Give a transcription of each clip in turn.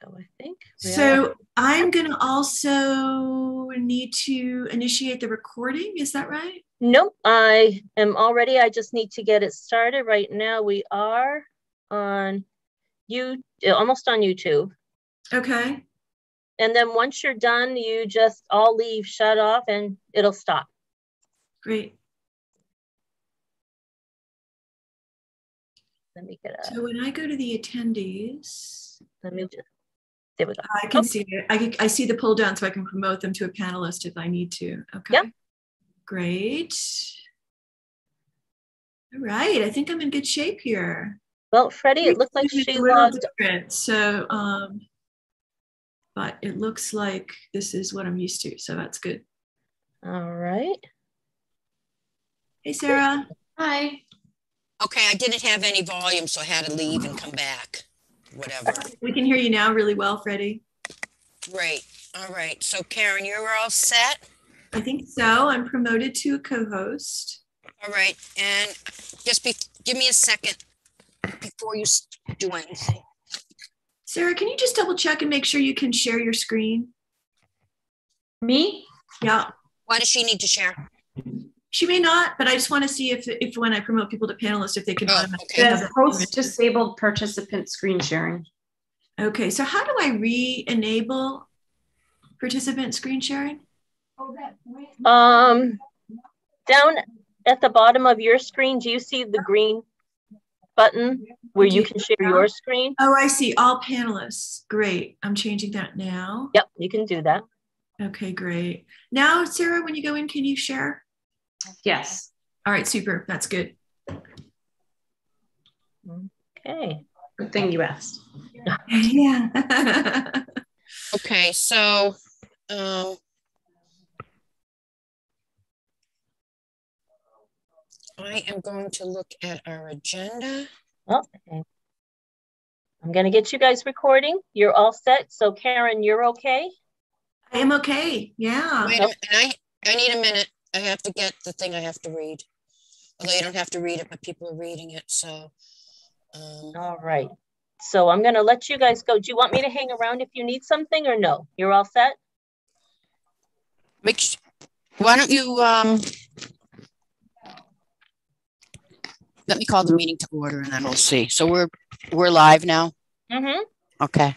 go, I think. We are- So I'm going to also need to initiate the recording. Is that right? Nope, I am already, I just need to get it started. Right now, we are on you, almost on YouTube. Okay. And then once you're done, you just all leave, shut off, and it'll stop. Great. Let me get a, So when I go to the attendees, let me just, there we go. I can Oh. see it. I, can- I see the pull down so I can promote them to a panelist if I need to. Okay. Yeah. Great. All right. I think I'm in good shape here. Well, Freddie, it looked like she logged, different. So, um, but it looks like this is what I'm used to. So that's good. all right. Hey, Sarah. Hi. Okay, I didn't have any volume, so I had to leave and come back. Whatever. We can hear you now really well, Freddie. Great. All right. So Karen, you're all set? I think so. I'm promoted to a co-host. All right. And just be, give me a second before you do anything. Sarah, can you just double check and make sure you can share your screen? Me? Yeah, Why does she need to share? She may not, but I just want to see if, if when I promote people to panelists, if they can. Oh, automatically okay. have host disabled participant screen sharing. Okay, so how do I re-enable participant screen sharing? Um, down at the bottom of your screen, do you see the green button where you can share your screen? Oh, I see. All panelists. Great. I'm changing that now. Yep, you can do that. Okay, great. Now, Sarah, when you go in, can you share? Yes. All right, super. That's good. Okay. Good thing you asked. yeah. Okay, so, um, I am going to look at our agenda. Oh, okay. I'm gonna get you guys recording. You're all set. So Karen, you're okay? I am okay. Yeah. Wait a minute, I, I need a minute. I have to get the thing I have to read. Although you don't have to read it, but people are reading it, so. Um, All right. So I'm gonna let you guys go. Do you want me to hang around if you need something or no? You're all set? make, su- why don't you, um, let me call the meeting to order and then we'll see. So we're, we're live now? Mm-hmm. Okay.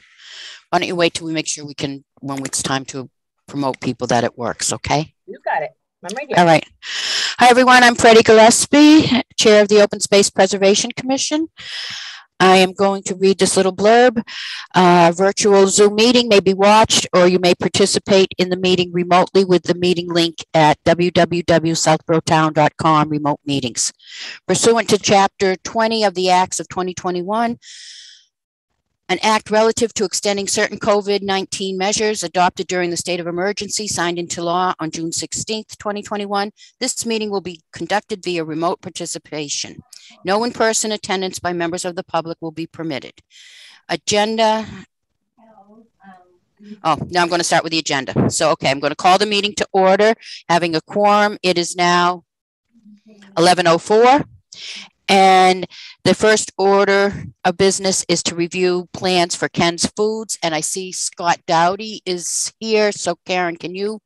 Why don't you wait till we make sure we can, when it's time to promote people that it works, okay? You got it. Right. All right. Hi, everyone. I'm Freddie Gillespie, Chair of the Open Space Preservation Commission. I am going to read this little blurb. Uh, virtual Zoom meeting may be watched or you may participate in the meeting remotely with the meeting link at www.southboroughtown.com remote meetings. Pursuant to Chapter 20 of the Acts of 2021, an act relative to extending certain COVID-19 measures adopted during the state of emergency signed into law on June 16th, 2021. This meeting will be conducted via remote participation. No in-person attendance by members of the public will be permitted. Agenda. Oh, now I'm going to start with the agenda. So, okay, I'm going to call the meeting to order, having a quorum. It is now 11:04. And the first order of business is to review plans for Ken's Foods. And I see Scott Dowdy is here. So Karen, can you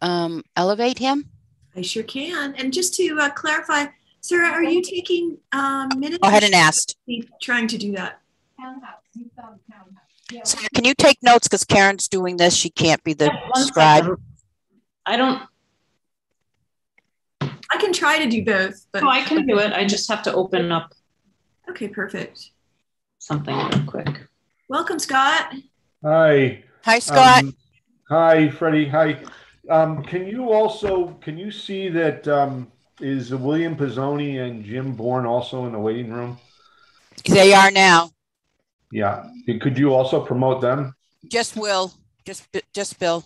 um, elevate him? I sure can. And just to uh, clarify, Sarah, are you taking um, minutes? Go ahead and ask. Trying to do that. So can you take notes? Because Karen's doing this. She can't be the Yeah, scribe. second. I don't, I can try to do both, but oh, I can do it. I just have to open up okay, perfect. something real quick. Welcome, Scott. Hi. Hi, Scott. Um, Hi, Freddie. Hi. Um, can you also, can you see that, um, is William Pizzoni and Jim Bourne also in the waiting room? They are now. Yeah. Could you also promote them? Just Will. Just, just Bill.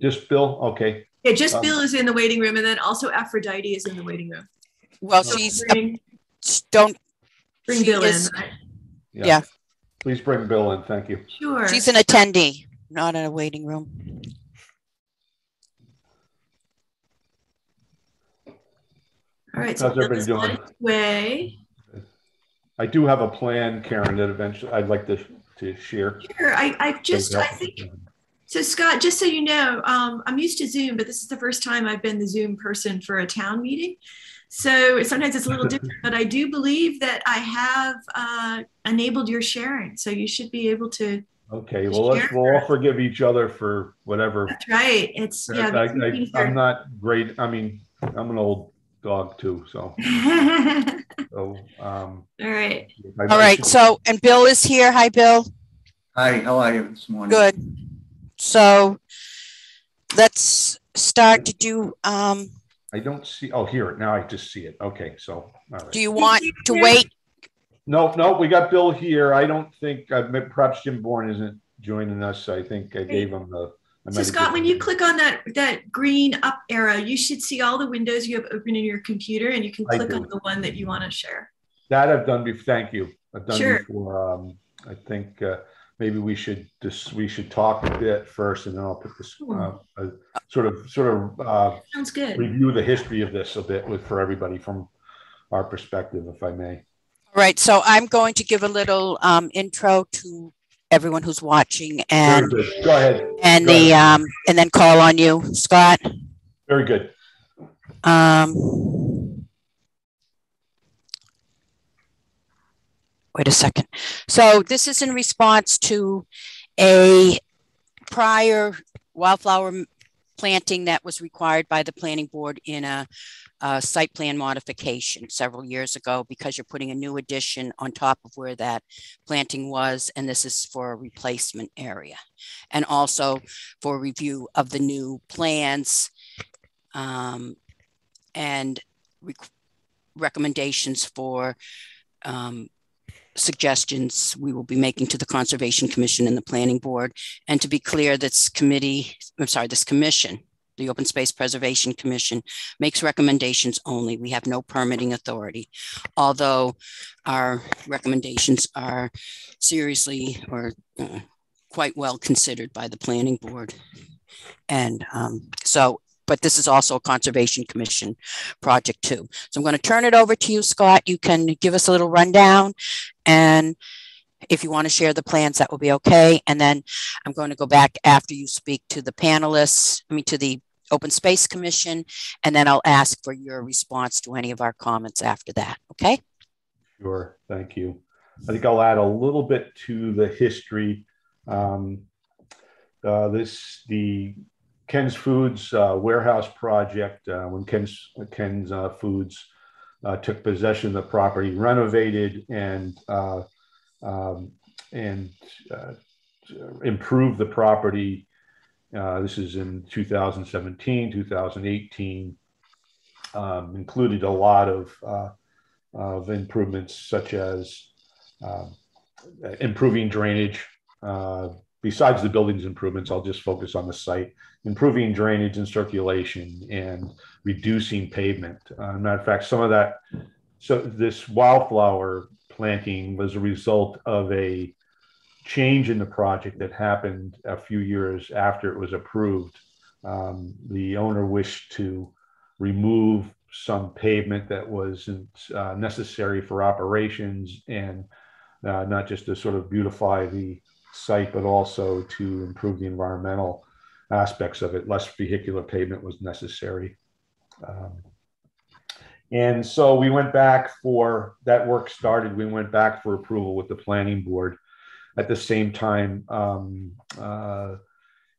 Just Bill? Okay. Yeah, just Um, Bill is in the waiting room, and then also Aphrodite is in the waiting room. Well, So she's, bring, don't, bring she Bill is- in. right? Yeah. Please bring Bill in. Thank you. Sure. she's an attendee, not in a waiting room. All right. So How's everybody Bill's on doing? his Way. I do have a plan, Karen, that eventually I'd like to to share? Sure. I, I just, I think, so Scott, just so you know, um, I'm used to Zoom, but this is the first time I've been the Zoom person for a town meeting. So sometimes it's a little different, but I do believe that I have uh, enabled your sharing. So you should be able to. Okay, well, let's, we'll all forgive each other for whatever. That's right. It's, yeah. I, I, I'm not great. I mean, I'm an old dog too, so. So, um, All right. I- All right, so, and Bill is here. Hi, Bill. Hi, how are you this morning? Good. So let's start to do, um, I don't see, oh, here, now I just see it. Okay, so, all right. do you want to wait? No, no, we got Bill here. I don't think, uh, perhaps Jim Bourne isn't joining us. I think I gave him the. I So might have Scott, when given you him- click on that, that green up arrow, you should see all the windows you have open in your computer and you can I click do. on the one that you want to share. That I've done before, thank you. I've done Sure. before. Um, I think, uh, maybe we should just, we should talk a bit first and then I'll put this, uh, uh, sort of, sort of, uh, Sounds good. review the history of this a bit with, for everybody from our perspective, if I may. All right, so I'm going to give a little, um, intro to everyone who's watching and. Go ahead. and Go the, ahead. um, and then call on you, Scott. Very good. Um, wait a second. So this is in response to a prior wildflower planting that was required by the planning board in a, a site plan modification several years ago because you're putting a new addition on top of where that planting was, and this is for a replacement area. And also for review of the new plans um, and rec- recommendations for um, suggestions we will be making to the Conservation Commission and the Planning Board. And to be clear, this committee, I'm sorry, this commission, the Open Space Preservation Commission, makes recommendations only. We have no permitting authority. Although our recommendations are seriously or uh, quite well considered by the Planning Board. And um, so but this is also a Conservation Commission project too. So I'm going to turn it over to you, Scott. You can give us a little rundown. And if you want to share the plans, that will be okay. And then I'm going to go back after you speak to the panelists, I mean, to the Open Space Commission, and then I'll ask for your response to any of our comments after that. Okay? Sure, thank you. I think I'll add a little bit to the history. Um, uh, this the Ken's Foods uh, warehouse project. Uh, when Ken's Ken's uh, Foods uh, took possession of the property, renovated and uh, um, and improved the property. This is in 2017, 2018. Um, included a lot of of improvements such as uh, improving drainage. Besides the buildings improvements, I'll just focus on the site. Improving drainage and circulation and reducing pavement. Uh, matter of fact, some of that, so this wildflower planting was a result of a change in the project that happened a few years after it was approved. Um, the owner wished to remove some pavement that wasn't uh, necessary for operations and uh, not just to sort of beautify the site, but also to improve the environmental aspects of it. Less vehicular pavement was necessary. Um, and so we went back for that work started. We went back for approval with the planning board. At the same time, um, uh,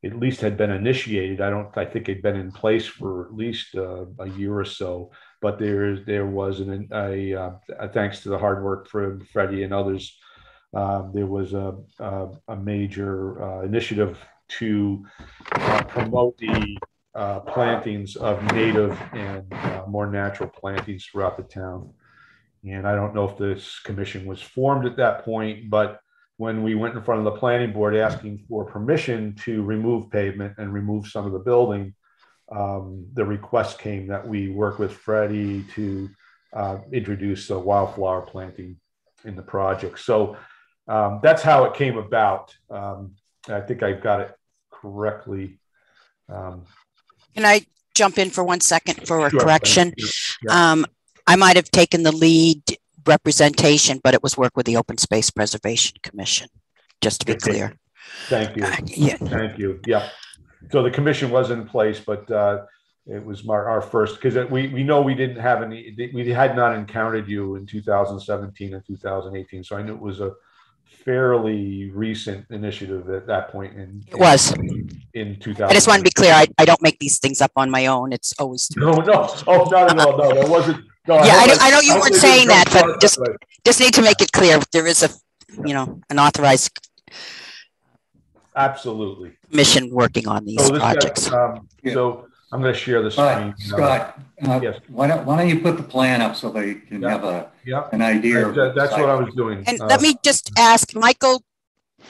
at least had been initiated. I don't. I think it'd been in place for at least uh, a year or so. But there, there was an, a, uh, thanks to the hard work from Freddie and others, um, there was a, a, a major uh, initiative to uh, promote the uh, plantings of native and uh, more natural plantings throughout the town. And I don't know if this commission was formed at that point, but when we went in front of the planning board asking for permission to remove pavement and remove some of the building, um, the request came that we work with Freddie to uh, introduce a wildflower planting in the project. So um, that's how it came about. Um, I think I've got it correctly. Um, Can I jump in for one second for a sure, correction? Yeah. Um, I might have taken the lead representation, but it was work with the Open Space Preservation Commission. just to be clear. Thank you. Uh, Yeah, Thank you. Yeah. So the commission was in place, but uh, it was my, our first, because we, we know we didn't have any, we had not encountered you in 2017 and 2018. So I knew it was a fairly recent initiative at that point in. it was. In 2000. I just want to be clear, I, I don't make these things up on my own. It's always, No, no, oh, not at all. No, that wasn't. no, Yeah, I hope know- I know you hope weren't saying that, but just- that way. just need to make it clear, there is a, you know, an authorized Absolutely. mission working on these So this, projects. um, Yeah. so I'm going to share the screen. Scott, Scott, uh, Yes. why don't, why don't you put the plan up so they can Yeah. have a, Yeah, an idea? of that- that's what I was doing. And Uh, let me just ask, Michael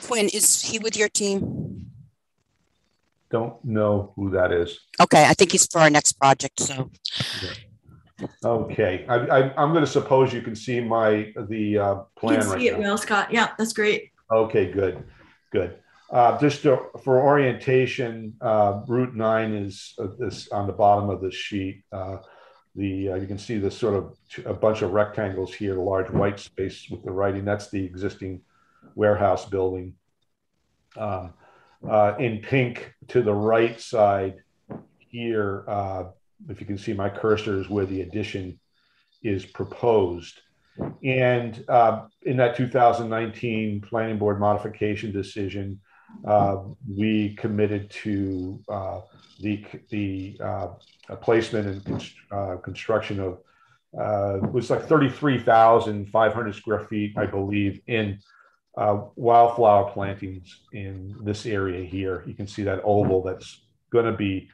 Quinn, is he with your team? Don't know who that is. Okay, I think he's for our next project, so. Okay, I, I, I'm going to suppose you can see my, the uh, You plan can see right it now. well, Scott. Yeah, that's great. Okay, good, good. Uh, just to, for orientation, uh, Route nine is, uh, on the bottom of the sheet. Uh, the, uh, you can see this sort of, a bunch of rectangles here, the large white space with the writing, that's the existing warehouse building. Um, uh, in pink to the right side here, if you can see my cursor is where the addition is proposed. And in that 2019 planning board modification decision, uh, we committed to uh, the, the uh, placement and uh, construction of, it was like 33,500 square feet, I believe, in wildflower plantings in this area here. You can see that oval that's going to be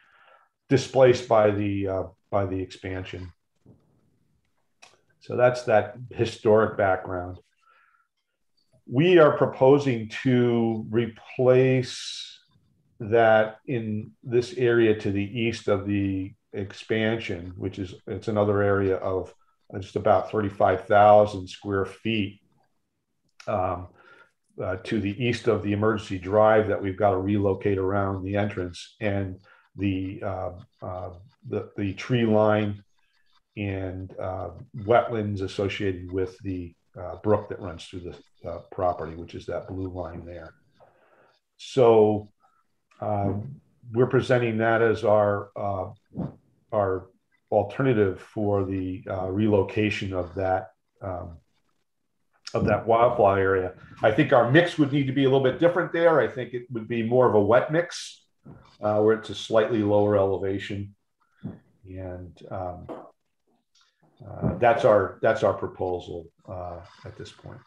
displaced by the by the expansion. So that's that historic background. We are proposing to replace that in this area to the east of the expansion, which is it's another area of just about 35,000 square feet um, uh, to the east of the emergency drive that we've got to relocate around the entrance and the uh, uh, the, the tree line and uh, wetlands associated with the uh, brook that runs through the uh, property, which is that blue line there. So um, we're presenting that as our uh, our alternative for the uh, relocation of that um, of that wildflower area. I think our mix would need to be a little bit different there. I think it would be more of a wet mix uh, where it's a slightly lower elevation, and um, uh, that's our that's our proposal uh, at this point.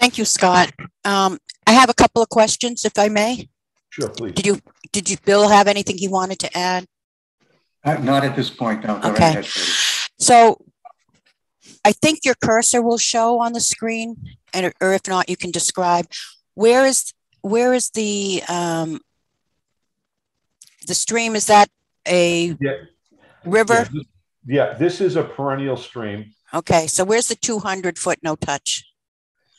Thank you, Scott. Um, I have a couple of questions, if I may. Sure, please. Did you, did you, Bill, have anything he wanted to add? Uh, Not at this point, no. go Okay. ahead. So I think your cursor will show on the screen, and or if not, you can describe where is where is the um, the stream? Is that a Yeah. River? Yeah, this- yeah, this is a perennial stream. Okay, so where's the 200 foot no touch?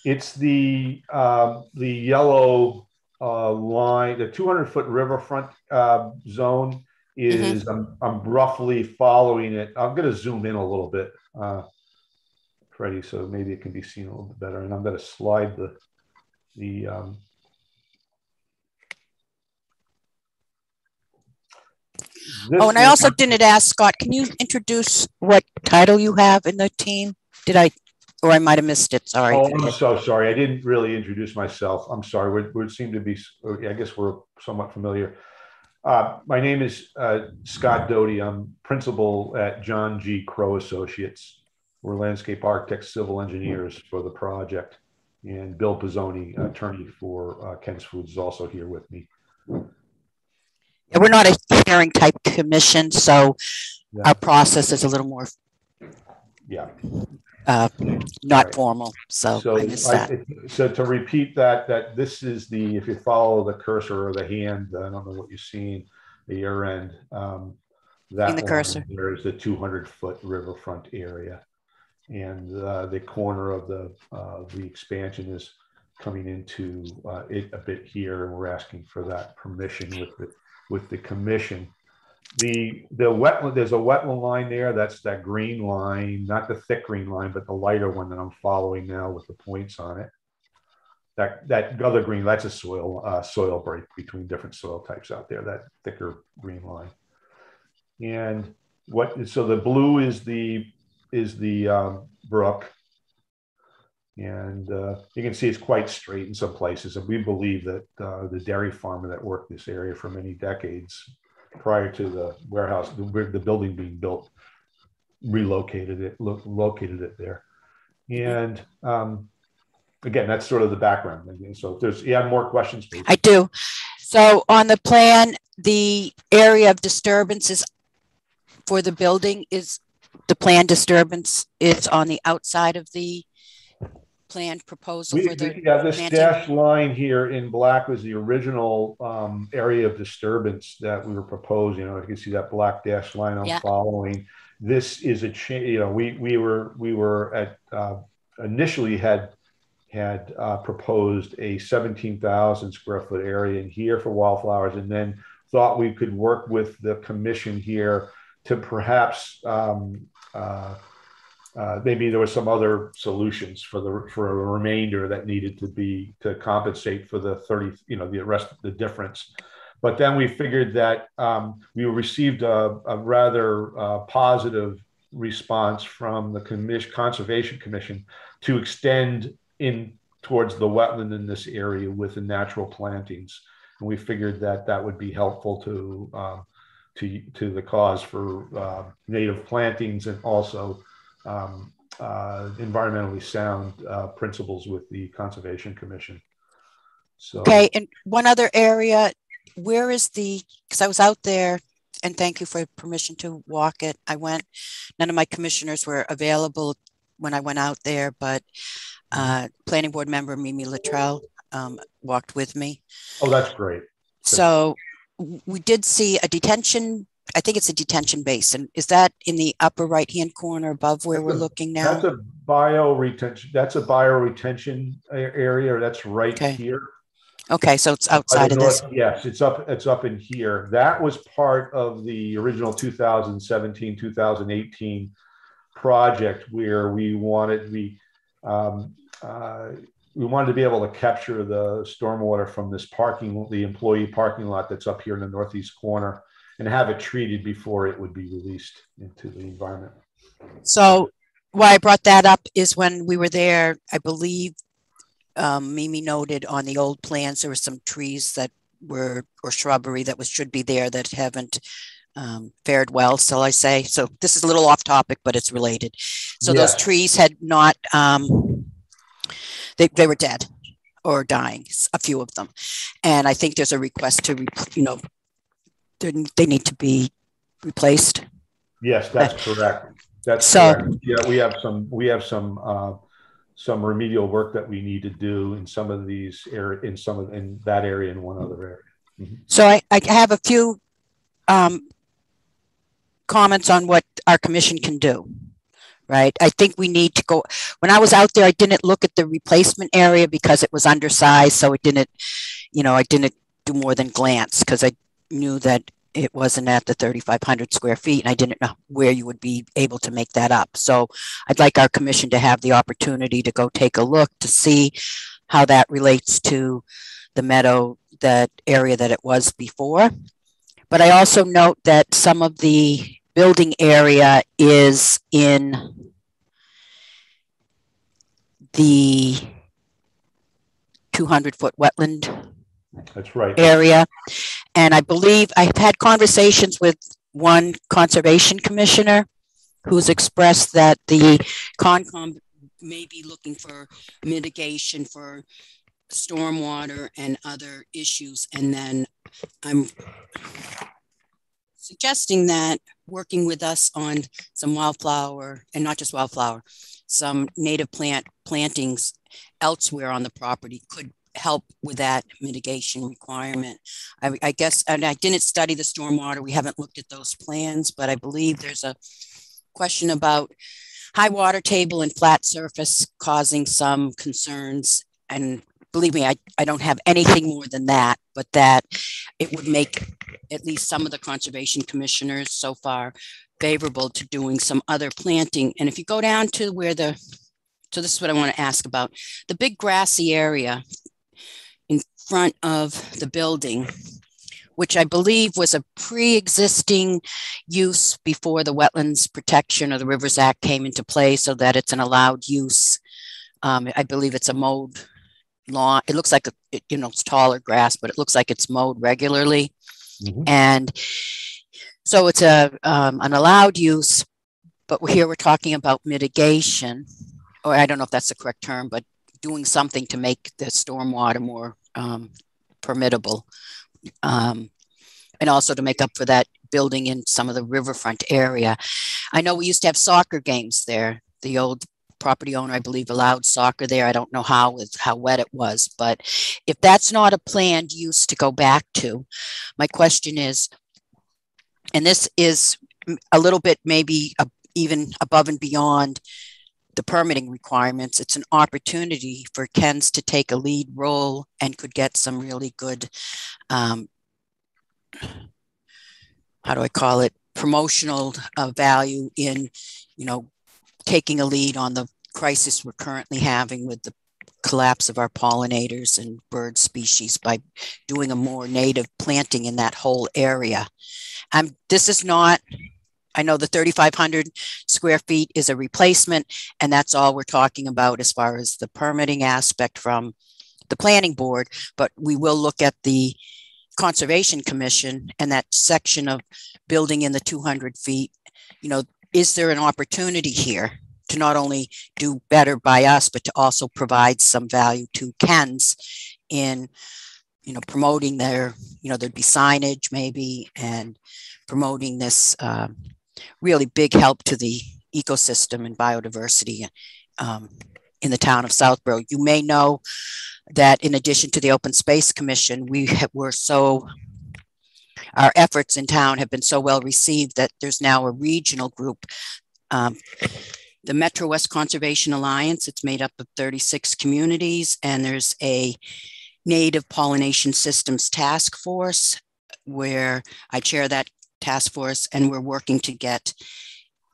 It's the um, the yellow uh, line, the 200 foot riverfront uh, zone is. I'm, I'm roughly following it. I'm going to zoom in a little bit, uh, Freddie, so maybe it can be seen a little bit better. And I'm going to slide the the. Um, this Oh, and I also didn't ask Scott, can you introduce what title you have in the team? Did I, or I might have missed it, sorry. Oh, I'm so sorry. I didn't really introduce myself. I'm sorry. We, we seem to be, I guess we're somewhat familiar. Uh, my name is uh, Scott Doty. I'm principal at John G. Crow Associates. We're landscape architects, civil engineers for the project. And Bill Pizzoni, attorney for uh, Ken's Foods, is also here with me. We're not a hearing type commission, so Yeah. our process is a little more Yeah. uh, not Right. formal, so So, I missed I- so to repeat that, that this is the, if you follow the cursor or the hand, I don't know what you're seeing, the year end. Um, that In the line cursor. There is the 200 foot riverfront area. And uh, the corner of the, uh, the expansion is coming into uh, it a bit here. And we're asking for that permission with the, with the commission the the wetland there's a wetland line there. That's that green line, not the thick green line, but the lighter one that I'm following now with the points on it. That that other green that's a soil uh, soil break between different soil types out there. That thicker green line. And what so the blue is the is the um, brook and uh, you can see it's quite straight in some places. And we believe that uh, the dairy farmer that worked this area for many decades prior to the warehouse, the, the building being built, relocated it, lo- located it there. And um, again, that's sort of the background. So if there's, you have more questions, please. I do. So on the plan, the area of disturbances for the building is the plan disturbance is on the outside of the planned proposal We, for the yeah, this planting? dashed line here in black was the original um, area of disturbance that we were proposing. You know, you can see that black dashed line I'm Yeah. following. This is a change. You know, we we were we were at uh, initially had had uh, proposed a 17,000 square foot area in here for wildflowers, and then thought we could work with the commission here to perhaps um, uh, uh, maybe there were some other solutions for the for a remainder that needed to be to compensate for the 30 you know the rest of the difference. But then we figured that um, we received a, a rather uh, positive response from the commission, conservation commission to extend in towards the wetland in this area with the natural plantings. And we figured that that would be helpful to um, to to the cause for uh, native plantings and also um, uh, environmentally sound uh, principles with the Conservation Commission. So, Okay, and one other area, where is the, because I was out there, and thank you for permission to walk it. I went, none of my commissioners were available when I went out there, but uh, planning board member Meme Luttrell um, walked with me. oh, that's great. So we did see a detention, I think it's a detention basin. Is that in the upper right-hand corner above where we're looking That's a bio retention. That's a bio retention area. That's right Okay. here. Okay, so it's outside of this. Yes, it's up. It's up in here. That was part of the original 2017, 2018 project where we wanted we um, uh, we wanted to be able to capture the stormwater from this parking, the employee parking lot that's up here in the northeast corner, and have it treated before it would be released into the environment. So why I brought that up is when we were there, I believe um, Meme noted on the old plans, there were some trees that were, or shrubbery that was, should be there that haven't um, fared well, so I say. So this is a little off topic, but it's related. So those trees had not, um, they, they were dead or dying, a few of them. And I think there's a request to, you know, they they need to be replaced. Yes, that's correct. That's So- correct. Yeah, we have some, we have some, uh, some remedial work that we need to do in some of these area, in some of, in that area and one other area. So I, I have a few um, comments on what our commission can do. Right. I think we need to go. When I was out there, I didn't look at the replacement area because it was undersized. So it didn't, you know, I didn't do more than glance because I knew that it wasn't at the 3,500 square feet and I didn't know where you would be able to make that up. So I'd like our commission to have the opportunity to go take a look to see how that relates to the meadow, that area that it was before. But I also note that some of the building area is in the 200 foot wetland That's right. area. And I believe I've had conversations with one conservation commissioner who's expressed that the Concom may be looking for mitigation for stormwater and other issues. And then I'm suggesting that working with us on some wildflower and not just wildflower, some native plant plantings elsewhere on the property could help with that mitigation requirement. I, I guess, and I didn't study the stormwater. We haven't looked at those plans, but I believe there's a question about high water table and flat surface causing some concerns. And believe me, I, I don't have anything more than that, but that it would make at least some of the conservation commissioners so far favorable to doing some other planting. And if you go down to where the, so this is what I want to ask about, the big grassy area front of the building, which I believe was a pre-existing use before the Wetlands Protection or the Rivers Act came into play so that it's an allowed use. Um, I believe it's a mowed lawn. It looks like, a, it, you know, it's taller grass, but it looks like it's mowed regularly. Mhm. And so it's a, um, an allowed use, but here we're talking about mitigation, or I don't know if that's the correct term, but doing something to make the stormwater more um, permittable. Um, and also to make up for that building in some of the riverfront area. I know we used to have soccer games there. The old property owner, I believe, allowed soccer there. I don't know how with how wet it was, but if that's not a planned use to go back to, my question is, and this is a little bit maybe even above and beyond the permitting requirements, it's an opportunity for Ken's to take a lead role and could get some really good, um, how do I call it, promotional uh, value in, you know, taking a lead on the crisis we're currently having with the collapse of our pollinators and bird species by doing a more native planting in that whole area. Um, this is not I know the 3,500 square feet is a replacement, and that's all we're talking about as far as the permitting aspect from the planning board. But we will look at the Conservation Commission and that section of building in the 200 feet. You know, is there an opportunity here to not only do better by us, but to also provide some value to Ken's in, you know, promoting their, you know, there'd be signage maybe and promoting this um, really big help to the ecosystem and biodiversity um, in the town of Southborough. You may know that in addition to the Open Space Commission, we have, were so our efforts in town have been so well received that there's now a regional group um, the Metro West Conservation Alliance. It's made up of 36 communities, and there's a Native Pollination Systems Task Force where I chair that task force, and we're working to get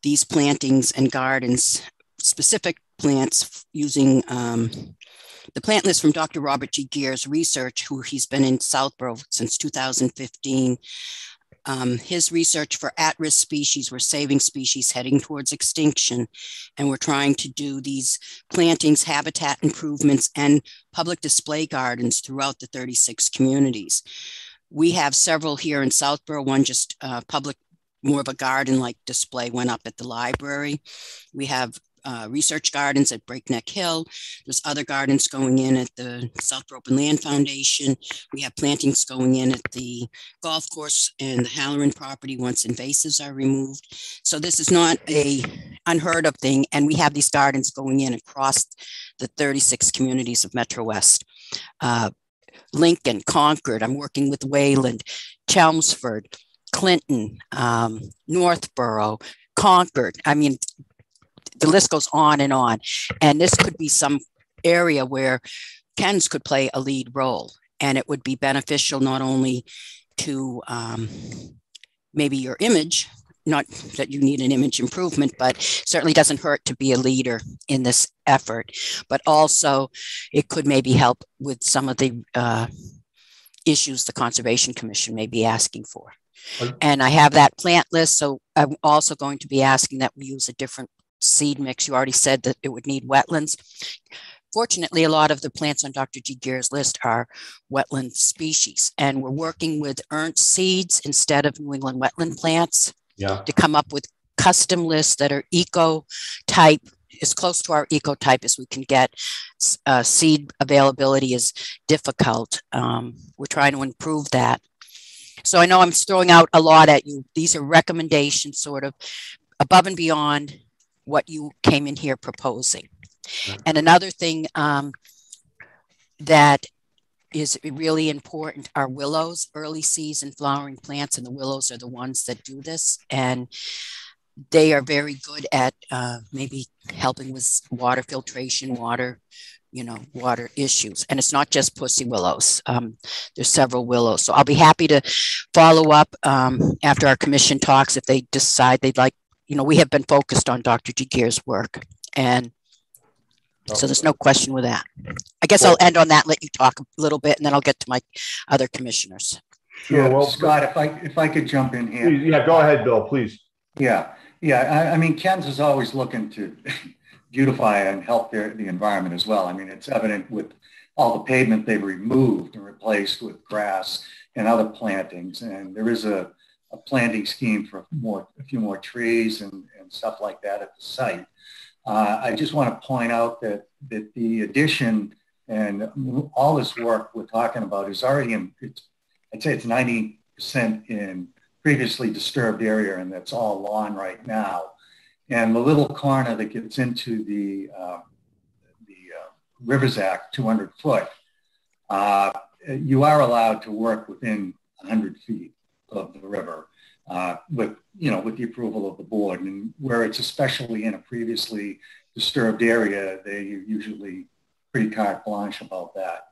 these plantings and gardens, specific plants using um, the plant list from Dr. Robert Gegear's research, who he's been in Southborough since 2015. Um, his research for at-risk species, we're saving species heading towards extinction, and we're trying to do these plantings, habitat improvements, and public display gardens throughout the 36 communities. We have several here in Southborough, one just uh, public, more of a garden like display went up at the library. We have uh, research gardens at Breakneck Hill. There's other gardens going in at the Southborough Open Land Foundation. We have plantings going in at the golf course and the Halloran property once invasives are removed. So this is not a unheard of thing. And we have these gardens going in across the 36 communities of Metro West. Uh, Lincoln, Concord, I'm working with Wayland, Chelmsford, Clinton, um, Northborough, Concord. I mean, the list goes on and on. And this could be some area where Ken's could play a lead role. And it would be beneficial not only to um, maybe your image, not that you need an image improvement, but certainly doesn't hurt to be a leader in this effort. But also, it could maybe help with some of the uh, issues the Conservation Commission may be asking for. And I have that plant list. So I'm also going to be asking that we use a different seed mix. You already said that it would need wetlands. Fortunately, a lot of the plants on Dr. Gegear's list are wetland species, and we're working with Ernst seeds instead of New England wetland plants Yeah. to come up with custom lists that are eco type, as close to our eco type as we can get. Uh, seed availability is difficult. Um, we're trying to improve that. So I know I'm throwing out a lot at you. These are recommendations, sort of above and beyond what you came in here proposing. Yeah. And another thing um, that is really important are willows, early season flowering plants, and the willows are the ones that do this. And they are very good at uh, maybe helping with water filtration, water you know, water issues. And it's not just pussy willows. Um, there's several willows. So I'll be happy to follow up um, after our commission talks if they decide they'd like, you know, we have been focused on Dr. Gegear's work. And Oh. so there's no question with that. Mm-hmm. I guess I'll end on that, let you talk a little bit, and then I'll get to my other commissioners. Sure, Yeah, well- Scott, if I, if I could jump in here. Yeah, go ahead, Bill, please. Yeah, yeah. I, I mean, Ken's is always looking to beautify and help their, the environment as well. I mean, it's evident with all the pavement they've removed and replaced with grass and other plantings. And there is a, a planting scheme for more, a few more trees and, and stuff like that at the site. Uh, I just want to point out that, that the addition and all this work we're talking about is already in, it's, I'd say it's 90% in previously disturbed area and that's all lawn right now. And the little corner that gets into the, uh, the uh, Rivers Act 200 foot, uh, you are allowed to work within 100 feet of the river uh, with, you know, with the approval of the board. And where it's especially in a previously disturbed area, they're usually pretty carte blanche about that.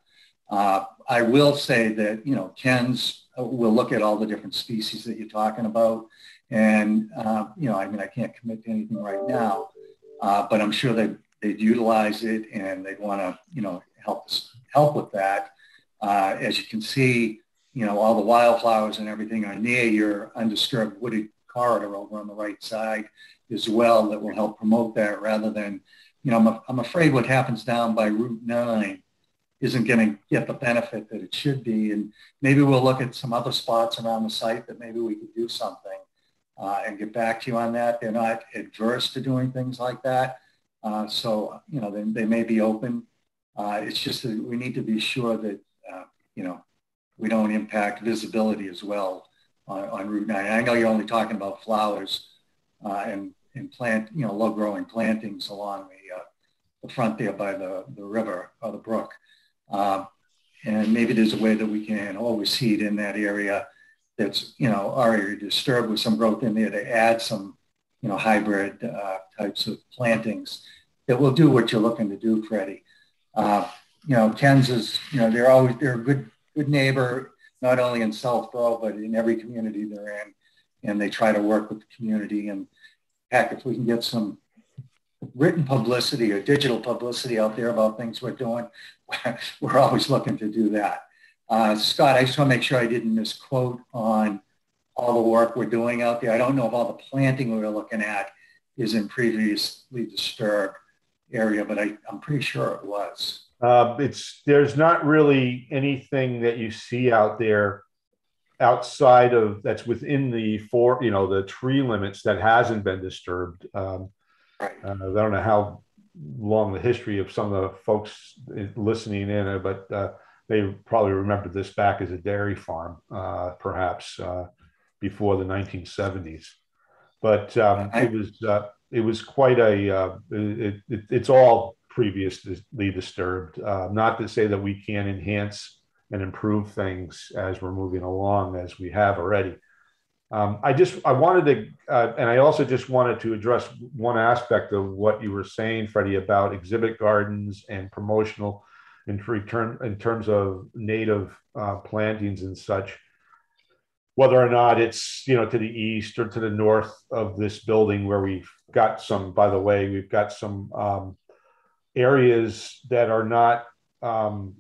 Uh, I will say that, you know, Ken's will look at all the different species that you're talking about. And, uh, you know, I mean, I can't commit to anything right now, uh, but I'm sure that they'd utilize it and they'd want to, you know, help help with that. Uh, as you can see, you know, all the wildflowers and everything are near your undisturbed wooded corridor over on the right side as well that will help promote that rather than, you know, I'm, I'm afraid what happens down by Route 9 isn't going to get the benefit that it should be. And maybe we'll look at some other spots around the site that maybe we could do something uh, and get back to you on that. They're not adverse to doing things like that. Uh, so, you know, they, they may be open. Uh, it's just that we need to be sure that, uh, you know, we don't impact visibility as well on, on Route 9. I know you're only talking about flowers uh, and, and plant, you know, low growing plantings along the, uh, the front there by the, the river or the brook. Um, and maybe there's a way that we can overseed in that area that's, you know, already disturbed with some growth in there to add some, you know, hybrid uh, types of plantings that will do what you're looking to do, Freddie. Uh, you know, Ken's is, you know, they're always, they're a good, good neighbor, not only in Southborough, but in every community they're in. And they try to work with the community. And heck, if we can get some written publicity or digital publicity out there about things we're doing, we're always looking to do that. Uh, Scott, I just want to make sure I didn't misquote on all the work we're doing out there. I don't know if all the planting we were looking at is in previously disturbed area, but I, I'm pretty sure it was. Uh, it's there's not really anything that you see out there outside of that's within the four, you know, the tree limits that hasn't been disturbed. Um, uh, I don't know how long the history of some of the folks listening in, but uh, they probably remember this back as a dairy farm, uh, perhaps uh, before the 1970s. But um, it was uh, it was quite a uh, it, it, it's all previously disturbed. Uh, not to say that we can enhance and improve things as we're moving along, as we have already. Um, I just I wanted to, uh, and I also just wanted to address one aspect of what you were saying, Freddie, about exhibit gardens and promotional in return in terms of native uh, plantings and such. Whether or not it's you know to the east or to the north of this building, where we've got some. By the way, we've got some um, areas that are not um,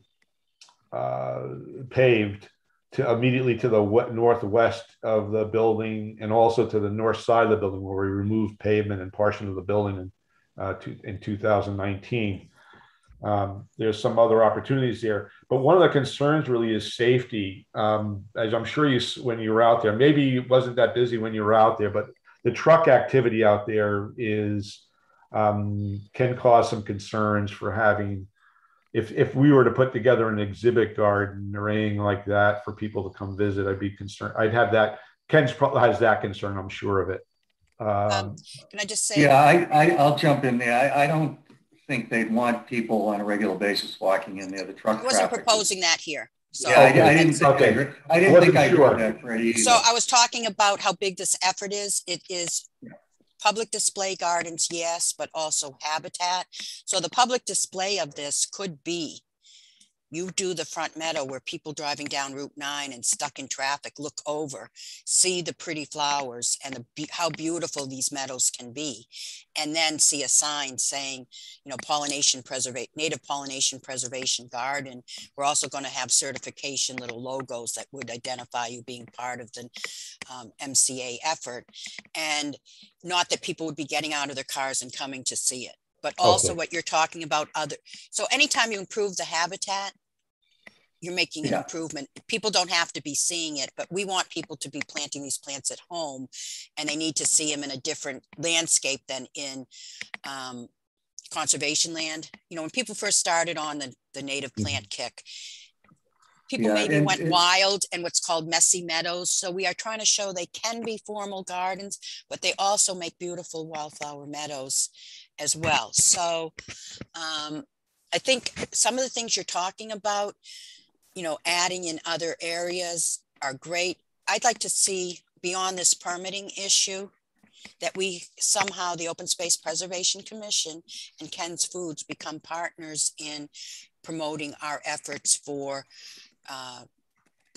uh, paved to immediately to the northwest of the building and also to the north side of the building where we removed pavement and portion of the building in, uh, to, in 2019. Um, there's some other opportunities there, but one of the concerns really is safety. Um, as I'm sure you, when you were out there, maybe wasn't that busy when you were out there, but the truck activity out there is um, can cause some concerns for having if if we were to put together an exhibit garden or anything like that for people to come visit, I'd be concerned. I'd have that. Ken's probably has that concern. I'm sure of it. Um, Um, Can I just say? Yeah, I, I, I'll jump in there. I, I don't think they'd want people on a regular basis walking in there, the truck I wasn't traffic. proposing that here. So, Yeah, I, I didn't think, Okay. I, I didn't think Wasn't I sure. heard that, Freddie. either. so I was talking about how big this effort is. It is public display gardens, yes, but also habitat. So the public display of this could be you do the front meadow where people driving down Route 9 and stuck in traffic look over, see the pretty flowers and the, how beautiful these meadows can be, and then see a sign saying, you know, pollination preservation, native pollination preservation garden. We're also going to have certification little logos that would identify you being part of the um, MCA effort. And not that people would be getting out of their cars and coming to see it but also okay. what you're talking about other so anytime you improve the habitat you're making an yeah. improvement. People don't have to be seeing it, but we want people to be planting these plants at home and they need to see them in a different landscape than in um, conservation land. You know, when people first started on the, the native mm-hmm. plant kick, people yeah, maybe and, went and, wild and what's called messy meadows. So we are trying to show they can be formal gardens, but they also make beautiful wildflower meadows as well. So um, I think some of the things you're talking about, you know, adding in other areas are great. I'd like to see beyond this permitting issue that we somehow the Open Space Preservation Commission and Ken's Foods become partners in promoting our efforts for uh,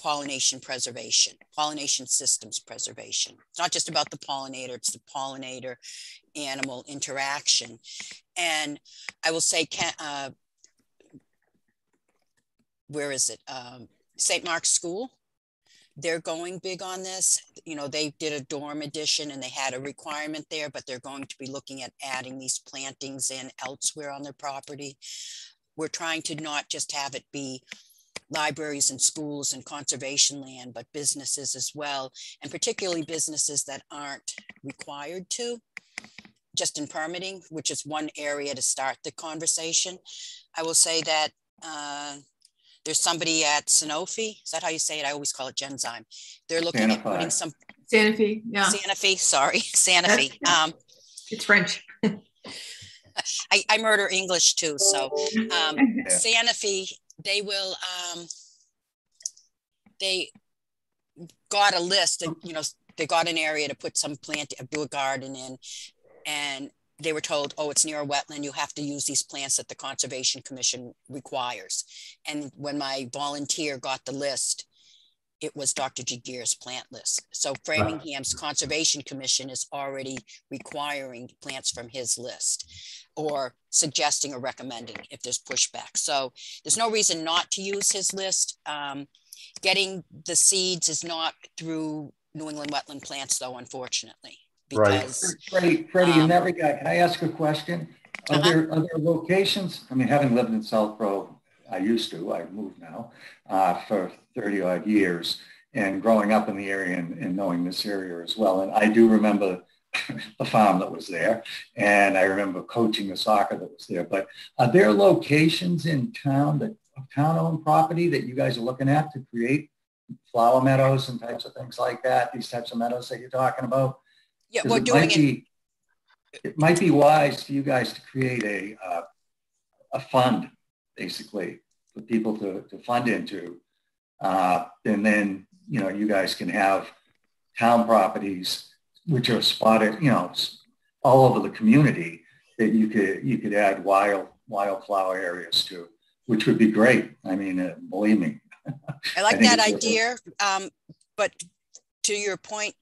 pollination preservation, pollination systems preservation. It's not just about the pollinator, it's the pollinator animal interaction. And I will say, uh, where is it? Um, St. Mark's School. They're going big on this. You know, they did a dorm addition and they had a requirement there, but they're going to be looking at adding these plantings in elsewhere on their property. We're trying to not just have it be libraries and schools and conservation land, but businesses as well, and particularly businesses that aren't required to, just in permitting, which is one area to start the conversation. I will say that uh, there's somebody at Sanofi. Is that how you say it? I always call it Genzyme. They're looking Sanofi. at putting some Sanofi. Yeah. Sanofi. Sorry, Sanofi. Um, it's French. I, I, murder English too. So um, Sanofi, they will. Um, they got a list. Of, you know, they got an area to put some plant, do a garden in, and they were told, oh, it's near a wetland. You have to use these plants that the Conservation Commission requires. And when my volunteer got the list, it was Dr. Gegear's plant list. So Framingham's Conservation Commission is already requiring plants from his list or suggesting or recommending if there's pushback. So there's no reason not to use his list. Um, getting the seeds is not through New England wetland plants though, unfortunately because right. Freddie, Freddie um, in that regard, can I ask a question? Are uh-huh. there other locations? I mean, having lived in South Southborough, I used to, I moved now, uh, for 30 odd years and growing up in the area and, and knowing this area as well. And I do remember the farm that was there and I remember coaching the soccer that was there. But are there locations in town that town-owned property that you guys are looking at to create flower meadows and types of things like that, these types of meadows that you're talking about? Yeah, we're doing it. Be, it might be wise for you guys to create a uh, a fund, basically, for people to, to fund into, uh, and then you know you guys can have town properties which are spotted, you know, all over the community that you could you could add wild wildflower areas to, which would be great. I mean, uh, believe me. I like I that idea, um, but to your point,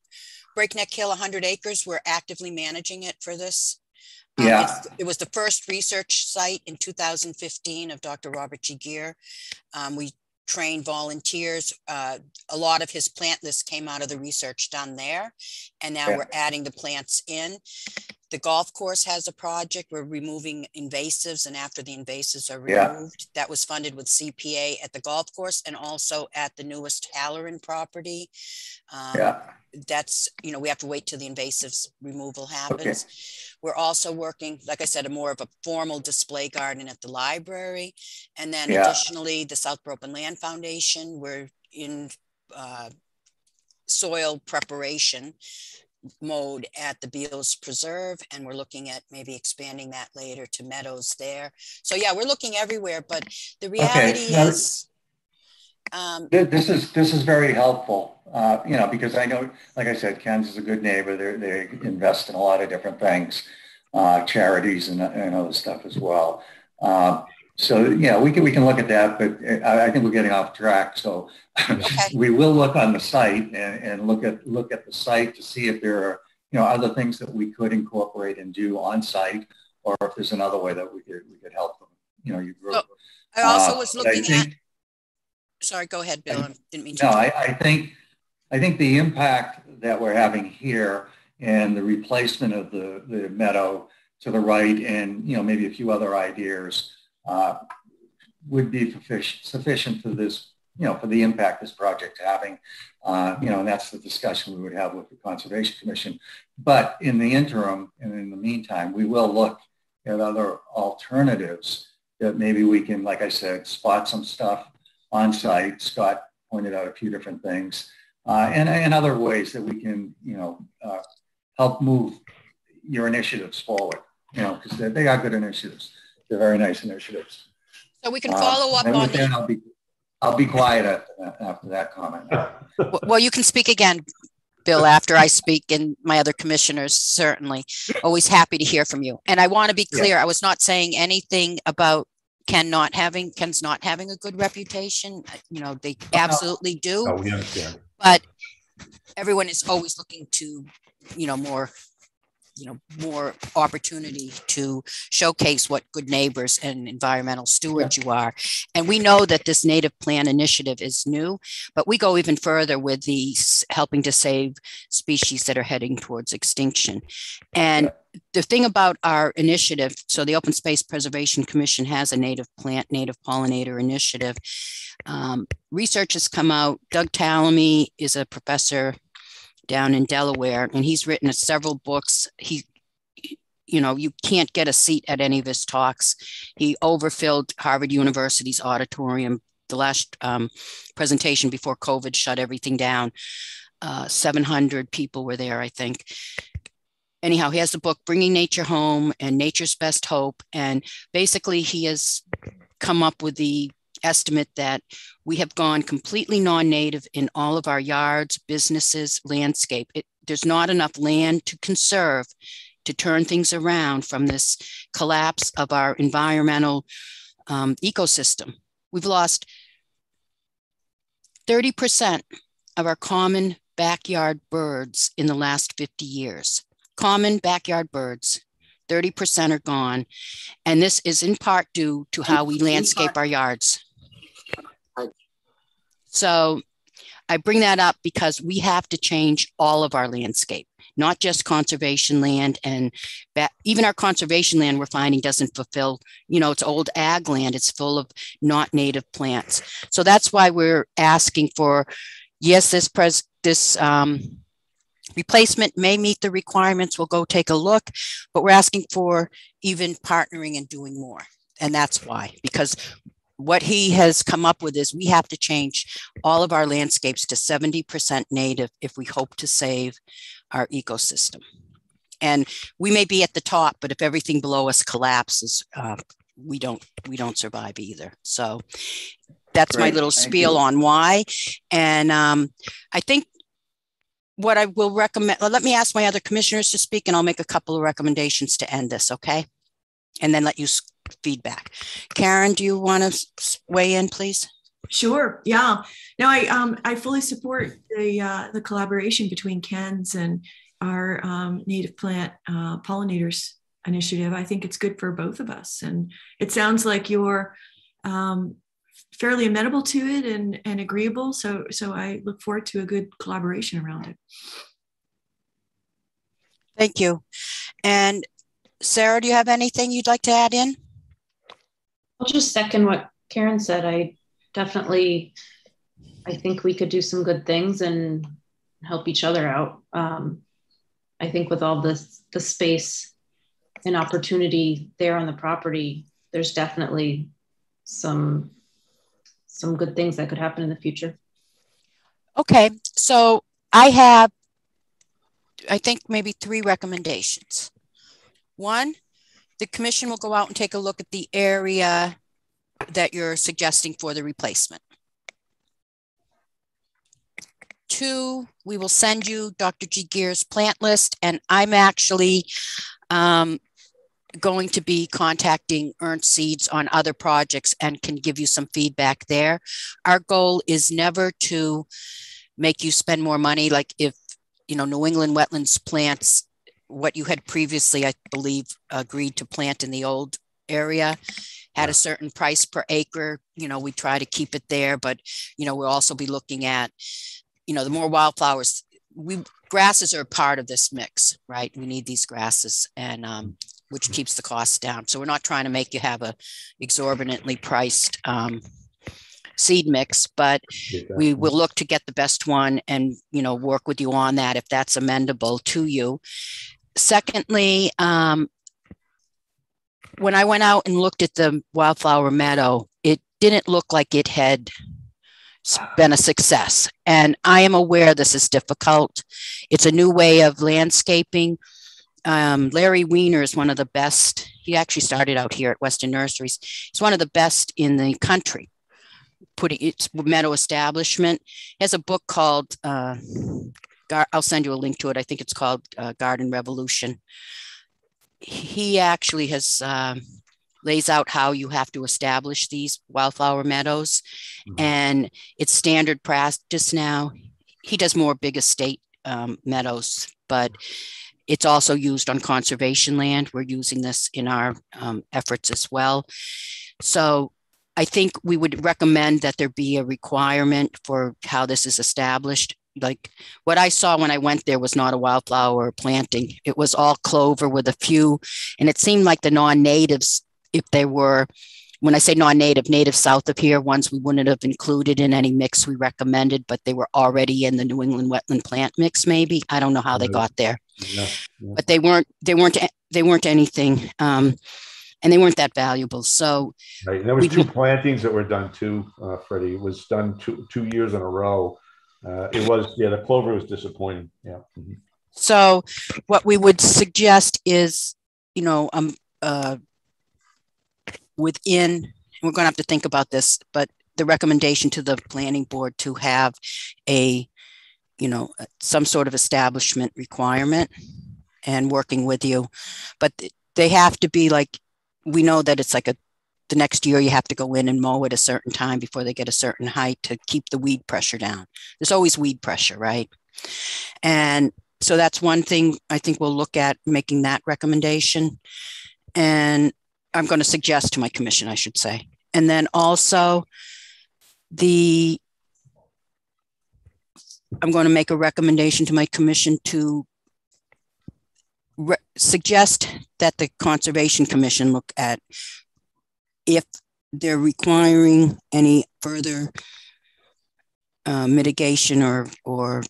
Breakneck Hill, 100 acres, we're actively managing it for this. Um, yeah. it was the first research site in 2015 of Dr. Robert Gegear. Um, we trained volunteers. Uh, a lot of his plant list came out of the research done there. And now yeah. we're adding the plants in. The golf course has a project. We're removing invasives, and after the invasives are removed, yeah. that was funded with CPA at the golf course and also at the newest Halloran property. Um, yeah that's you know we have to wait till the invasives removal happens okay. we're also working like i said a more of a formal display garden at the library and then yeah. additionally the Southborough Open Land Foundation we're in uh, soil preparation mode at the Beals Preserve, and we're looking at maybe expanding that later to meadows there. So yeah, we're looking everywhere, but the reality okay. is. Um, this is this is very helpful uh, you know, because I know, like I said, Ken's is a good neighbor. They they invest in a lot of different things, uh, charities and, and other stuff as well. Uh, so yeah, we can we can look at that, but I, I think we're getting off track. So okay. we will look on the site and, and look at look at the site to see if there are you know other things that we could incorporate and do on site, or if there's another way that we could we could help them. You know, you group. So I also uh, was looking think, at. Sorry, go ahead, Bill. I, didn't mean to. No, I, I think I think the impact that we're having here and the replacement of the the meadow to the right, and you know maybe a few other ideas uh, would be sufficient for this, you know, for the impact this project having, uh, you know, and that's the discussion we would have with the Conservation Commission. But in the interim and in the meantime, we will look at other alternatives that maybe we can, like I said, spot some stuff on site. Scott pointed out a few different things uh, and, and other ways that we can, you know, uh, help move your initiatives forward, you know, because they are good initiatives they're very nice initiatives. So we can uh, follow uh, up on that. I'll be, I'll be quiet after that, after that comment. well, you can speak again, Bill, after I speak, and my other commissioners certainly. Always happy to hear from you. And I want to be clear, yeah. I was not saying anything about Ken not having Ken's not having a good reputation. You know, they absolutely do. Oh, we understand. But everyone is always looking to, you know, more you know more opportunity to showcase what good neighbors and environmental stewards yeah. you are and we know that this native plant initiative is new but we go even further with the helping to save species that are heading towards extinction and yeah. the thing about our initiative so the open space preservation commission has a native plant native pollinator initiative um, research has come out doug tallamy is a professor down in Delaware, and he's written several books. He, you know, you can't get a seat at any of his talks. He overfilled Harvard University's auditorium. The last um, presentation before COVID shut everything down. Uh, 700 people were there, I think. Anyhow, he has the book Bringing Nature Home and Nature's Best Hope. And basically, he has come up with the estimate that we have gone completely non-native in all of our yards, businesses, landscape. It, there's not enough land to conserve to turn things around from this collapse of our environmental um, ecosystem. We've lost 30% of our common backyard birds in the last 50 years. Common backyard birds, 30% are gone. And this is in part due to how we landscape our yards. So I bring that up because we have to change all of our landscape, not just conservation land. And even our conservation land we're finding doesn't fulfill, you know, it's old ag land, it's full of not native plants. So that's why we're asking for, yes, this pres this um, replacement may meet the requirements. We'll go take a look, but we're asking for even partnering and doing more. And that's why, because what he has come up with is we have to change all of our landscapes to 70% native if we hope to save our ecosystem. And we may be at the top, but if everything below us collapses, uh, we don't we don't survive either. So that's Great. my little Thank spiel you. on why. And um, I think what I will recommend. Well, let me ask my other commissioners to speak, and I'll make a couple of recommendations to end this. Okay, and then let you feedback. Karen, do you want to weigh in, please? Sure. Yeah. No, I um, I fully support the uh, the collaboration between Ken's and our um, native plant uh, pollinators initiative. I think it's good for both of us, and it sounds like you're um, fairly amenable to it and and agreeable. So so I look forward to a good collaboration around it. Thank you. And Sarah, do you have anything you'd like to add in? I'll just second what Karen said. I definitely, I think we could do some good things and help each other out. Um, I think with all this, the space and opportunity there on the property, there's definitely some some good things that could happen in the future. Okay, so I have, I think maybe three recommendations. One, the commission will go out and take a look at the area that you're suggesting for the replacement. two, we will send you Dr. Gegear's plant list, and I'm actually um, going to be contacting Ernst Seeds on other projects and can give you some feedback there. Our goal is never to make you spend more money. Like if, you know, New England wetlands plants what you had previously, I believe, agreed to plant in the old area had a certain price per acre. You know, we try to keep it there, but, you know, we'll also be looking at, you know, the more wildflowers, we grasses are part of this mix, right? We need these grasses and um, which keeps the costs down. So we're not trying to make you have a exorbitantly priced um, seed mix, but we will look to get the best one and, you know, work with you on that if that's amendable to you. Secondly, um, when I went out and looked at the wildflower meadow, it didn't look like it had been a success. And I am aware this is difficult. It's a new way of landscaping. Um, Larry Weaner is one of the best. He actually started out here at Weston Nurseries. He's one of the best in the country putting its meadow establishment. He has a book called, uh, I'll send you a link to it. I think it's called uh, Garden Revolution. He actually has um, lays out how you have to establish these wildflower meadows, mm-hmm. and it's standard practice now. He does more big estate um, meadows, but it's also used on conservation land. We're using this in our um, efforts as well. So I think we would recommend that there be a requirement for how this is established. Like what I saw when I went there was not a wildflower planting. It was all clover with a few, and it seemed like the non-natives, if they were, when I say non-native, native south of here, ones we wouldn't have included in any mix we recommended, but they were already in the New England wetland plant mix. Maybe I don't know how they got there, yeah, yeah. but they weren't. They weren't. They weren't anything. Um, and they weren't that valuable. So right. And there was two plantings that were done too, uh, Freddie. It was done two two years in a row. Uh, it was yeah, the clover was disappointing. Yeah. Mm-hmm. So what we would suggest is, you know, um, uh, within we're going to have to think about this, but the recommendation to the planning board to have a, you know, some sort of establishment requirement and working with you, but they have to be like we know that it's like a the next year you have to go in and mow at a certain time before they get a certain height to keep the weed pressure down. There's always weed pressure, right? And so that's one thing I think we'll look at making that recommendation. And I'm going to suggest to my commission, I should say. And then also the I'm going to make a recommendation to my commission to re- suggest that the Conservation Commission look at if they're requiring any further uh, mitigation or, or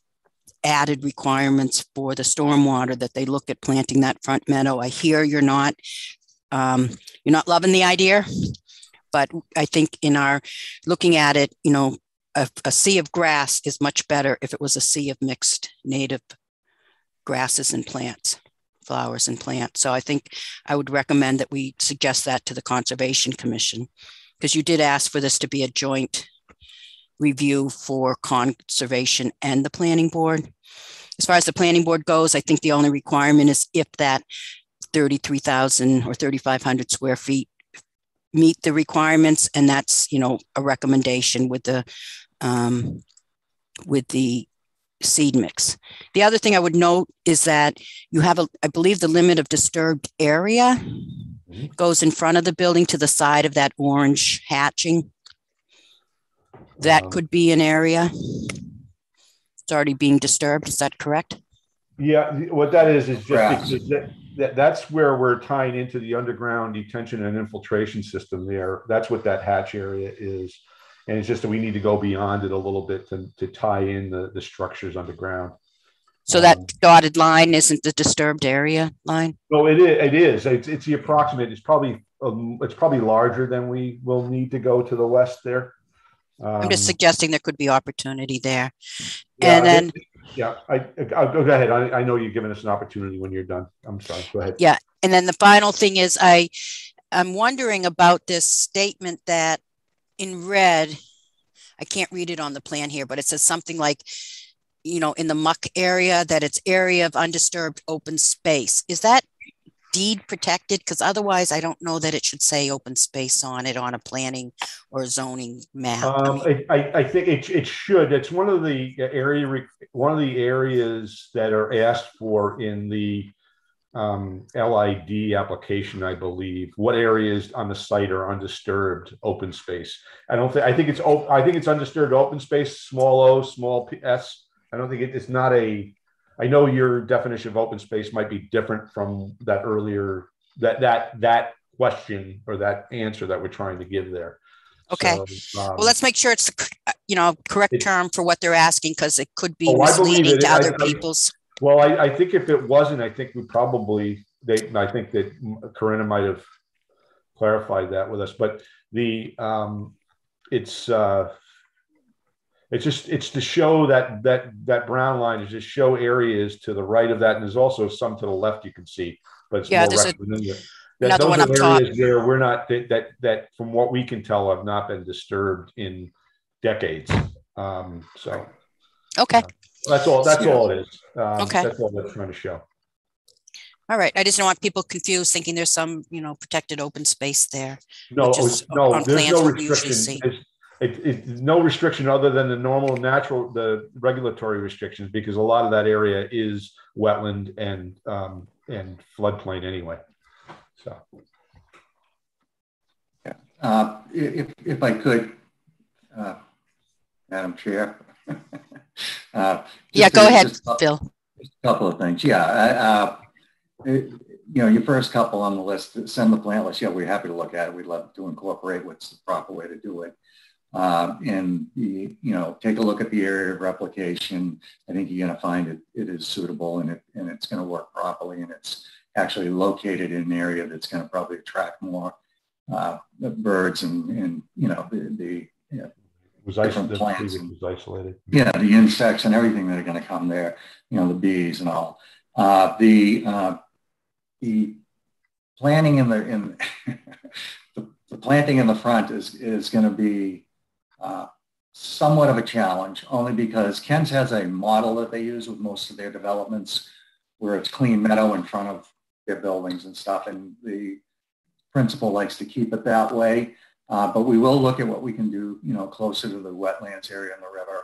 added requirements for the stormwater that they look at planting that front meadow. I hear you're not um, you're not loving the idea, but I think in our looking at it, you know, a, a sea of grass is much better if it was a sea of mixed native grasses and plants flowers and plants. So I think I would recommend that we suggest that to the Conservation Commission because you did ask for this to be a joint review for conservation and the planning board. As far as the planning board goes, I think the only requirement is if that 33,000 or 3,500 square feet meet the requirements, and that's you know a recommendation with the um, with the seed mix. The other thing I would note is that you have a, I believe the limit of disturbed area mm-hmm. goes in front of the building to the side of that orange hatching. That um, could be an area. It's already being disturbed. Is that correct? Yeah, what that is is just that, that, that's where we're tying into the underground detention and infiltration system there. That's what that hatch area is and it's just that we need to go beyond it a little bit to, to tie in the, the structures underground. So that um, dotted line isn't the disturbed area line? No, it is. It is. It's, it's the approximate. It's probably um, it's probably larger than we will need to go to the west there. Um, I'm just um, suggesting there could be opportunity there. Yeah, and then, yeah, I, I'll go ahead. I, I know you've given us an opportunity when you're done. I'm sorry. Go ahead. Yeah, and then the final thing is I, I'm wondering about this statement that in red, I can't read it on the plan here, but it says something like you know, in the muck area, that it's area of undisturbed open space. Is that deed protected? Because otherwise, I don't know that it should say open space on it on a planning or zoning map. Um, I, I, I, think it, it should. It's one of the area one of the areas that are asked for in the um, LID application, I believe. What areas on the site are undisturbed open space? I don't think. I think it's. I think it's undisturbed open space. Small O, small s. I don't think it, it's not a I know your definition of open space might be different from that earlier that that that question or that answer that we're trying to give there. Okay. So, um, well, let's make sure it's the you know correct it, term for what they're asking because it could be oh, misleading to other I, people's. Well, I, I think if it wasn't, I think we probably they. I think that Corinna might have clarified that with us, but the um, it's uh, it's just it's to show that that that brown line is just show areas to the right of that, and there's also some to the left you can see, but it's yeah, there's a, that, another one up top. Where we're not that, that that from what we can tell have not been disturbed in decades. Um, so okay, uh, that's all. That's all it is. Um, okay, that's all they're trying to show. All right. I just don't want people confused thinking there's some, you know, protected open space there. No, no, there's no restriction it, it, no restriction other than the normal natural the regulatory restrictions because a lot of that area is wetland and um, and floodplain anyway so yeah uh, if, if i could uh, madam chair uh, yeah go ahead phil a couple of things yeah uh, it, you know, your first couple on the list, send the plant list. Yeah, we're happy to look at it. We'd love to incorporate what's the proper way to do it. Uh, and you, you know, take a look at the area of replication. I think you're going to find it, it is suitable and it and it's going to work properly. And it's actually located in an area that's going to probably attract more uh, birds and, and you know the, the you know, was different plants. And, was isolated. Yeah, the insects and everything that are going to come there. You know, the bees and all. Uh, the uh, the planting in the in the, the planting in the front is is going to be uh, somewhat of a challenge, only because Ken's has a model that they use with most of their developments where it's clean meadow in front of their buildings and stuff. And the principal likes to keep it that way. Uh, but we will look at what we can do, you know, closer to the wetlands area and the river.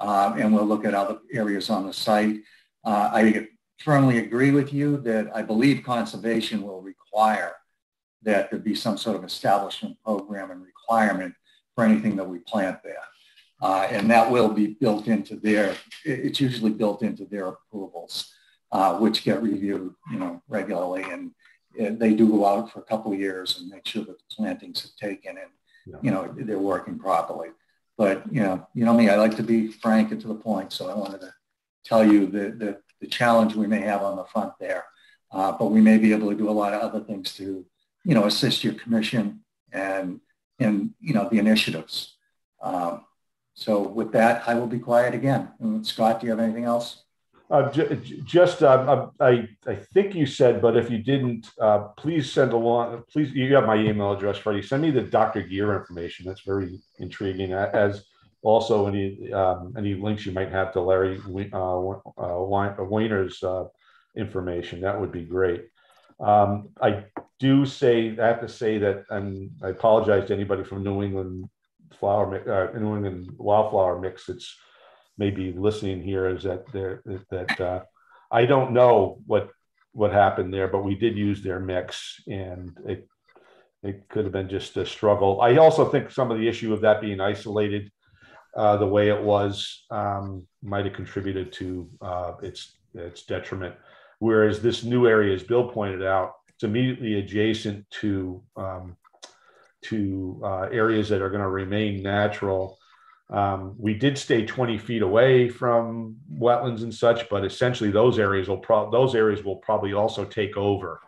Uh, and we'll look at other areas on the site. Uh, I firmly agree with you that I believe conservation will require that there be some sort of establishment program and requirement for anything that we plant there. Uh, and that will be built into their, it's usually built into their approvals, uh, which get reviewed, you know, regularly. And, and, they do go out for a couple of years and make sure that the plantings have taken and, yeah. you know, they're working properly. But, you know, you know me, I like to be frank and to the point. So I wanted to tell you the, the, the challenge we may have on the front there. Uh, but we may be able to do a lot of other things to, you know, assist your commission and and you know the initiatives. Um, so with that, I will be quiet again. And Scott, do you have anything else? Uh, just, uh, I, I think you said, but if you didn't, uh, please send along. Please, you have my email address, Freddie. Send me the Dr. Gear information. That's very intriguing. As also any um, any links you might have to Larry uh, uh, Weaner's uh, information. That would be great. Um, I do say, I have to say that, and I apologize to anybody from New England flower, New England wildflower mix that's maybe listening here is that there that uh, I don't know what what happened there, but we did use their mix, and it it could have been just a struggle. I also think some of the issue of that being isolated uh, the way it was um, might have contributed to uh, its its detriment. Whereas this new area, as Bill pointed out, it's immediately adjacent to um, to uh, areas that are going to remain natural. Um, we did stay 20 feet away from wetlands and such, but essentially those areas will pro- those areas will probably also take over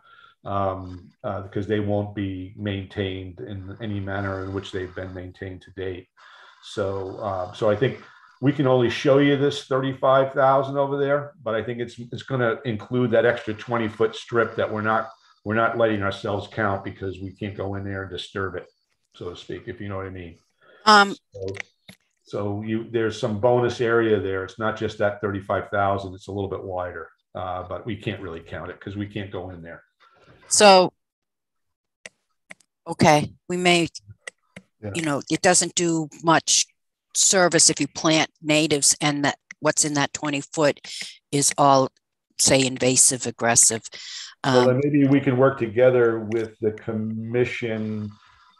um, uh, because they won't be maintained in any manner in which they've been maintained to date. So, uh, so I think we can only show you this 35,000 over there, but I think it's, it's going to include that extra 20 foot strip that we're not, we're not letting ourselves count because we can't go in there and disturb it, so to speak, if you know what I mean. Um, so, so you there's some bonus area there. It's not just that 35,000, it's a little bit wider. Uh, but we can't really count it because we can't go in there. So, okay, we may, yeah. you know, it doesn't do much service if you plant natives and that what's in that 20 foot is all, say, invasive, aggressive. Um, well, then maybe we can work together with the commission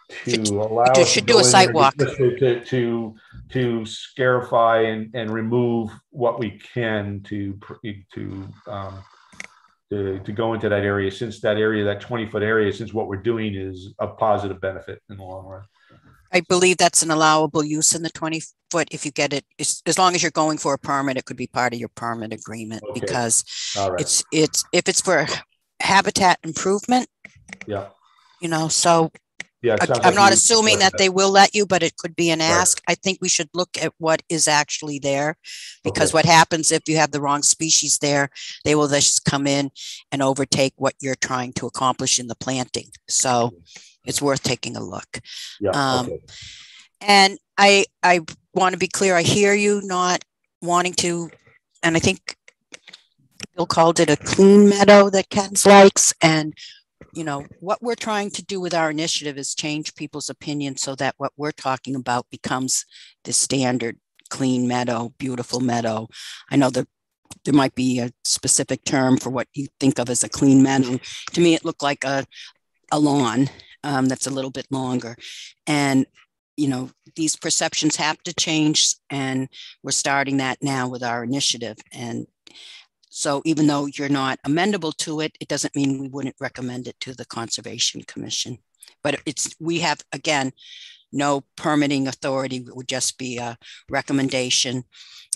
to should, allow us should do a site walk to, to, to to scarify and, and remove what we can to to um, to, to go into that area since that area that 20 foot area since what we're doing is a positive benefit in the long run i believe that's an allowable use in the 20 foot if you get it as long as you're going for a permit it could be part of your permit agreement okay. because right. it's it's if it's for habitat improvement yeah you know so yeah, I'm not assuming that they will let you, but it could be an ask. I think we should look at what is actually there because what happens if you have the wrong species there, they will just come in and overtake what you're trying to accomplish in the planting. So it's worth taking a look. Yeah, um, okay. And I, I want to be clear. I hear you not wanting to, and I think Bill called it a clean meadow that Ken's likes. And you know, what we're trying to do with our initiative is change people's opinion so that what we're talking about becomes the standard clean meadow, beautiful meadow. I know that there might be a specific term for what you think of as a clean meadow. To me, it looked like a, a lawn um, that's a little bit longer. And, you know, these perceptions have to change. And we're starting that now with our initiative. And so even though you're not amendable to it, it doesn't mean we wouldn't recommend it to the Conservation Commission. But it's we have again no permitting authority. It would just be a recommendation,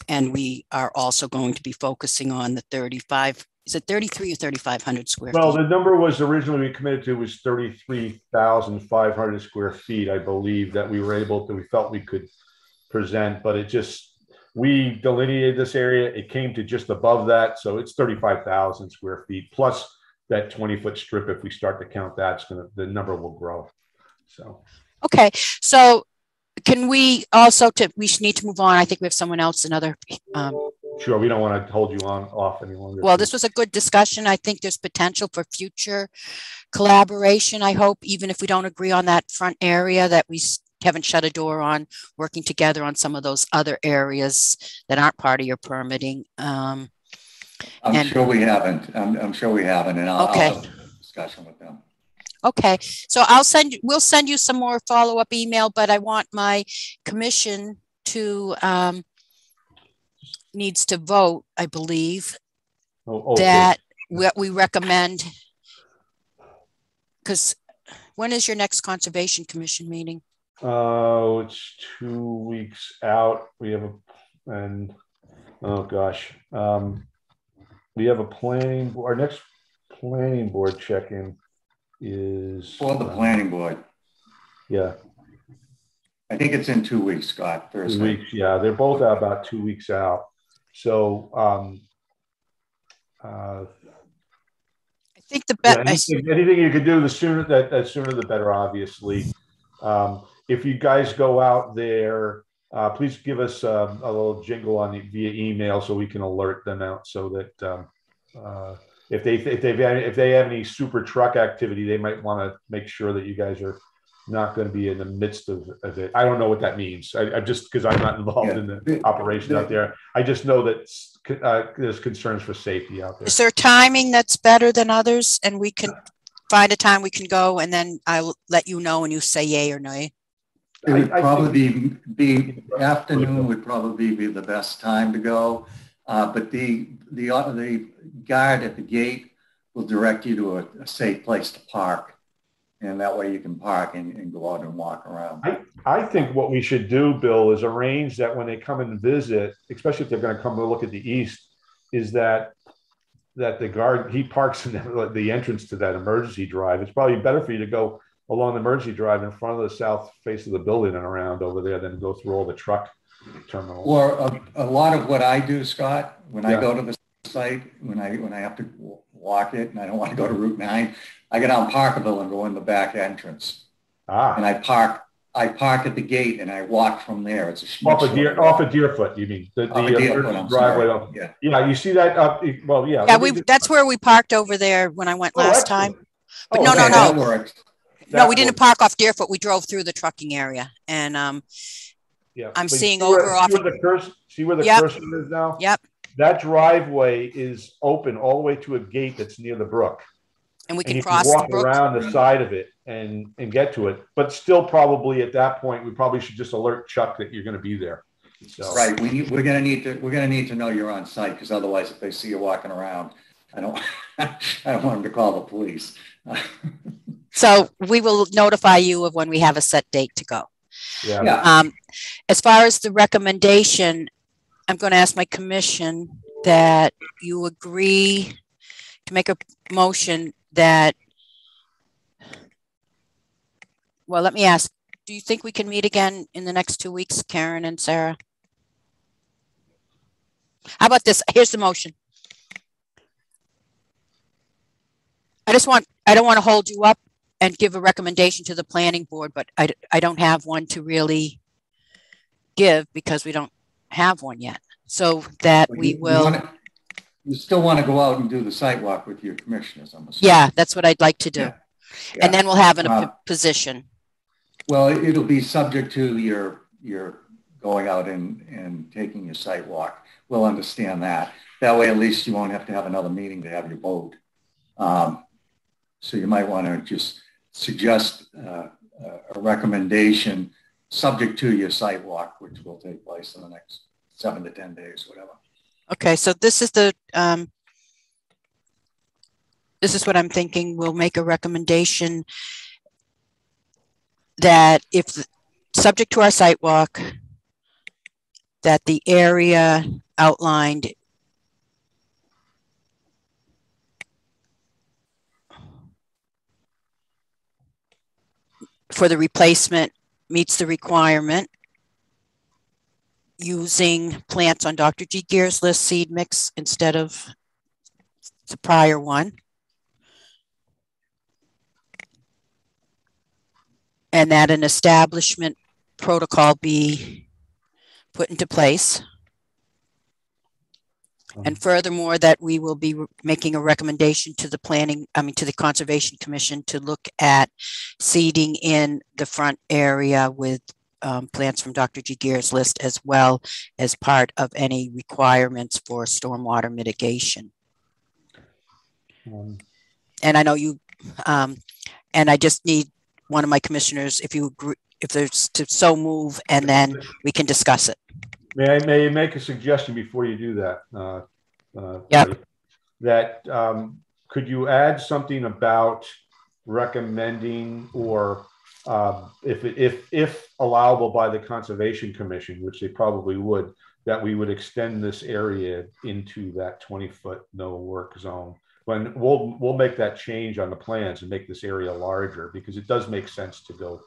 and we are also going to be focusing on the 35. Is it 33 or 3,500 square well, feet? the number was originally we committed to was 33,500 square feet, I believe, that we were able to, we felt we could present, but it just we delineated this area. It came to just above that. So it's 35,000 square feet plus that 20 foot strip. If we start to count that, it's to, the number will grow. So, okay. So can we also to, we need to move on. I think we have someone else, another, um, Sure, we don't want to hold you on off any longer. Well, this was a good discussion. I think there's potential for future collaboration. I hope, even if we don't agree on that front area, that we haven't shut a door on working together on some of those other areas that aren't part of your permitting. Um, I'm and, sure we haven't. I'm, I'm, sure we haven't, and I'll, okay. I'll have discussion with them. Okay, so I'll send you. We'll send you some more follow up email, but I want my commission to um, needs to vote. I believe oh, okay. that what we recommend because when is your next conservation commission meeting? Oh, it's two weeks out. We have a, and oh gosh, um, we have a planning. Our next planning board check-in is for the uh, planning board. Yeah, I think it's in two weeks, Scott. Thursday. Two weeks. Yeah, they're both out about two weeks out. So, um, uh, I think the best. Yeah, anything, anything, you could do, the sooner that, the sooner the better. Obviously. Um, if you guys go out there, uh, please give us um, a little jingle on the, via email so we can alert them out so that um, uh, if they if they if they have any super truck activity, they might want to make sure that you guys are not going to be in the midst of, of it. I don't know what that means. I, I just because I'm not involved yeah. in the operation out there. I just know that uh, there's concerns for safety out there. Is there timing that's better than others, and we can find a time we can go, and then I'll let you know, and you say yay or nay. It would I, probably be, be afternoon would probably be the best time to go. Uh, but the, the, uh, the guard at the gate will direct you to a, a, safe place to park. And that way you can park and, and go out and walk around. I, I think what we should do, Bill, is arrange that when they come and visit, especially if they're going to come to look at the east, is that that the guard he parks in the, the entrance to that emergency drive. It's probably better for you to go along the emergency drive in front of the south face of the building and around over there, then go through all the truck terminals. Or a, a lot of what I do, Scott, when yeah. I go to the site, when I when I have to walk it and I don't want to go to Route 9, I get on Parkerville and go in the back entrance. Ah. And I park I park at the gate and I walk from there. It's a Off a deer, off a Deerfoot, you mean? The, Off the Deerfoot, emergency I'm driveway. sorry. up- Yeah. Yeah, you see that up, well, yeah. Yeah, we, that's where we parked over there when I went Oh, last excellent. time. But Oh, no, no, okay, no. That works. No, we didn't park off Deerfoot. We drove through the trucking area and, um, Yeah. I'm But seeing see where- over off See of- where the cursor, see where the Yep. cursor is now? Yep. That driveway is open all the way to a gate that's near the brook. and we And can you cross can the walk brook. around the side of it and, and get to it. But still probably at that point, we probably should just alert Chuck that you're gonna be there. So, Right, we need, we're gonna need to, we're gonna need to know you're on site, because otherwise if they see you walking around, I don't, I don't want them to call the police. So we will notify you of when we have a set date to go. yeah. Yeah, Um, as far as the recommendation, I'm going to ask my commission that you agree to make a motion that, well, let me ask, do you think we can meet again in the next two weeks, Karen and Sarah? How about this? Here's the motion. I just want, I don't want to hold you up and give a recommendation to the planning board, but I, I don't have one to really give because we don't have one yet. So that we you- you will, wanna- You still want to go out and do the site walk with your commissioners, I'm assuming? yeah, that's what I'd like to do. Yeah. And then we'll have an Uh, a position. Well, it- it'll be subject to your, your going out and, and taking your site walk. We'll understand that. That way, at least you won't have to have another meeting to have your vote. Um, So you might want to just suggest uh, a- recommendation, subject to your site walk, which will take place in the next seven to 10 days, whatever. Okay, so this is the, um, this is what I'm thinking. We'll make a recommendation that if, subject to our site walk, that the area outlined for the replacement meets the requirement using plants on Dr. Gegear's list seed mix instead of the prior one. And that an establishment protocol be put into place. And furthermore, that we will be re- making a recommendation to the planning, I mean, to the Conservation Commission to look at seeding in the front area with um, plants from Dr. Gegear's list as well as part of any requirements for stormwater mitigation. Um, And I know you, um, and I just need one of my commissioners, if you agree, if there's to so move, and then we can discuss it. May I, may I make a suggestion before you do that? uh, uh, Yep. That, um, could you add something about recommending or, uh, if, if, if allowable by the Conservation Commission, which they probably would, that we would extend this area into that twenty foot no work zone? When we'll, we'll make that change on the plans and make this area larger because it does make sense to go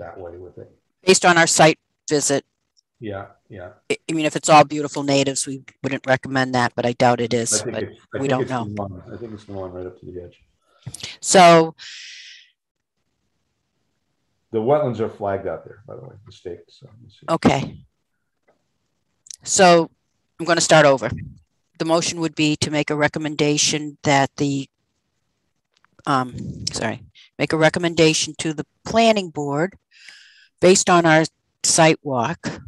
that way with it. Based on our site visit, Yeah, yeah. I I mean, if it's all beautiful natives, we wouldn't recommend that, but I doubt it I is. think But it's, I we think don't it's the know. one- I think it's the one right up to the edge. So, The wetlands are flagged out there, by the way, the state. So let's see. okay. So I'm going to start over. The motion would be to make a recommendation that the, um, sorry, make a recommendation to the planning board based on our site walk.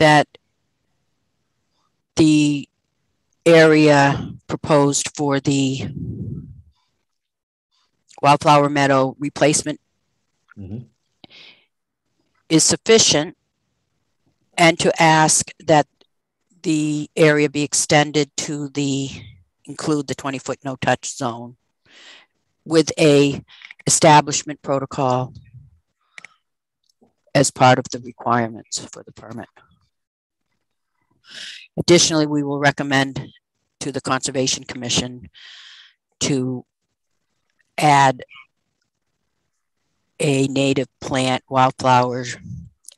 That the area proposed for the wildflower meadow replacement Mhm. is sufficient and to ask that the area be extended to the, include the 20-foot no-touch zone with a establishment protocol as part of the requirements for the permit. Additionally, we will recommend to the Conservation Commission to add a native plant, wildflowers,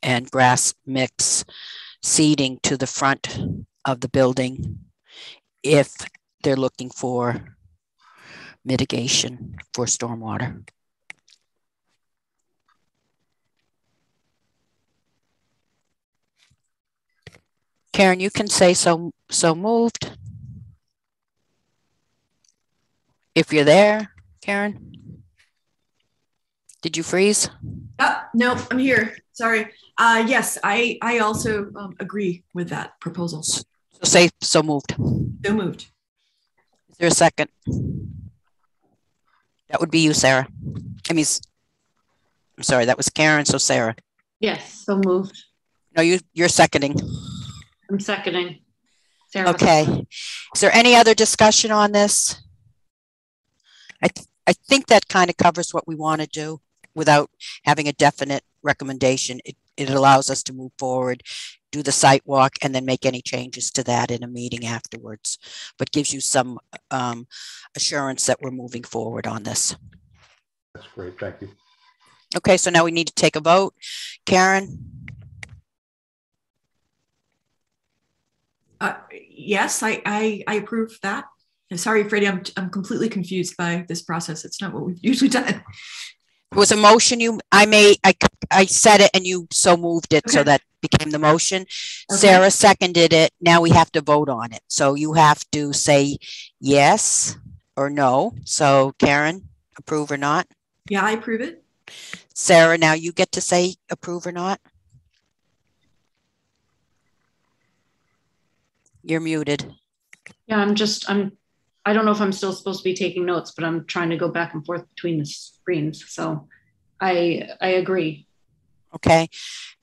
and grass mix seeding to the front of the building if they're looking for mitigation for stormwater. Karen, you can say so so moved. If you're there, Karen. Did you freeze? Uh, no, I'm here. Sorry. Uh, yes, I I also um, agree with that proposal. So say so moved. So moved. Is there a second? That would be you, Sarah. I mean, I'm sorry, that was Karen, so Sarah. Yes, so moved. No, you you're seconding. I'm seconding. Sarah. Okay. Is there any other discussion on this? I, th I think that kind of covers what we want to do without having a definite recommendation. It, it allows us to move forward, do the site walk, and then make any changes to that in a meeting afterwards, but gives you some um, assurance that we're moving forward on this. That's great. Thank you. Okay, so now we need to take a vote. Karen? Uh, yes, I, I, I approve that. I'm sorry, Freddie, I'm, I'm completely confused by this process. It's not what we've usually done. It was a motion you, I made, I, I said it and you so moved it, so Okay. that became the motion. Sarah seconded it. Now we have to vote on it. So you have to say yes or no. So Karen, approve or not? Yeah, I approve it. Sarah, now you get to say approve or not? You're muted. Yeah, I'm just, I'm, I don't know if I'm still supposed to be taking notes, but I'm trying to go back and forth between the screens. So I, I agree. Okay.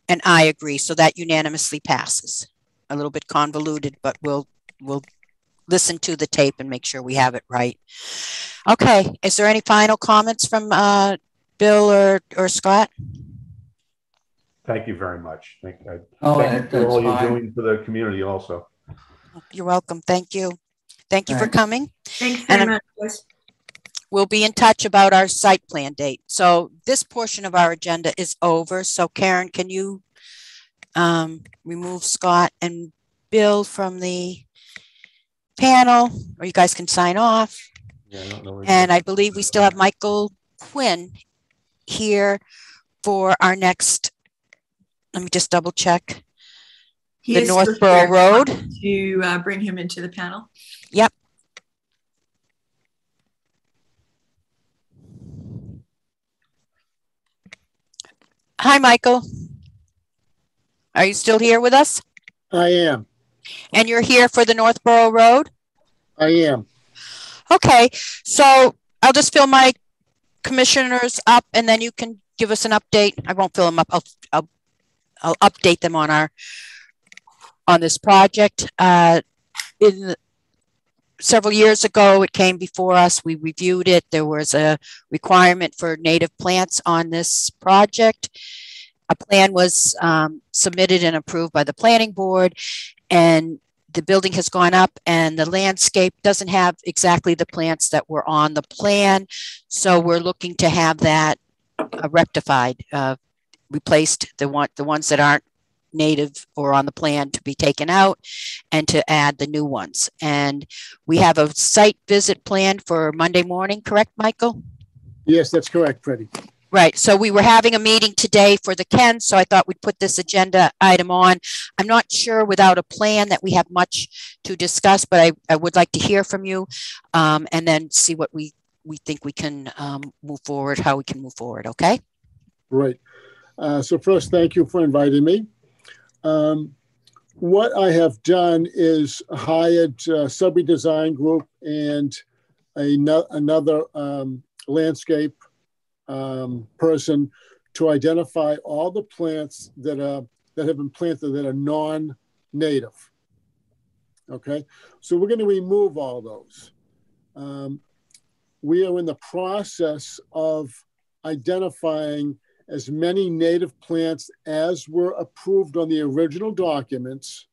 And I agree. So that unanimously passes. A little bit convoluted, but we'll, we'll listen to the tape and make sure we have it right. Okay. Is there any final comments from uh, Bill or, or Scott? Thank you very much. Thank, I, Oh, thank you for all that's you're doing for the community also. You're welcome. Thank you. Thank you for Thanks. coming. Thanks And very I'm- much. We'll be in touch about our site plan date. So this portion of our agenda is over. So Karen, can you um, remove Scott and Bill from the panel, or you guys can sign off? Yeah, I don't know. And I believe we still have Michael Quinn here for our next, let me just double check, He the is Northborough Road. To uh, bring him into the panel. Yep. Hi, Michael. Are you still here with us? I am. And you're here for the Northborough Road? I am. Okay, so I'll just fill my commissioners up and then you can give us an update. I won't fill them up. I'll, I'll, I'll update them on our, on this project. Uh, in several years ago, it came before us. We reviewed it. There was a requirement for native plants on this project. A plan was um, submitted and approved by the planning board and the building has gone up and the landscape doesn't have exactly the plants that were on the plan. So we're looking to have that uh, rectified, uh, replaced the one, the ones that aren't native or on the plan to be taken out and to add the new ones. And we have a site visit planned for Monday morning, correct, Michael? Yes, that's correct, Freddie. Right. So we were having a meeting today for the Ken, so I thought we'd put this agenda item on. I'm not sure without a plan that we have much to discuss, but I, I would like to hear from you um, and then see what we, we think we can um, move forward, how we can move forward. Okay. Right. Uh, so first, thank you for inviting me. Um, what I have done is hired uh, Subby Design Group and a, no- another um, landscape um, person to identify all the plants that are that have been planted that are non-native. Okay, so we're going to remove all those. Um, we are in the process of identifying as many native plants as were approved on the original documents.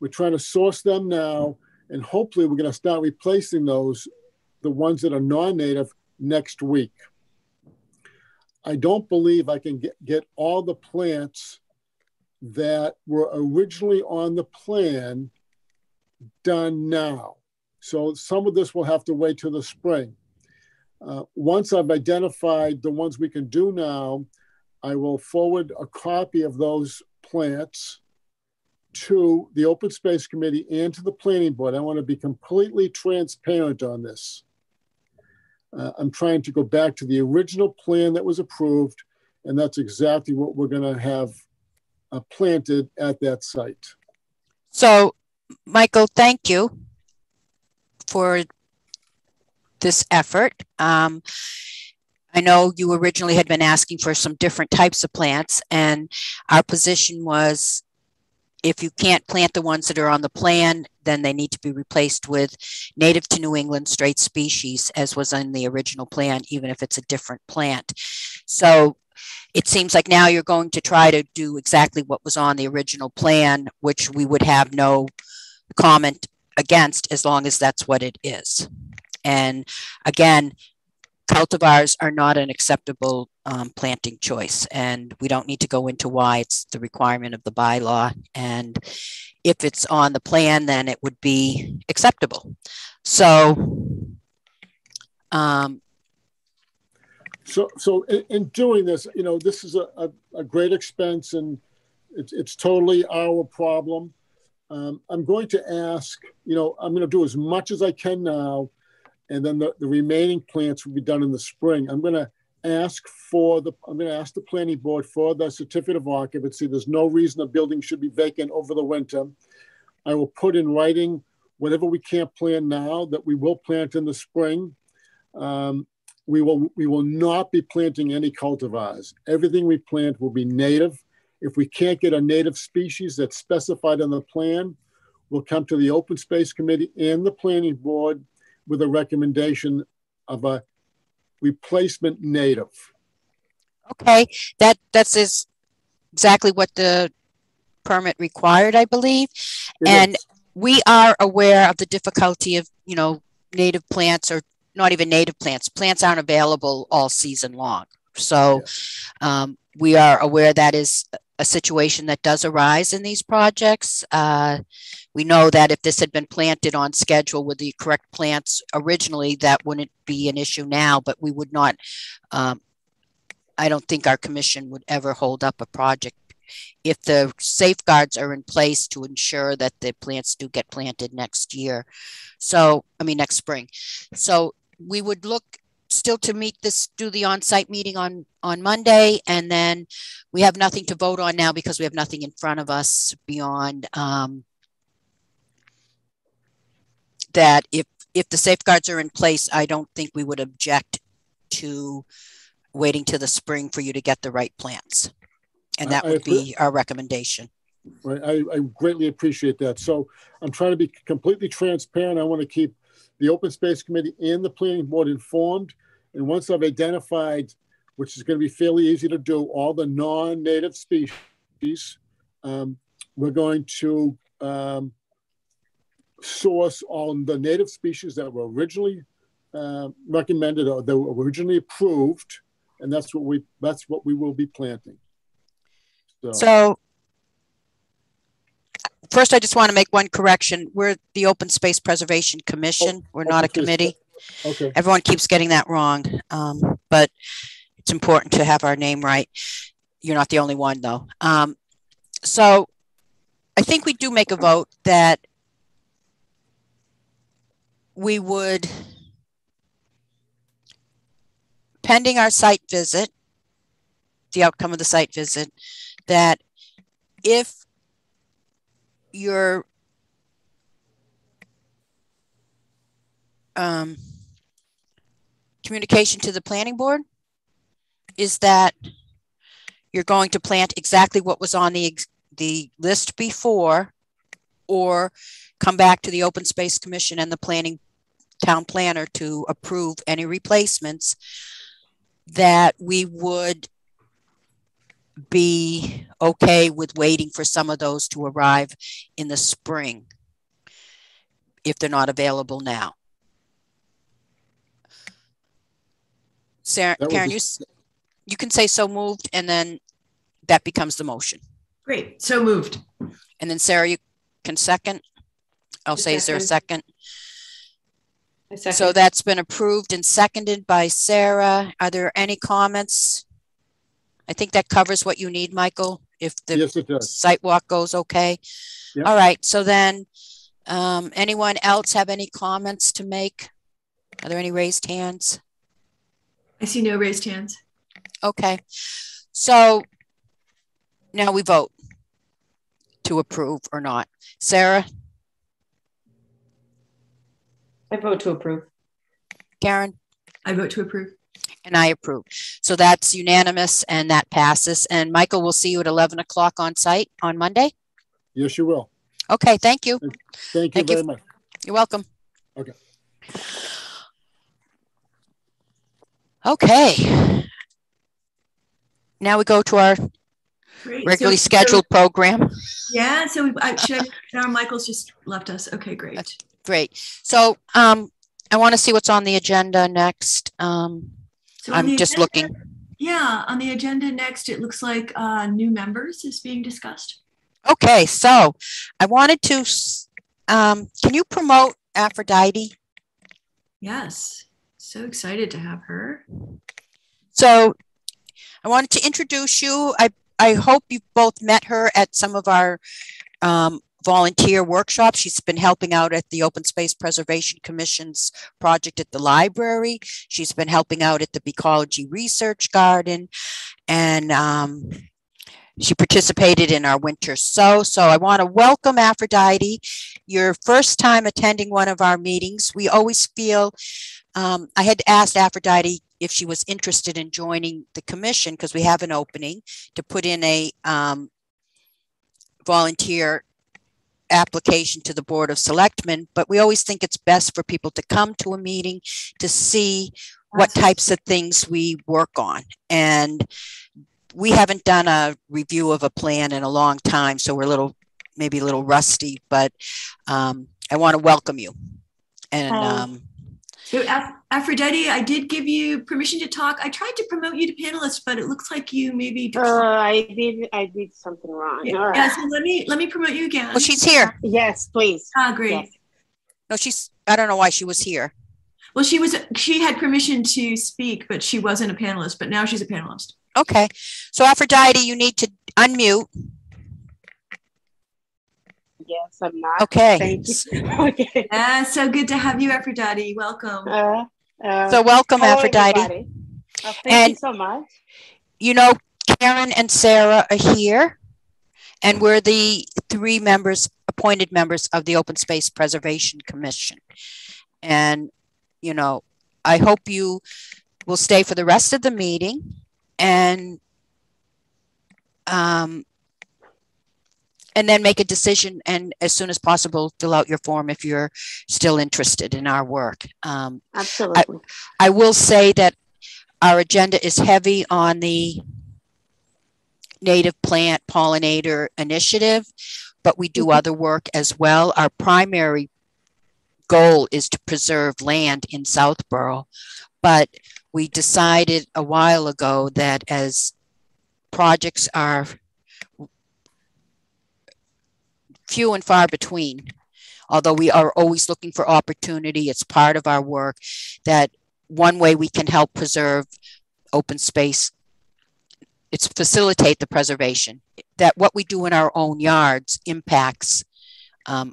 We're trying to source them now, and hopefully, we're going to start replacing those, the ones that are non native, next week. I don't believe I can get, get all the plants that were originally on the plan done now. So some of this will have to wait till the spring. Uh, once I've identified the ones we can do now, I will forward a copy of those plants to the Open Space Committee and to the Planning Board. I want to be completely transparent on this. Uh, I'm trying to go back to the original plan that was approved, and that's exactly what we're going to have uh, planted at that site. So, Michael, thank you for this effort. Um, I know you originally had been asking for some different types of plants, and our position was if you can't plant the ones that are on the plan, then they need to be replaced with native to New England straight species, as was in the original plan, even if it's a different plant. So it seems like now you're going to try to do exactly what was on the original plan, which we would have no comment against as long as that's what it is. And again, cultivars are not an acceptable um, planting choice, and we don't need to go into why it's the requirement of the bylaw. And if it's on the plan, then it would be acceptable. So, um, so, so in, in, doing this, you know, this is a, a, a great expense, and it's it's totally our problem. Um, I'm going to ask, you know, I'm going to do as much as I can now and then the, the remaining plants will be done in the spring. I'm going to ask for the, I'm going to ask the planning board for the certificate of occupancy. There's no reason the building should be vacant over the winter. I will put in writing whatever we can't plant now that we will plant in the spring. Um, we will we will not be planting any cultivars. Everything we plant will be native. If we can't get a native species that's specified on the plan, we'll come to the open space committee and the planning board with a recommendation of a replacement native. Okay, that that's is exactly what the permit required, I believe. It and is. we are aware of the difficulty of, you know, native plants or not even native plants. Plants aren't available all season long. So yeah. um, we are aware that is a situation that does arise in these projects. Uh, we know that if this had been planted on schedule with the correct plants originally, that wouldn't be an issue now, but we would not, um, I don't think our commission would ever hold up a project if the safeguards are in place to ensure that the plants do get planted next year. So, I mean, next spring. So we would look still to meet this, do the on-site meeting on, on Monday. And then we have nothing to vote on now because we have nothing in front of us beyond um, that if, if the safeguards are in place, I don't think we would object to waiting to the spring for you to get the right plants. And that I, would be our recommendation. Right. I, I greatly appreciate that. So I'm trying to be completely transparent. I want to keep the Open Space Committee and the Planning Board informed. And once I've identified, which is going to be fairly easy to do, all the non-native species, um, we're going to um, source on the native species that were originally uh, recommended or that were originally approved, and that's what we that's what we will be planting. So, so first, I just want to make one correction. We're the Open Space Preservation Commission. Oh, We're not a committee. Okay. Everyone keeps getting that wrong, um, but it's important to have our name right. You're not the only one, though. Um, so I think we do make a vote that we would, pending our site visit, the outcome of the site visit, that if your um, communication to the planning board is that you're going to plant exactly what was on the the list before or come back to the open space commission and the planning town planner to approve any replacements that we would be okay with waiting for some of those to arrive in the spring if they're not available now. Sarah, Karen, you, you can say so moved and then that becomes the motion. Great, so moved. And then Sarah, you can second. I'll say, is there a second? So that's been approved and seconded by Sarah. Are there any comments? I think that covers what you need, Michael, if the Yes, it does. site walk goes okay. Yep. All right, so then, um, anyone else have any comments to make? Are there any raised hands? I see no raised hands. Okay, so now we vote to approve or not. Sarah, I vote to approve. Karen, I vote to approve. and I approve. So that's unanimous and that passes. And Michael, we'll see you at 11 o'clock on site on Monday. Yes, you will. Okay, thank you. Thank you Thank you. very much. You're welcome. Okay. Okay. Now we go to our Great. regularly So- scheduled program. Yeah. So we, I, should I, now Michael's just left us. Okay, great. That's- Great. So um, I want to see what's on the agenda next. Um, So I'm just agenda- looking. Yeah, on the agenda next, it looks like uh, new members is being discussed. Okay, so I wanted to, um, can you promote Aphrodite? Yes. So excited to have her. So I wanted to introduce you. I, I hope you've both met her at some of our um, volunteer workshops. She's been helping out at the Open Space Preservation Commission's project at the library. She's been helping out at the Ecology Research Garden. And um, she participated in our winter sow. So I want to welcome Aphrodite. Your first time attending one of our meetings. We always feel um, I had asked Aphrodite if she was interested in joining the commission because we have an opening to put in a um, volunteer application to the Board of Selectmen, but we always think it's best for people to come to a meeting to see what types of things we work on. And we haven't done a review of a plan in a long time, so we're a little, maybe a little rusty, but um, I want to welcome you. And Hi. um, So Aph- Aphrodite, I did give you permission to talk. I tried to promote you to panelist, but it looks like you maybe. Uh, I did. I did something wrong. yeah, All right. yeah, so let me let me promote you again. well, she's here. Yes, please. Ah, great. Yes. No, she's, I don't know why she was here. Well, she was she had permission to speak, but she wasn't a panelist. But now she's a panelist. Okay. So Aphrodite, you need to unmute. Yes, I'm not. Okay. Thank you. okay. Ah, so good to have you, Aphrodite. Welcome. Uh, uh, So welcome, hello, Aphrodite. everybody. Uh, thank And- you so much. You know, Karen and Sarah are here, and we're the three members, appointed members of the Open Space Preservation Commission. And, you know, I hope you will stay for the rest of the meeting and um, and then make a decision and as soon as possible fill out your form if you're still interested in our work. Um, Absolutely. I will say that our agenda is heavy on the native plant pollinator initiative, but we do Mhm. other work as well. Our primary goal is to preserve land in Southborough, but we decided a while ago that as projects are few and far between, although we are always looking for opportunity, it's part of our work that one way we can help preserve open space it's facilitate the preservation. That what we do in our own yards impacts um,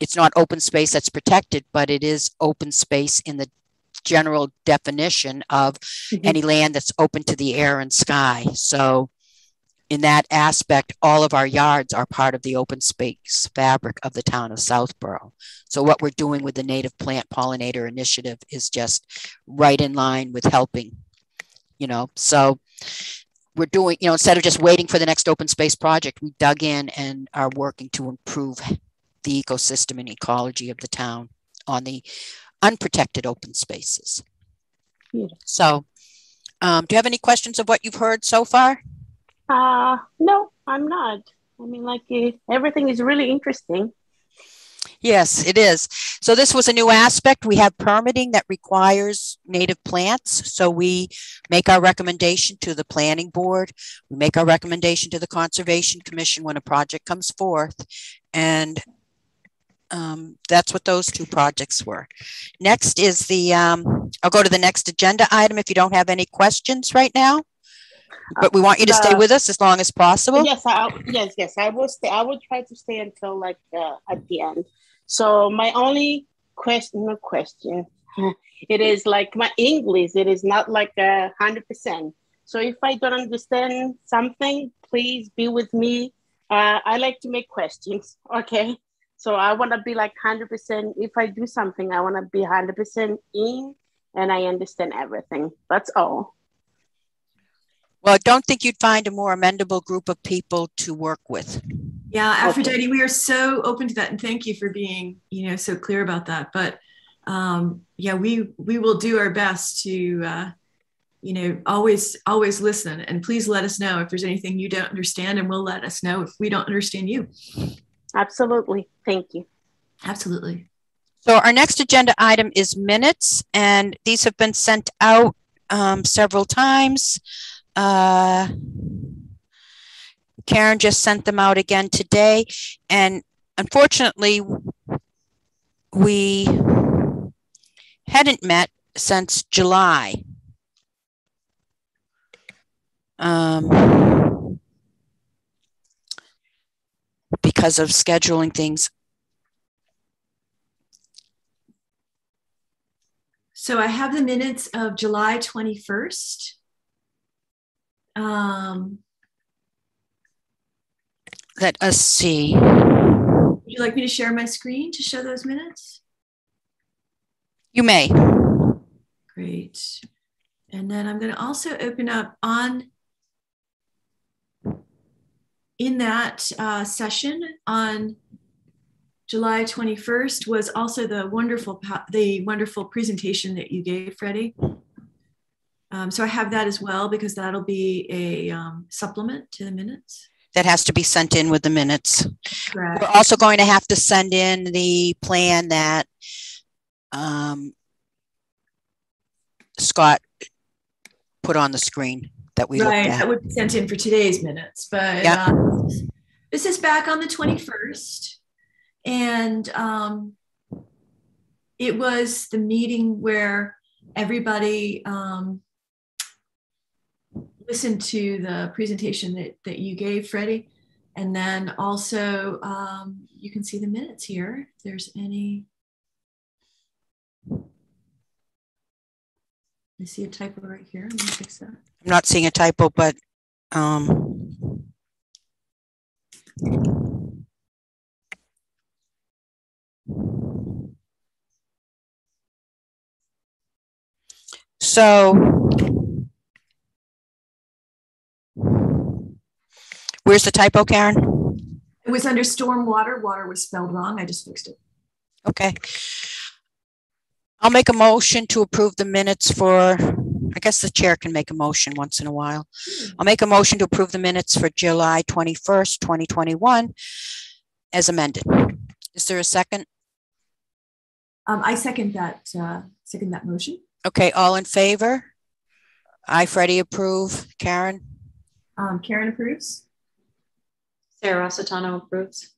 it's not open space that's protected but it is open space in the general definition of Mhm. any land that's open to the air and sky. So in that aspect all of our yards are part of the open space fabric of the town of southborough. So what we're doing with the native plant pollinator initiative is just right in line with helping you know so we're doing you know instead of just waiting for the next open space project we dug in and are working to improve the ecosystem and ecology of the town on the unprotected open spaces. Beautiful. so um, do you have any questions of what you've heard so far Uh, no, I'm not. I mean, like uh, everything is really interesting. Yes, it is. So this was a new aspect. We have permitting that requires native plants. So we make our recommendation to the planning board. We make our recommendation to the conservation commission when a project comes forth. And um, that's what those two projects were. Next is the, um, I'll go to the next agenda item if you don't have any questions right now. But we want you to stay with us as long as possible. Yes, I, yes, yes. I will stay. I will try to stay until like uh, at the end. So my only question, no question, it is like my English. It is not like a hundred percent. So if I don't understand something, please be with me. Uh, I like to make questions. Okay. So I want to be like hundred percent. If I do something, I want to be hundred percent in, and I understand everything. That's all. Well, I don't think you'd find a more amendable group of people to work with. Yeah, Aphrodite, we are so open to that, and thank you for being, you know, so clear about that. But um, yeah, we we will do our best to, uh, you know, always always listen, and please let us know if there's anything you don't understand, and we'll let us know if we don't understand you. Absolutely. Thank you. Absolutely. So our next agenda item is minutes, and these have been sent out um, several times. Uh, Karen just sent them out again today, and unfortunately, we hadn't met since July. Um, because of scheduling things So I have the minutes of July 21st. Um, let us see. would you like me to share my screen to show those minutes? You may. Great. And then I'm going to also open up on in that uh, session on July 21st was also the wonderful the wonderful presentation that you gave, Freddie. Um, so I have that as well because that'll be a um, supplement to the minutes. That has to be sent in with the minutes. Correct. We're also going to have to send in the plan that um, Scott put on the screen that we right, looked at. that would be sent in for today's minutes, but uh, this is back on the 21st. And um, it was the meeting where everybody um, listened to the presentation that, that you gave, Freddie. And then also, um, you can see the minutes here. If there's any. I see a typo right here. Let me fix that. I'm not seeing a typo, but um, so where's the typo, Karen? It was under stormwater. Water Water was spelled wrong. I just fixed it. Okay. I'll make a motion to approve the minutes for, I guess the chair can make a motion once in a while. I'll make a motion to approve the minutes for July 21st, 2021 as amended. Is there a second? Um, I second that. Uh, second that motion. Okay, all in favor? I, Freddie, approve. Karen? Um, Karen approves. Rossitano approves.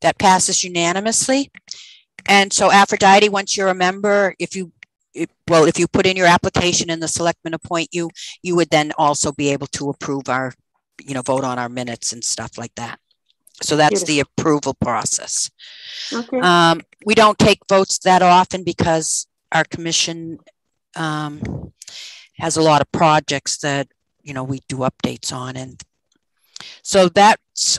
That passes unanimously. And so Aphrodite, once you're a member, if you, if, well, if you put in your application and the selectmen appoint you, you would then also be able to approve our, you know, vote on our minutes and stuff like that. So that's the approval process. Okay. Um, we don't take votes that often because our commission um, has a lot of projects that, you know, we do updates on. And so that's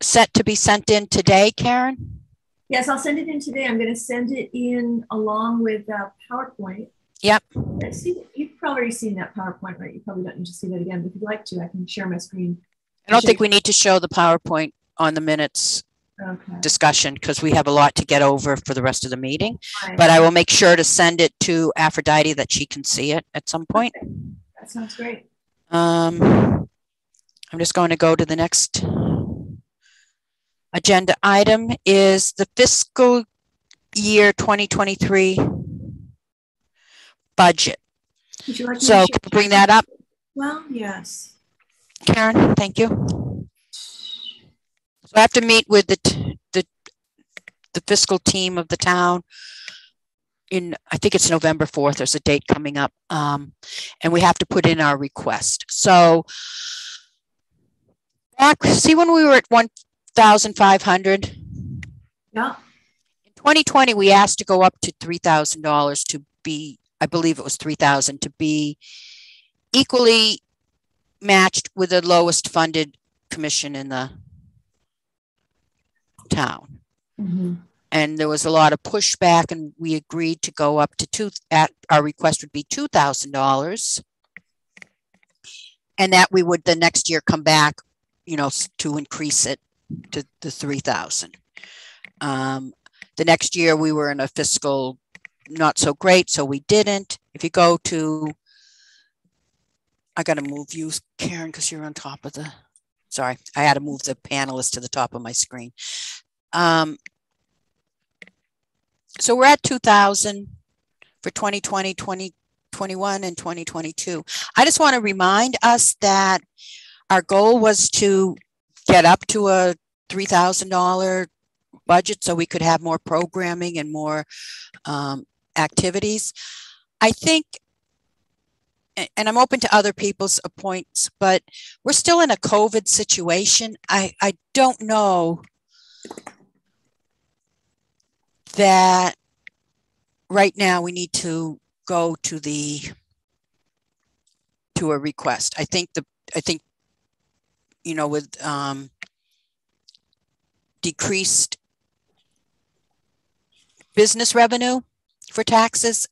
set to be sent in today, Karen? Yes, I'll send it in today. I'm going to send it in along with uh, PowerPoint. Yep. See, you've probably seen that PowerPoint, right? You probably don't need to see that again, but if you'd like to, I can share my screen. I don't think we need to show the PowerPoint on the minutes Okay. discussion because we have a lot to get over for the rest of the meeting. Fine. But I will make sure to send it to Aphrodite that she can see it at some point. That sounds great. Um, I'm just going to go to the next agenda item is the fiscal year 2023 budget. Like So can you bring that up, Well, yes. Karen? Thank you. So I have to meet with the, the, the fiscal team of the town in I think it's November 4th. There's a date coming up. Um, and we have to put in our request. So back see when we were at 1,500. Yeah. In 2020, we asked to go up to $3,000 to be, I believe it was 3,000 to be equally matched with the lowest funded commission in the town. Mm-hmm. And there was a lot of pushback, and we agreed to go up to two. At our request would be two thousand dollars, and that we would the next year come back, you know, to increase it to the three thousand. Um, the next year we were in a fiscal not so great, so we didn't. If you go to, I got to move you, Karen, because you're on top of the. Sorry, I had to move the panelists to the top of my screen. Um, so we're at 2000 for 2020, 2021, and 2022. I just want to remind us that our goal was to get up to a $3,000 budget so we could have more programming and more um, activities. I think, and I'm open to other people's points, but we're still in a COVID situation. I, I don't know that right now we need to go to the to a request. I think the I think you know with um, decreased business revenue for taxes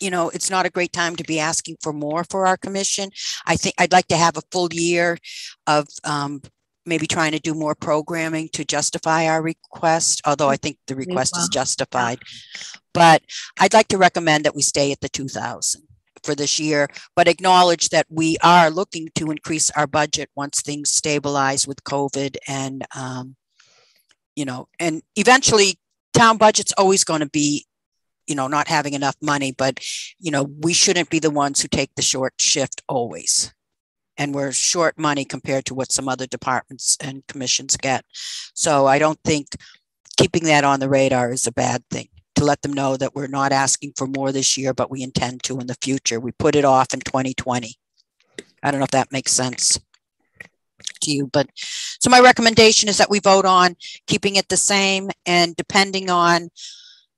you know it's not a great time to be asking for more for our commission. I think i'd like to have a full year of um, maybe trying to do more programming to justify our request, although I think the request is justified. But I'd like to recommend that we stay at the 2000 for this year, but acknowledge that we are looking to increase our budget once things stabilize with COVID and, um, you know, and eventually town budget's always going to be you know not having enough money but you know we shouldn't be the ones who take the short shift always and we're short money compared to what some other departments and commissions get. So I don't think keeping that on the radar is a bad thing to let them know that we're not asking for more this year, but we intend to in the future. We put it off in 2020. I don't know if that makes sense to you, but so my recommendation is that we vote on keeping it the same and depending on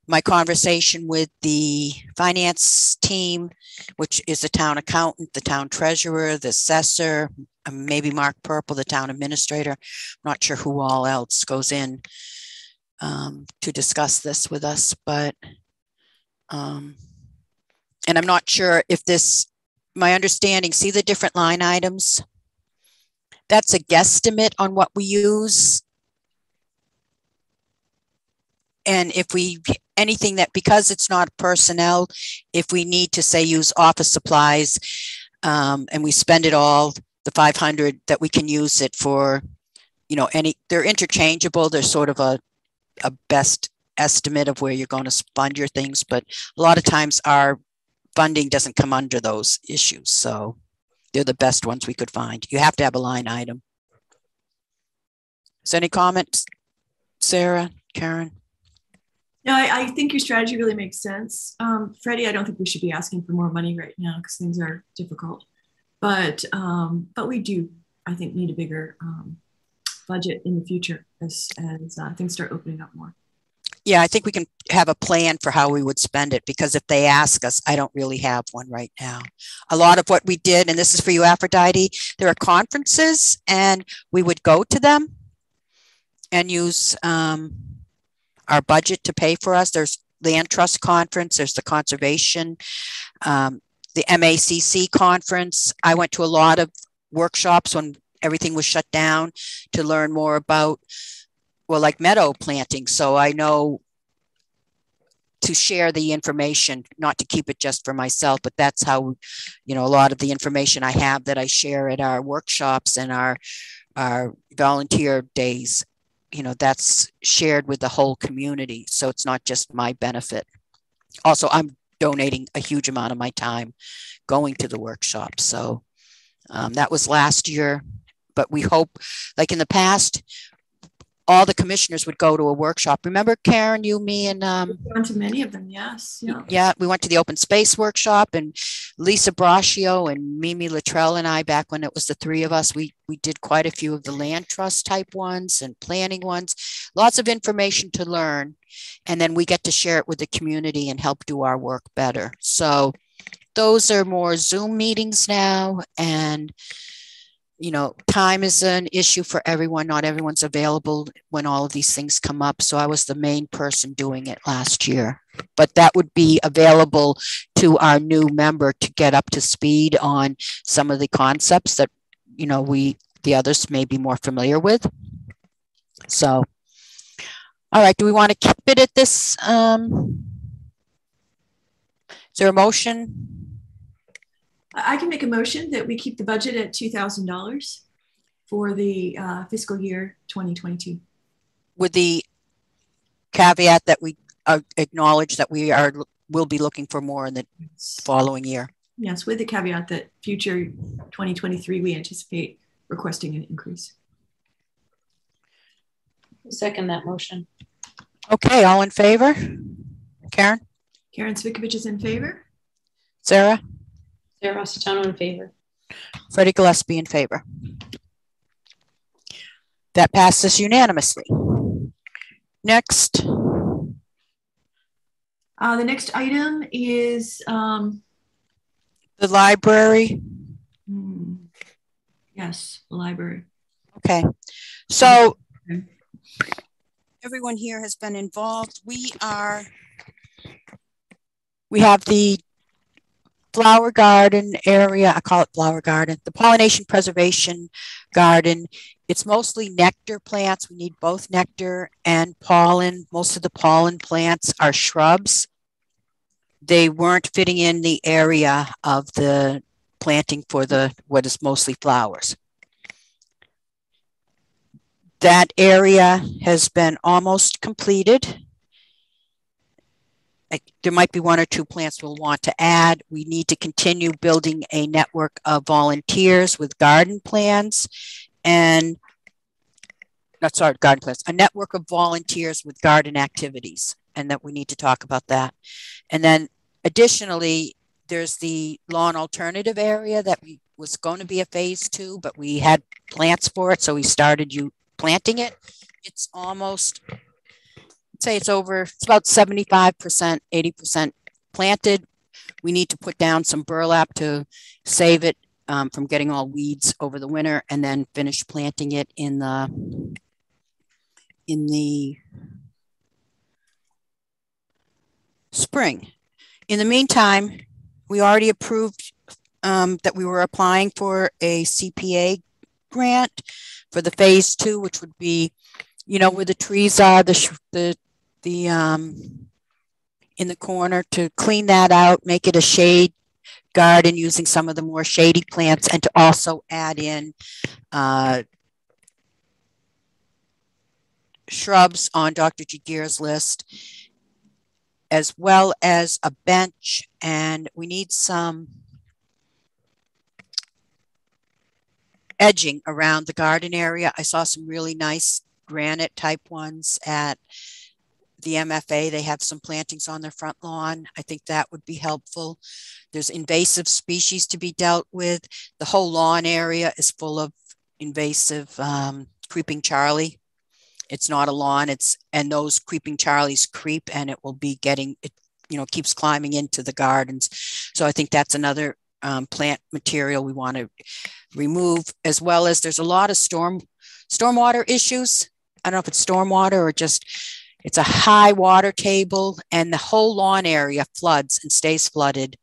my conversation with the finance team, which is the town accountant, the town treasurer, the assessor, maybe Mark Purple, the town administrator. I'm not sure who all else goes in um, to discuss this with us, but, um, and I'm not sure if this, my understanding, see the different line items? That's a guesstimate on what we use and if we anything that because it's not personnel if we need to say use office supplies um, and we spend it all the 500 that we can use it for you know any they're interchangeable they're sort of a, a best estimate of where you're going to fund your things but a lot of times our funding doesn't come under those issues so they're the best ones we could find you have to have a line item is any comments sarah karen no, I, I, think your strategy really makes sense. Um, Freddie, I don't think we should be asking for more money right now because things are difficult. But um, but we do, I think, need a bigger um, budget in the future as as uh, things start opening up more. Yeah, I think we can have a plan for how we would spend it because if they ask us, I don't really have one right now. A lot of what we did, and this is for you, Aphrodite, there are conferences and we would go to them and use um, our budget to pay for us. There's land trust conference, there's the conservation, um, the MACC conference. I went to a lot of workshops when everything was shut down to learn more about, well, like meadow planting. So I know to share the information, not to keep it just for myself, but that's how, you know, a lot of the information I have that I share at our workshops and our our volunteer days you know that's shared with the whole community. So it's not just my benefit. Also i'm donating a huge amount of my time going to the workshop. So um, that was last year but we hope like in the past all the commissioners would go to a workshop. Remember, Karen, you, me, and um, gone to many of them. Yes. Yeah. Yeah, we went to the open space workshop, and Lisa Braccio and Meme Luttrell and I, back when it was the three of us, we we did quite a few of the land trust type ones and planning ones. Lots of information to learn, and then we get to share it with the community and help do our work better. So those are more Zoom meetings now, and you know, time is an issue for everyone. Not everyone's available when all of these things come up. So I was the main person doing it last year. But that would be available to our new member to get up to speed on some of the concepts that, you know, we, the others may be more familiar with. So, all right, do we want to keep it at this? Um, is there a motion? I can make a motion that we keep the budget at $2,000 for the uh, fiscal year 2022. With the caveat that we uh, acknowledge that we are will be looking for more in the following year. Yes, with the caveat that future 2023 we anticipate requesting an increase. Second that motion. Okay, all in favor? Karen? Karen Cvikovich is in favor. Sarah? Sarah Rossitano in favor. Freddie Gillespie in favor. That passes unanimously. Next. Uh, the next item is um, the library. Hmm. Yes, the library. Okay. So okay. everyone here has been involved. We are, we have the flower garden area. I call it flower garden, the pollination preservation garden. It's mostly nectar plants. We need both nectar and pollen. Most of the pollen plants are shrubs. They weren't fitting in the area of the planting for the what is mostly flowers. That area has been almost completed there might be one or two plants we'll want to add. We need to continue building a network of volunteers with garden plans and not sorry, garden plans, a network of volunteers with garden activities, and that we need to talk about that. And then additionally, there's the lawn alternative area that we was going to be a phase two, but we had plants for it, so we started you planting it. It's almost say it's over, it's about 75%, 80% planted. We need to put down some burlap to save it um, from getting all weeds over the winter and then finish planting it in the, in the spring. In the meantime, we already approved um, that we were applying for a CPA grant for the phase two, which would be, you know, where the trees are, the, the the um, in the corner to clean that out, make it a shade garden using some of the more shady plants, and to also add in uh, shrubs on Dr. Gegear's list, as well as a bench, and we need some edging around the garden area. I saw some really nice granite type ones at the MFA, they have some plantings on their front lawn. I think that would be helpful. There's invasive species to be dealt with. The whole lawn area is full of invasive um, creeping Charlie. It's not a lawn, it's and those creeping Charlies creep and it will be getting it, you know, keeps climbing into the gardens. So I think that's another um, plant material we want to remove, as well as there's a lot of storm stormwater issues. I don't know if it's stormwater or just it's a high water table, and the whole lawn area floods and stays flooded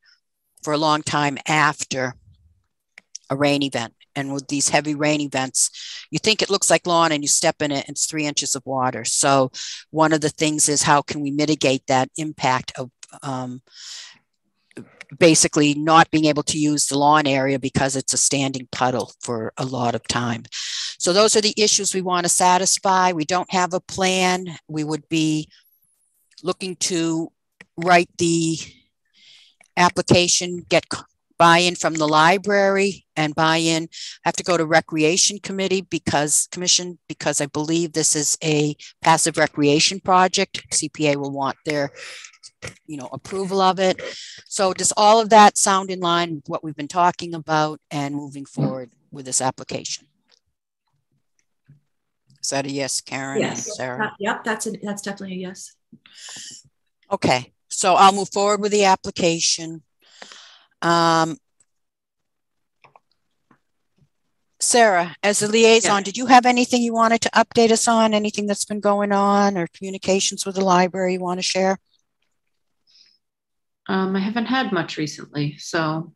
for a long time after a rain event. And with these heavy rain events, you think it looks like lawn and you step in it and it's three inches of water. So, one of the things is how can we mitigate that impact of um, basically not being able to use the lawn area because it's a standing puddle for a lot of time. So those are the issues we want to satisfy. We don't have a plan. We would be looking to write the application, get buy-in from the library and buy-in. I have to go to recreation committee because commission because I believe this is a passive recreation project. CPA will want their you know approval of it. So does all of that sound in line with what we've been talking about and moving forward with this application? Is that a yes, Karen? Yes. Sarah? yep, that's a, that's definitely a yes. Okay, so I'll move forward with the application. Um, Sarah, as a liaison, yeah. did you have anything you wanted to update us on? Anything that's been going on or communications with the library you want to share? Um, I haven't had much recently, so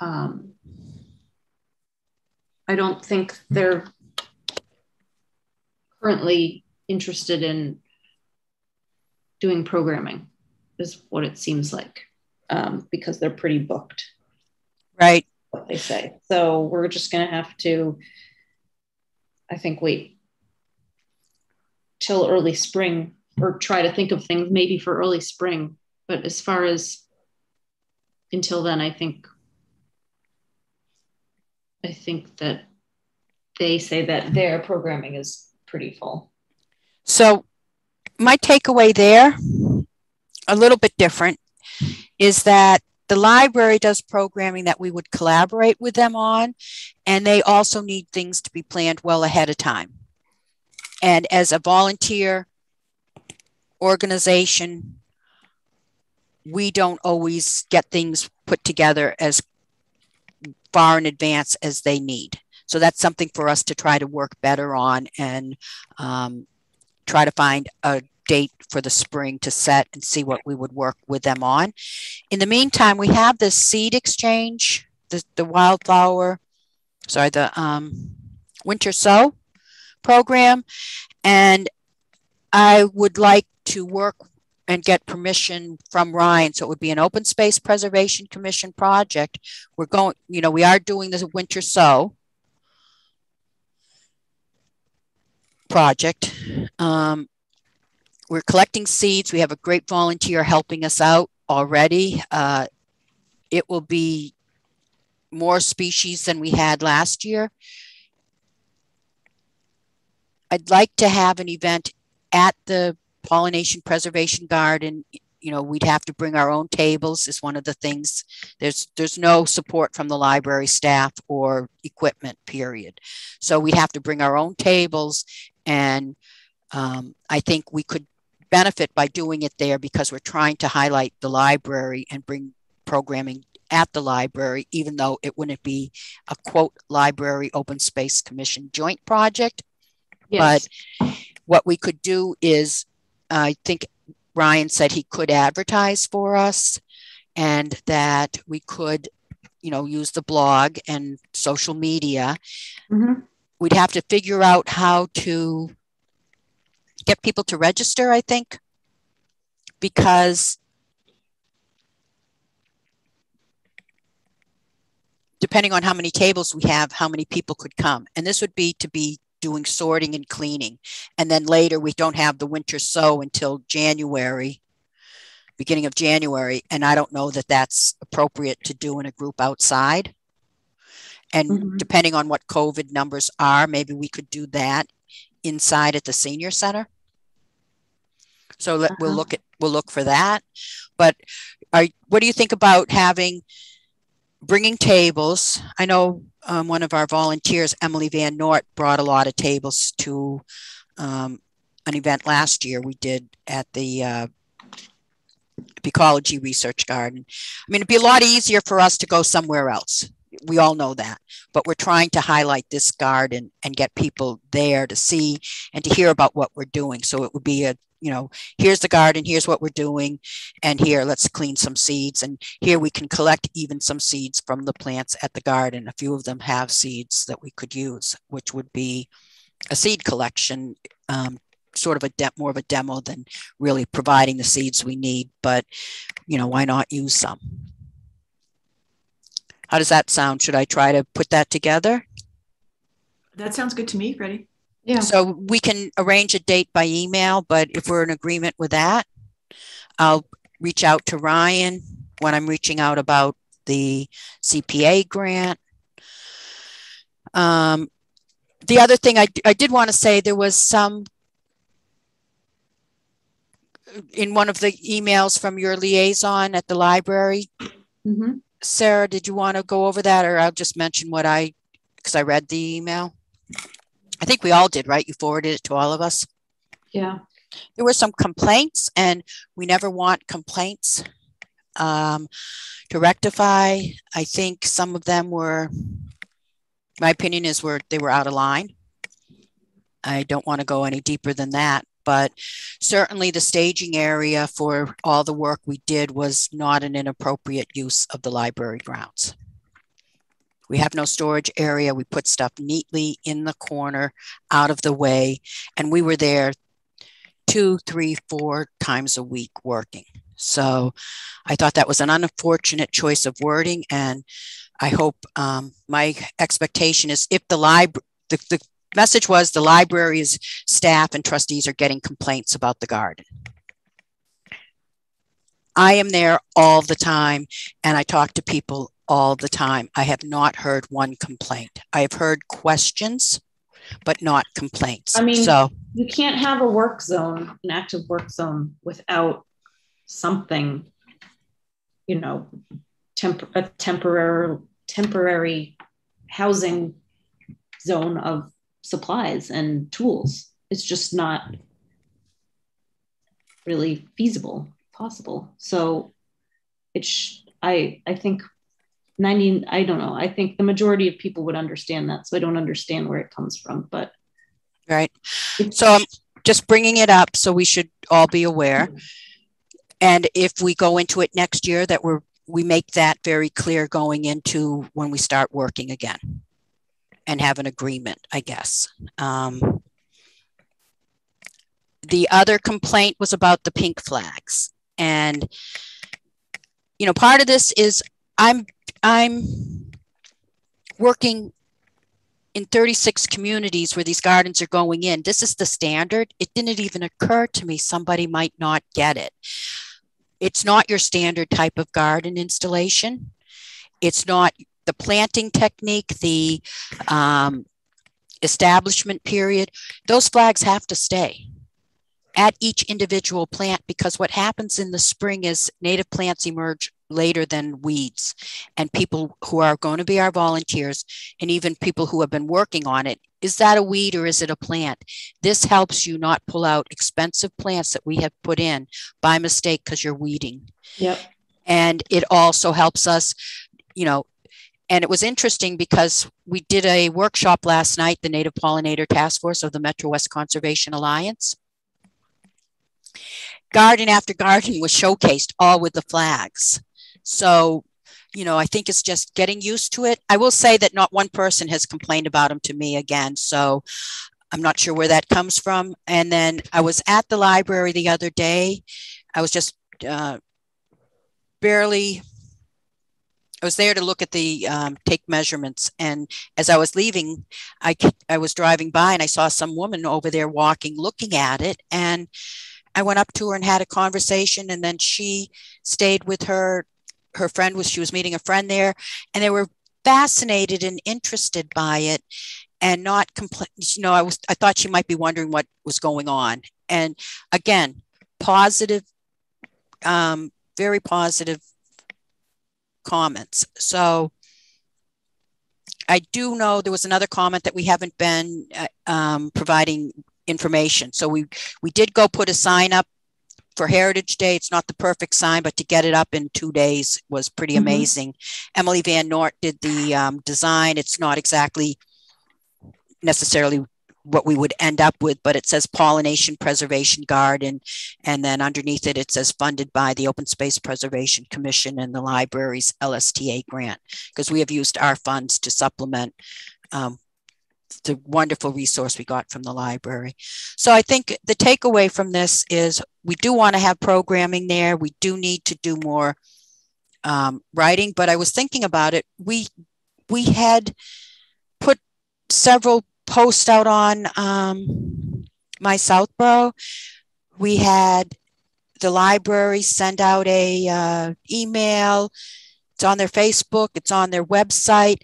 um, I don't think they're currently interested in doing programming, is what it seems like um, because they're pretty booked. Right. What they say. So we're just going to have to, I think, wait till early spring or try to think of things maybe for early spring. But as far as until then, I think I think that they say that their programming is pretty full. So my takeaway there, a little bit different, is that the library does programming that we would collaborate with them on, and they also need things to be planned well ahead of time. And as a volunteer organization, we don't always get things put together as far in advance as they need. So that's something for us to try to work better on and um, try to find a date for the spring to set and see what we would work with them on. In the meantime, we have the seed exchange, the, the wildflower, sorry, the um, winter sow program. And I would like to work and get permission from Ryan. So it would be an open space preservation commission project. We're going, you know, we are doing the winter sow project. Um, we're collecting seeds. We have a great volunteer helping us out already. Uh, it will be more species than we had last year. I'd like to have an event at the pollination preservation garden. You know, we'd have to bring our own tables is one of the things. There's there's no support from the library staff or equipment, period. So we'd have to bring our own tables and um, I think we could benefit by doing it there because we're trying to highlight the library and bring programming at the library, even though it wouldn't be a quote library open space commission joint project. Yes. But what we could do is, I think Ryan said he could advertise for us and that we could, you know, use the blog and social media. Mm-hmm. We'd have to figure out how to get people to register, I think, because depending on how many tables we have, how many people could come. And this would be to be doing sorting and cleaning. And then later we don't have the winter sow until January, beginning of January. And I don't know that that's appropriate to do in a group outside. And mm-hmm. depending on what COVID numbers are, maybe we could do that inside at the senior center. So let, uh-huh. we'll look at we'll look for that. But are, what do you think about having bringing tables? I know um, one of our volunteers, Emily Van Nort, brought a lot of tables to um, an event last year we did at the uh, Beecology Research Garden. I mean, it'd be a lot easier for us to go somewhere else we all know that but we're trying to highlight this garden and get people there to see and to hear about what we're doing. So it would be a you know here's the garden here's what we're doing and here let's clean some seeds. And here we can collect even some seeds from the plants at the garden a few of them have seeds that we could use which would be a seed collection um, sort of a de- more of a demo than really providing the seeds we need. But you know why not use some how does that sound? Should I try to put that together? That sounds good to me, Freddie. Yeah. So we can arrange a date by email, but if we're in agreement with that, I'll reach out to Ryan when I'm reaching out about the CPA grant. Um, the other thing I, I did want to say there was some in one of the emails from your liaison at the library. Mm-hmm. Sarah, did you want to go over that or I'll just mention what I, because I read the email? I think we all did, right? You forwarded it to all of us. Yeah. There were some complaints, and we never want complaints um, to rectify. I think some of them were, my opinion is, were they were out of line. I don't want to go any deeper than that, but certainly the staging area for all the work we did was not an inappropriate use of the library grounds. We have no storage area. We put stuff neatly in the corner, out of the way, and we were there two, three, four times a week working. So I thought that was an unfortunate choice of wording. And I hope um, my expectation is if the library, the, the message was the library's staff and trustees are getting complaints about the garden. I am there all the time and I talk to people all the time. I have not heard one complaint. I have heard questions, but not complaints. I mean, so you can't have a work zone, an active work zone, without something, you know, temp- a temporary temporary housing zone of supplies and tools. It's just not really feasible, possible. So it's I I think 90 i don't know. I think the majority of people would understand that so i don't understand where it comes from but right. So i'm just bringing it up so we should all be aware. And if we go into it next year that we're we make that very clear going into when we start working again and have an agreement i guess um, the other complaint was about the pink flags and you know part of this is i'm I'm working in 36 communities where these gardens are going in. This is the standard. It didn't even occur to me somebody might not get it. It's not your standard type of garden installation. It's not the planting technique, the um, establishment period. Those flags have to stay at each individual plant because what happens in the spring is native plants emerge later than weeds. And people who are going to be our volunteers, and even people who have been working on it, is that a weed or is it a plant? This helps you not pull out expensive plants that we have put in by mistake because you're weeding. Yep. And it also helps us, you know, and it was interesting because we did a workshop last night, the Native Pollinator Task Force of the Metro West Conservation Alliance garden after garden was showcased all with the flags so, you know, I think it's just getting used to it. I will say that not one person has complained about them to me again. So I'm not sure where that comes from. And then I was at the library the other day. I was just uh, barely I was there to look at the um, take measurements, and as I was leaving, I I was driving by and I saw some woman over there walking, looking at it, and I went up to her and had a conversation, and then she stayed with her her friend was she was meeting a friend there and they were fascinated and interested by it and not compl- you know i was i thought she might be wondering what was going on and again positive um, very positive comments so i do know there was another comment that we haven't been uh, um, providing information so we we did go put a sign up for Heritage Day, it's not the perfect sign, but to get it up in two days was pretty mm-hmm. amazing. Emily Van Nort did the um, design. It's not exactly necessarily what we would end up with, but it says Pollination Preservation Garden. And then underneath it, it says funded by the Open Space Preservation Commission and the library's LSTA grant, because we have used our funds to supplement um, the wonderful resource we got from the library. So I think the takeaway from this is we do want to have programming there. We do need to do more um, writing, but I was thinking about it. We we had put several posts out on um, my Southborough. We had the library send out a uh, email It's on their Facebook, it's on their website.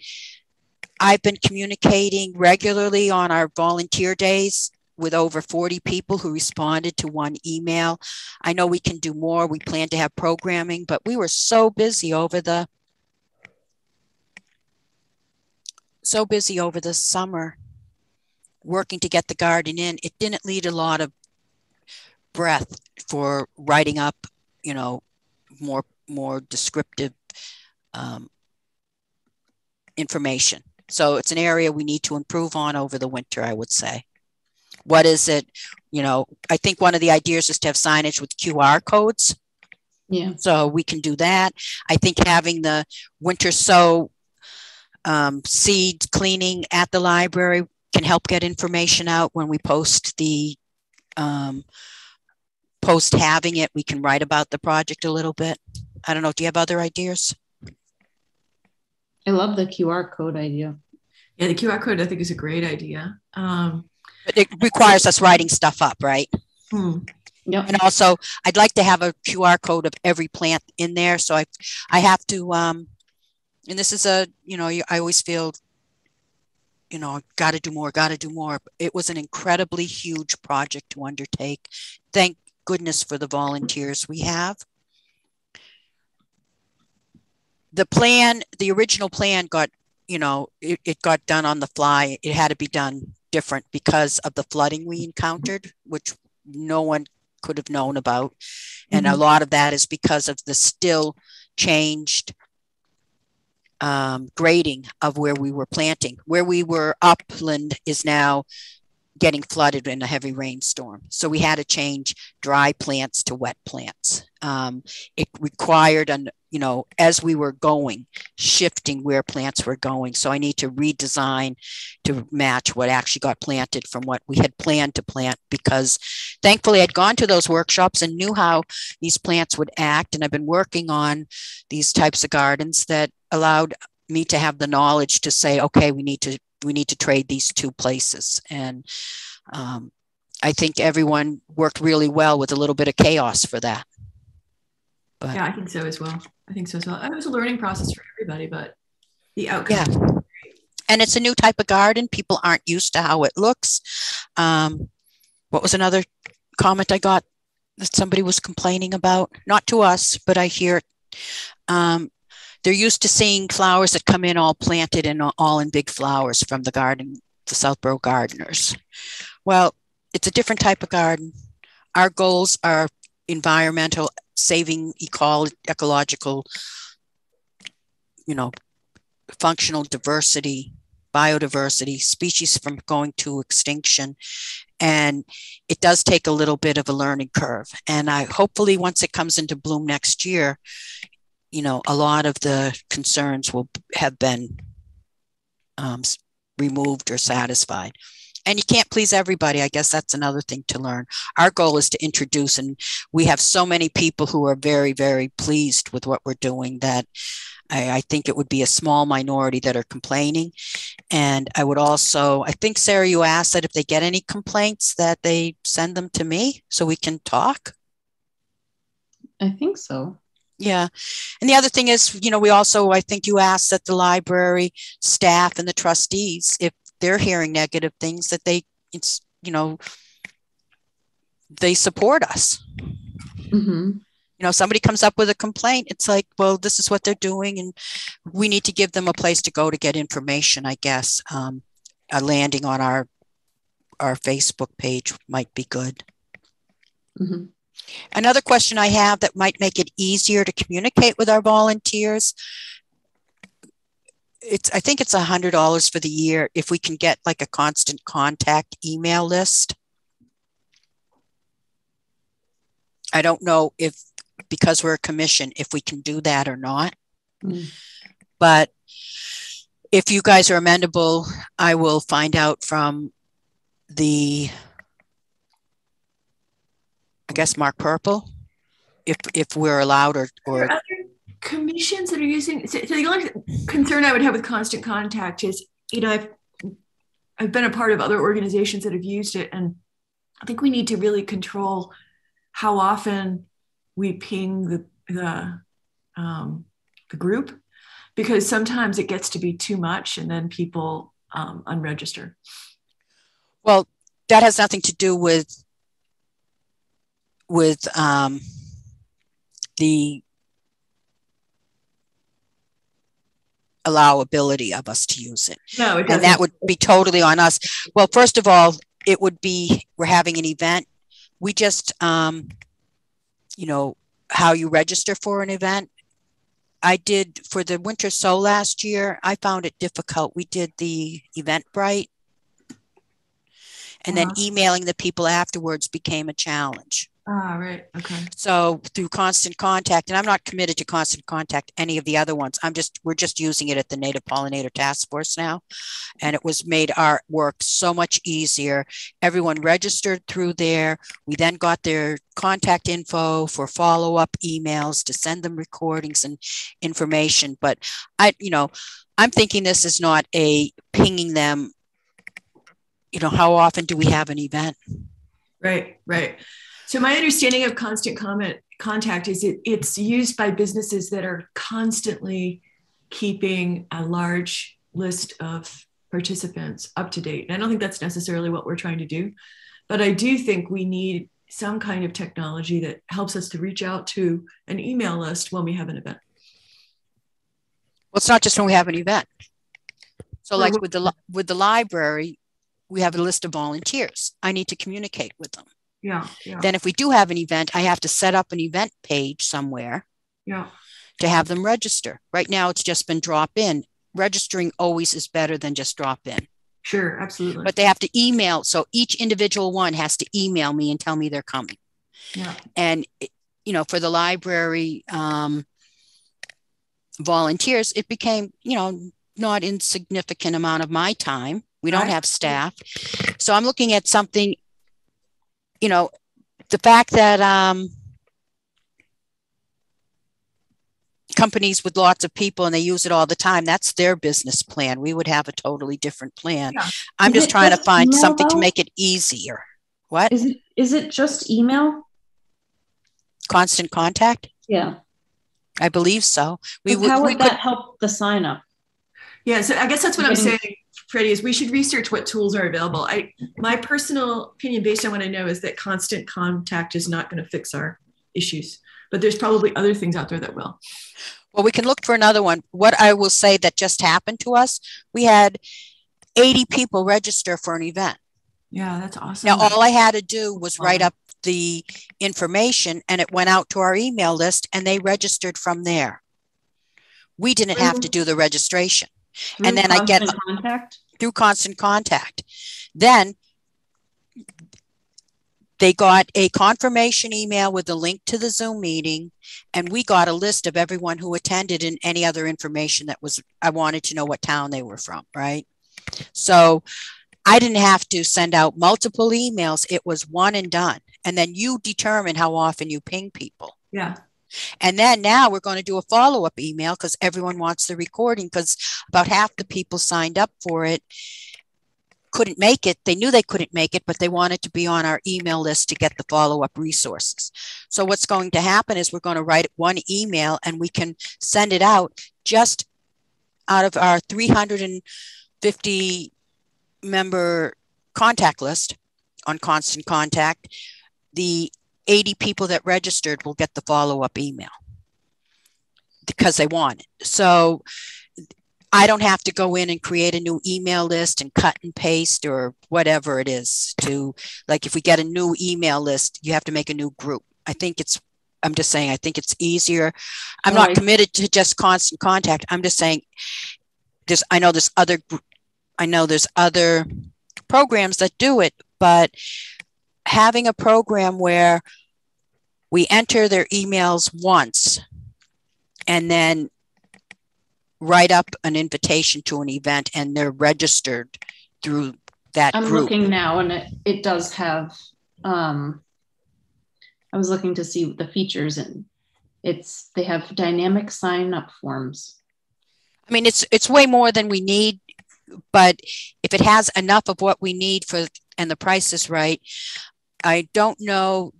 I've been communicating regularly on our volunteer days with over 40 people who responded to one email. I know we can do more. We plan to have programming, but we were so busy over the so busy over the summer working to get the garden in. It didn't leave a lot of breath for writing up, you know, more more descriptive um, information. So it's an area we need to improve on over the winter, I would say. What is it? You know, I think one of the ideas is to have signage with QR codes. Yeah. So we can do that. I think having the winter sow um, seed cleaning at the library can help get information out when we post the um, post having it. We can write about the project a little bit. I don't know. Do you have other ideas? I love the QR code idea. Yeah, the QR code I think is a great idea. Um, but it requires us writing stuff up, right? hmm. Yep. And also, I'd like to have a QR code of every plant in there. So I, I have to, um, and this is a, you know, I always feel, you know, got to do more, got to do more. It was an incredibly huge project to undertake. Thank goodness for the volunteers we have. The plan, the original plan got, you know, it, it got done on the fly. It had to be done different because of the flooding we encountered, which no one could have known about. And mm-hmm. a lot of that is because of the still changed um, grading of where we were planting. Where we were upland is now getting flooded in a heavy rainstorm. So we had to change dry plants to wet plants. Um, it required an you know, as we were going, shifting where plants were going. So I need to redesign to match what actually got planted from what we had planned to plant because thankfully I'd gone to those workshops and knew how these plants would act. And I've been working on these types of gardens that allowed me to have the knowledge to say, okay, we need to we need to trade these two places. And um, I think everyone worked really well with a little bit of chaos for that. But yeah, I think so as well. I think so as well. It was a learning process for everybody, but the outcome. Yeah. And it's a new type of garden. People aren't used to how it looks. Um, what was another comment I got that somebody was complaining about? Not to us, but I hear. Um, they're used to seeing flowers that come in all planted and all in big flowers from the garden, the Southborough gardeners. Well, it's a different type of garden. Our goals are environmental saving eco- ecological, you know, functional diversity, biodiversity, species from going to extinction. And it does take a little bit of a learning curve. And I hopefully once it comes into bloom next year, you know, a lot of the concerns will have been um, removed or satisfied and you can't please everybody. I guess that's another thing to learn. Our goal is to introduce, and we have so many people who are very, very pleased with what we're doing that I, I, think it would be a small minority that are complaining. And I would also, I think, Sarah, you asked that if they get any complaints, that they send them to me so we can talk. I think so. Yeah. And the other thing is, you know, we also, I think you asked that the library staff and the trustees, if they're hearing negative things that they it's you know they support us mm-hmm. you know somebody comes up with a complaint it's like well this is what they're doing and we need to give them a place to go to get information i guess um, a landing on our our facebook page might be good mm-hmm. Another question i have that might make it easier to communicate with our volunteers it's I think it's a hundred dollars for the year if we can get like a constant contact email list. I don't know if because we're a commission if we can do that or not. Mm. But if you guys are amenable, I will find out from the I guess Mark Purple if if we're allowed or or commissions that are using so, so the only concern i would have with constant contact is you know i've i've been a part of other organizations that have used it and i think we need to really control how often we ping the the um, the group because sometimes it gets to be too much and then people um, unregister. Well, that has nothing to do with with um, the allowability of us to use it. No, it and that would be totally on us. Well, first of all, it would be we're having an event. We just, um, you know, how you register for an event. I did for the Winter sow last year. I found it difficult. We did the Eventbrite, and uh-huh. then emailing the people afterwards became a challenge. Ah, right. Okay. So through constant contact, and I'm not committed to constant contact any of the other ones. I'm just we're just using it at the Native Pollinator Task Force now, and it was made our work so much easier. Everyone registered through there. We then got their contact info for follow up emails to send them recordings and information. But I, you know, I'm thinking this is not a pinging them. You know, how often do we have an event? Right. Right. So my understanding of constant comment contact is it, it's used by businesses that are constantly keeping a large list of participants up to date. And I don't think that's necessarily what we're trying to do, but I do think we need some kind of technology that helps us to reach out to an email list when we have an event. Well, it's not just when we have an event. So, like with the with the library, we have a list of volunteers. I need to communicate with them. Yeah, yeah. Then if we do have an event, I have to set up an event page somewhere. Yeah. To have them register. Right now it's just been drop in. Registering always is better than just drop in. Sure, absolutely. But they have to email. So each individual one has to email me and tell me they're coming. Yeah. And you know, for the library um, volunteers, it became, you know, not insignificant amount of my time. We don't have staff. So I'm looking at something you know, the fact that um, companies with lots of people and they use it all the time, that's their business plan. We would have a totally different plan. Yeah. I'm is just trying just to find something though? to make it easier. What? Is it is it just email? Constant contact? Yeah. I believe so. We would, how would we that could, help the sign up? Yeah, so I guess that's what I'm saying. Freddie, is we should research what tools are available. I my personal opinion, based on what I know, is that constant contact is not going to fix our issues, but there's probably other things out there that will. Well, we can look for another one. What I will say that just happened to us, we had 80 people register for an event. Yeah, that's awesome. Now, all I had to do was write up the information and it went out to our email list and they registered from there. We didn't have to do the registration. Through and then I get contact through constant contact. Then they got a confirmation email with a link to the Zoom meeting, and we got a list of everyone who attended and any other information that was, I wanted to know what town they were from, right? So I didn't have to send out multiple emails. It was one and done. And then you determine how often you ping people. Yeah. And then now we're going to do a follow up email because everyone wants the recording because about half the people signed up for it couldn't make it. They knew they couldn't make it, but they wanted to be on our email list to get the follow up resources. So, what's going to happen is we're going to write one email and we can send it out just out of our 350 member contact list on Constant Contact. The 80 people that registered will get the follow up email because they want it. So I don't have to go in and create a new email list and cut and paste or whatever it is to like if we get a new email list, you have to make a new group. I think it's I'm just saying I think it's easier. I'm not committed to just constant contact. I'm just saying there's I know there's other I know there's other programs that do it, but having a program where we enter their emails once and then write up an invitation to an event and they're registered through that I'm group. looking now and it, it does have um I was looking to see the features and it's they have dynamic sign up forms. I mean it's it's way more than we need but if it has enough of what we need for and the price is right I don't know.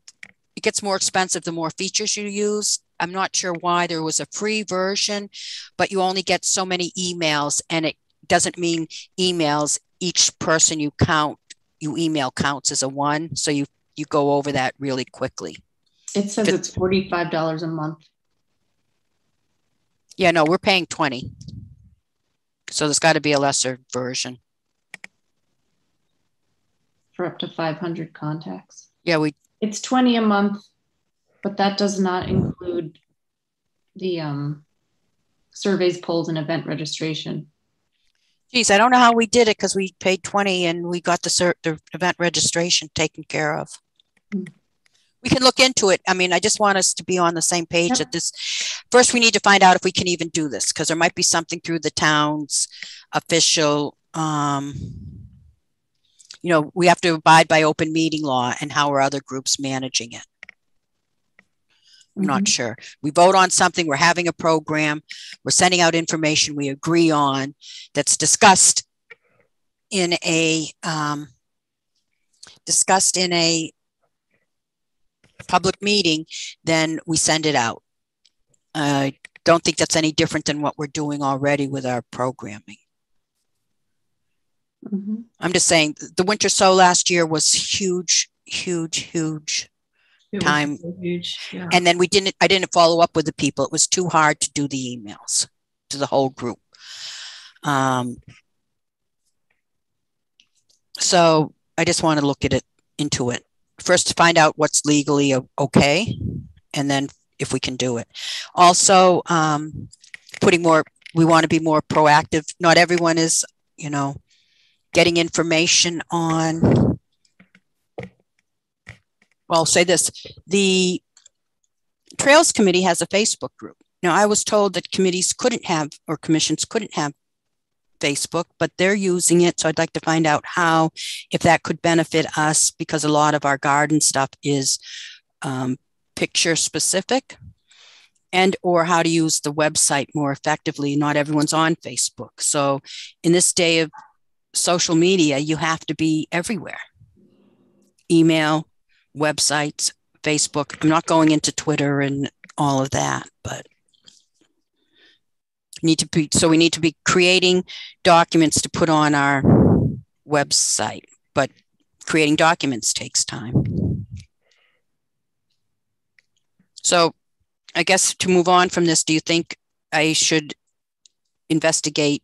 It gets more expensive the more features you use. I'm not sure why there was a free version, but you only get so many emails and it doesn't mean emails. Each person you count, you email counts as a one. So you, you go over that really quickly. It says it's $45 a month. Yeah, no, we're paying 20. So there's got to be a lesser version. For up to 500 contacts. Yeah, we. It's 20 a month, but that does not include the um, surveys, polls, and event registration. Geez, I don't know how we did it because we paid 20 and we got the, the event registration taken care of. Mm we can look into it. I mean, I just want us to be on the same page yep. at this. First, we need to find out if we can even do this because there might be something through the town's official. Um, you know, we have to abide by open meeting law and how are other groups managing it. I'm mm-hmm. not sure. We vote on something, we're having a program, we're sending out information we agree on that's discussed in a um, discussed in a public meeting, then we send it out. I don't think that's any different than what we're doing already with our programming. Mm-hmm. I'm just saying the winter sow last year was huge, huge, huge it time. So huge. Yeah. And then we didn't, I didn't follow up with the people. It was too hard to do the emails to the whole group. Um, so I just want to look at it into it first to find out what's legally okay, and then if we can do it. Also, um, putting more, we want to be more proactive. Not everyone is, you know, getting information on. Well, I'll say this the Trails Committee has a Facebook group. Now, I was told that committees couldn't have, or commissions couldn't have Facebook, but they're using it. So I'd like to find out how, if that could benefit us, because a lot of our garden stuff is um, picture specific and or how to use the website more effectively not everyone's on facebook so in this day of social media you have to be everywhere. Email websites facebook. I'm not going into twitter and all of that but need to be so we need to be creating documents to put on our website but creating documents takes time. So i guess to move on from this do you think i should investigate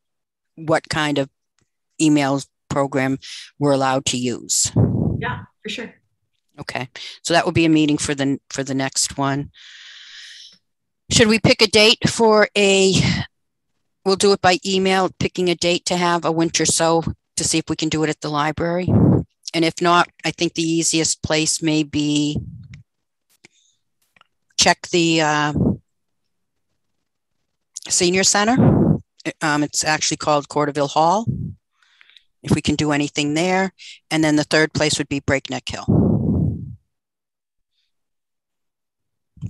what kind of email program we're allowed to use yeah for sure okay so that will be a meeting for the for the next one should we pick a date for a we'll do it by email, picking a date to have a winter sow to see if we can do it at the library. And if not, I think the easiest place may be check the uh, senior center. Um, it's actually called Cordaville Hall. If we can do anything there. And then the third place would be Breakneck Hill.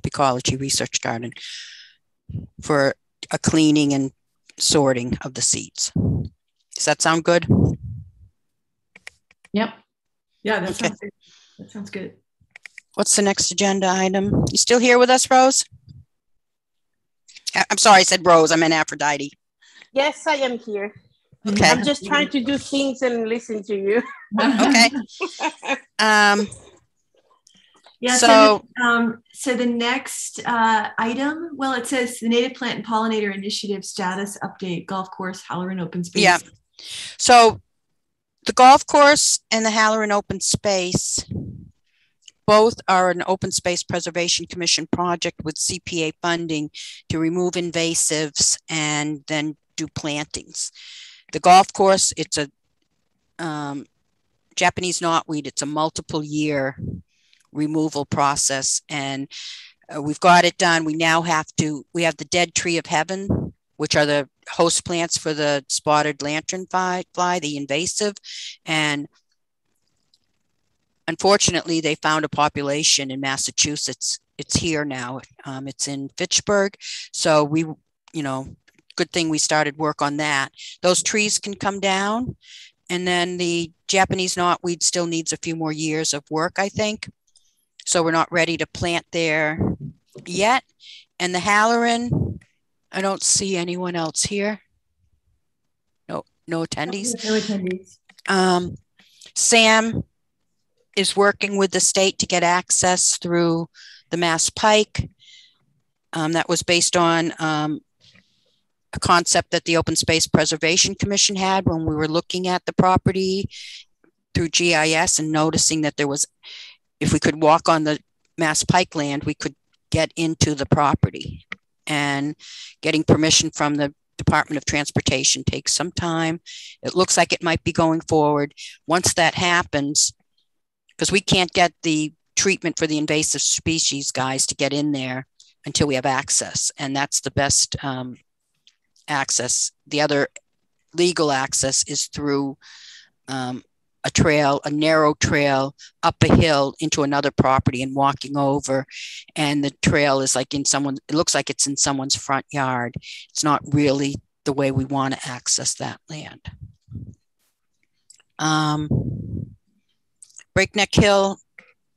Beecology Research Garden for a cleaning and sorting of the seeds. Does that sound good? Yep. Yeah, that, okay. sounds, good. that sounds good. What's the next agenda item? You still here with us, Rose? I'm sorry, I said Rose. I meant Aphrodite. Yes, I am here. Okay. I'm just trying to do things and listen to you. okay. Um, yeah. So, so, um, so the next uh, item, well, it says the Native Plant and Pollinator Initiative status update, golf course, Halloran Open Space. Yeah. So the golf course and the Halloran Open Space both are an open space preservation commission project with CPA funding to remove invasives and then do plantings. The golf course, it's a um, Japanese knotweed. It's a multiple year removal process. And uh, we've got it done. We now have to, we have the dead tree of heaven, which are the host plants for the spotted lantern fly, fly the invasive. And unfortunately, they found a population in Massachusetts. It's here now. Um, it's in Fitchburg. So we, you know, good thing we started work on that. Those trees can come down. And then the Japanese knotweed still needs a few more years of work, I think. So we're not ready to plant there yet. And the Halloran, I don't see anyone else here. No, no attendees. No attendees. Um, Sam is working with the state to get access through the Mass Pike. Um, that was based on um, a concept that the Open Space Preservation Commission had when we were looking at the property through GIS and noticing that there was, if we could walk on the Mass Pike land, we could get into the property. And getting permission from the Department of Transportation takes some time. It looks like it might be going forward. Once that happens, because we can't get the treatment for the invasive species guys to get in there until we have access. And that's the best um, access. The other legal access is through um, a trail, a narrow trail up a hill into another property and walking over. And the trail is like in someone, it looks like it's in someone's front yard. It's not really the way we want to access that land. Um, Breakneck Hill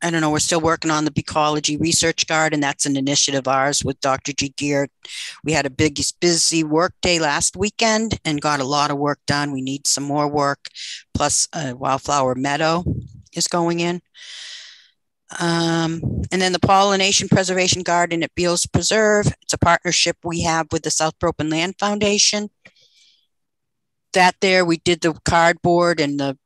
I don't know, we're still working on the Beecology Research Garden. And that's an initiative ours with Dr. Gegear. We had a big, busy work day last weekend and got a lot of work done. We need some more work. Plus, a Wildflower Meadow is going in. Um, and then the Pollination Preservation Garden at Beals Preserve. It's a partnership we have with the Southborough Open Land Foundation. That there, we did the cardboard and the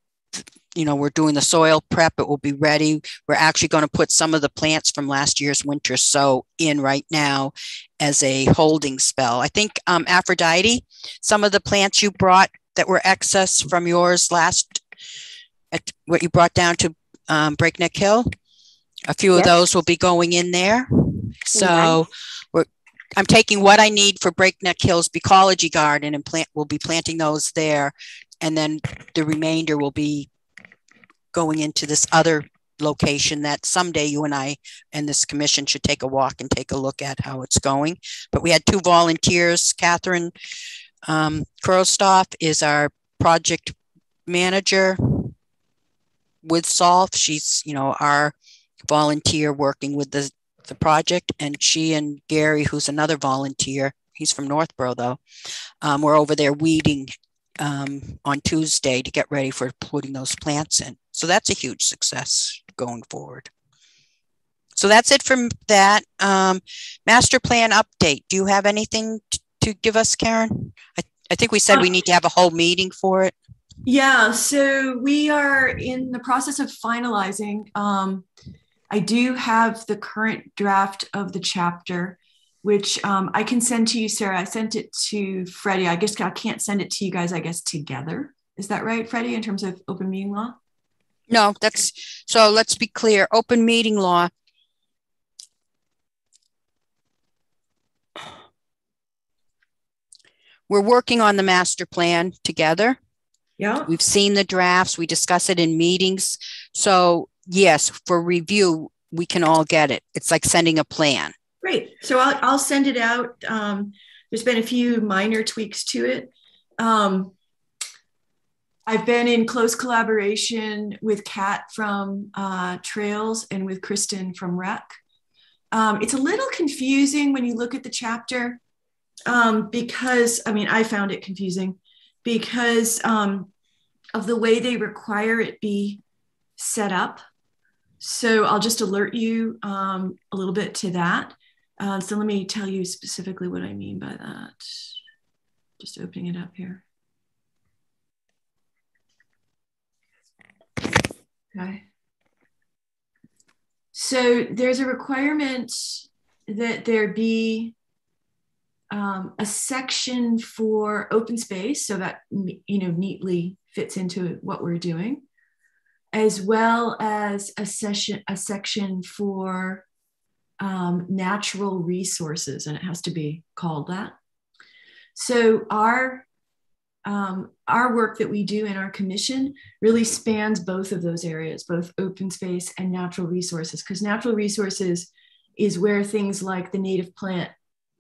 you know, we're doing the soil prep. It will be ready. We're actually going to put some of the plants from last year's winter sow in right now as a holding spell. I think um, Aphrodite, some of the plants you brought that were excess from yours last, at what you brought down to um, Breakneck Hill, a few yes. of those will be going in there. So nice. we're I'm taking what I need for Breakneck Hills Beecology Garden and plant. We'll be planting those there, and then the remainder will be going into this other location that someday you and I and this commission should take a walk and take a look at how it's going. But we had two volunteers. Catherine um, Krostoff is our project manager with SOLF. She's, you know, our volunteer working with the, the project. And she and Gary, who's another volunteer, he's from Northborough though, um, we're over there weeding um, on Tuesday to get ready for putting those plants in. So that's a huge success going forward. So that's it from that. Um, master plan update. Do you have anything to give us, Karen? I, I think we said we need to have a whole meeting for it. Yeah, so we are in the process of finalizing. Um, I do have the current draft of the chapter which um, I can send to you, Sarah. I sent it to Freddie. I guess I can't send it to you guys, I guess, together. Is that right, Freddie, in terms of open meeting law? No, that's so let's be clear. Open meeting law. We're working on the master plan together. Yeah. We've seen the drafts, we discuss it in meetings. So, yes, for review, we can all get it. It's like sending a plan. Great. So I'll, I'll send it out. Um, there's been a few minor tweaks to it. Um, I've been in close collaboration with Kat from uh, Trails and with Kristen from Rec. Um, it's a little confusing when you look at the chapter um, because, I mean, I found it confusing because um, of the way they require it be set up. So I'll just alert you um, a little bit to that. Uh, so let me tell you specifically what I mean by that. Just opening it up here. Okay. So there's a requirement that there be um, a section for open space, so that you know neatly fits into what we're doing, as well as a session a section for um, natural resources, and it has to be called that. So our um, our work that we do in our commission really spans both of those areas, both open space and natural resources, because natural resources is where things like the native plant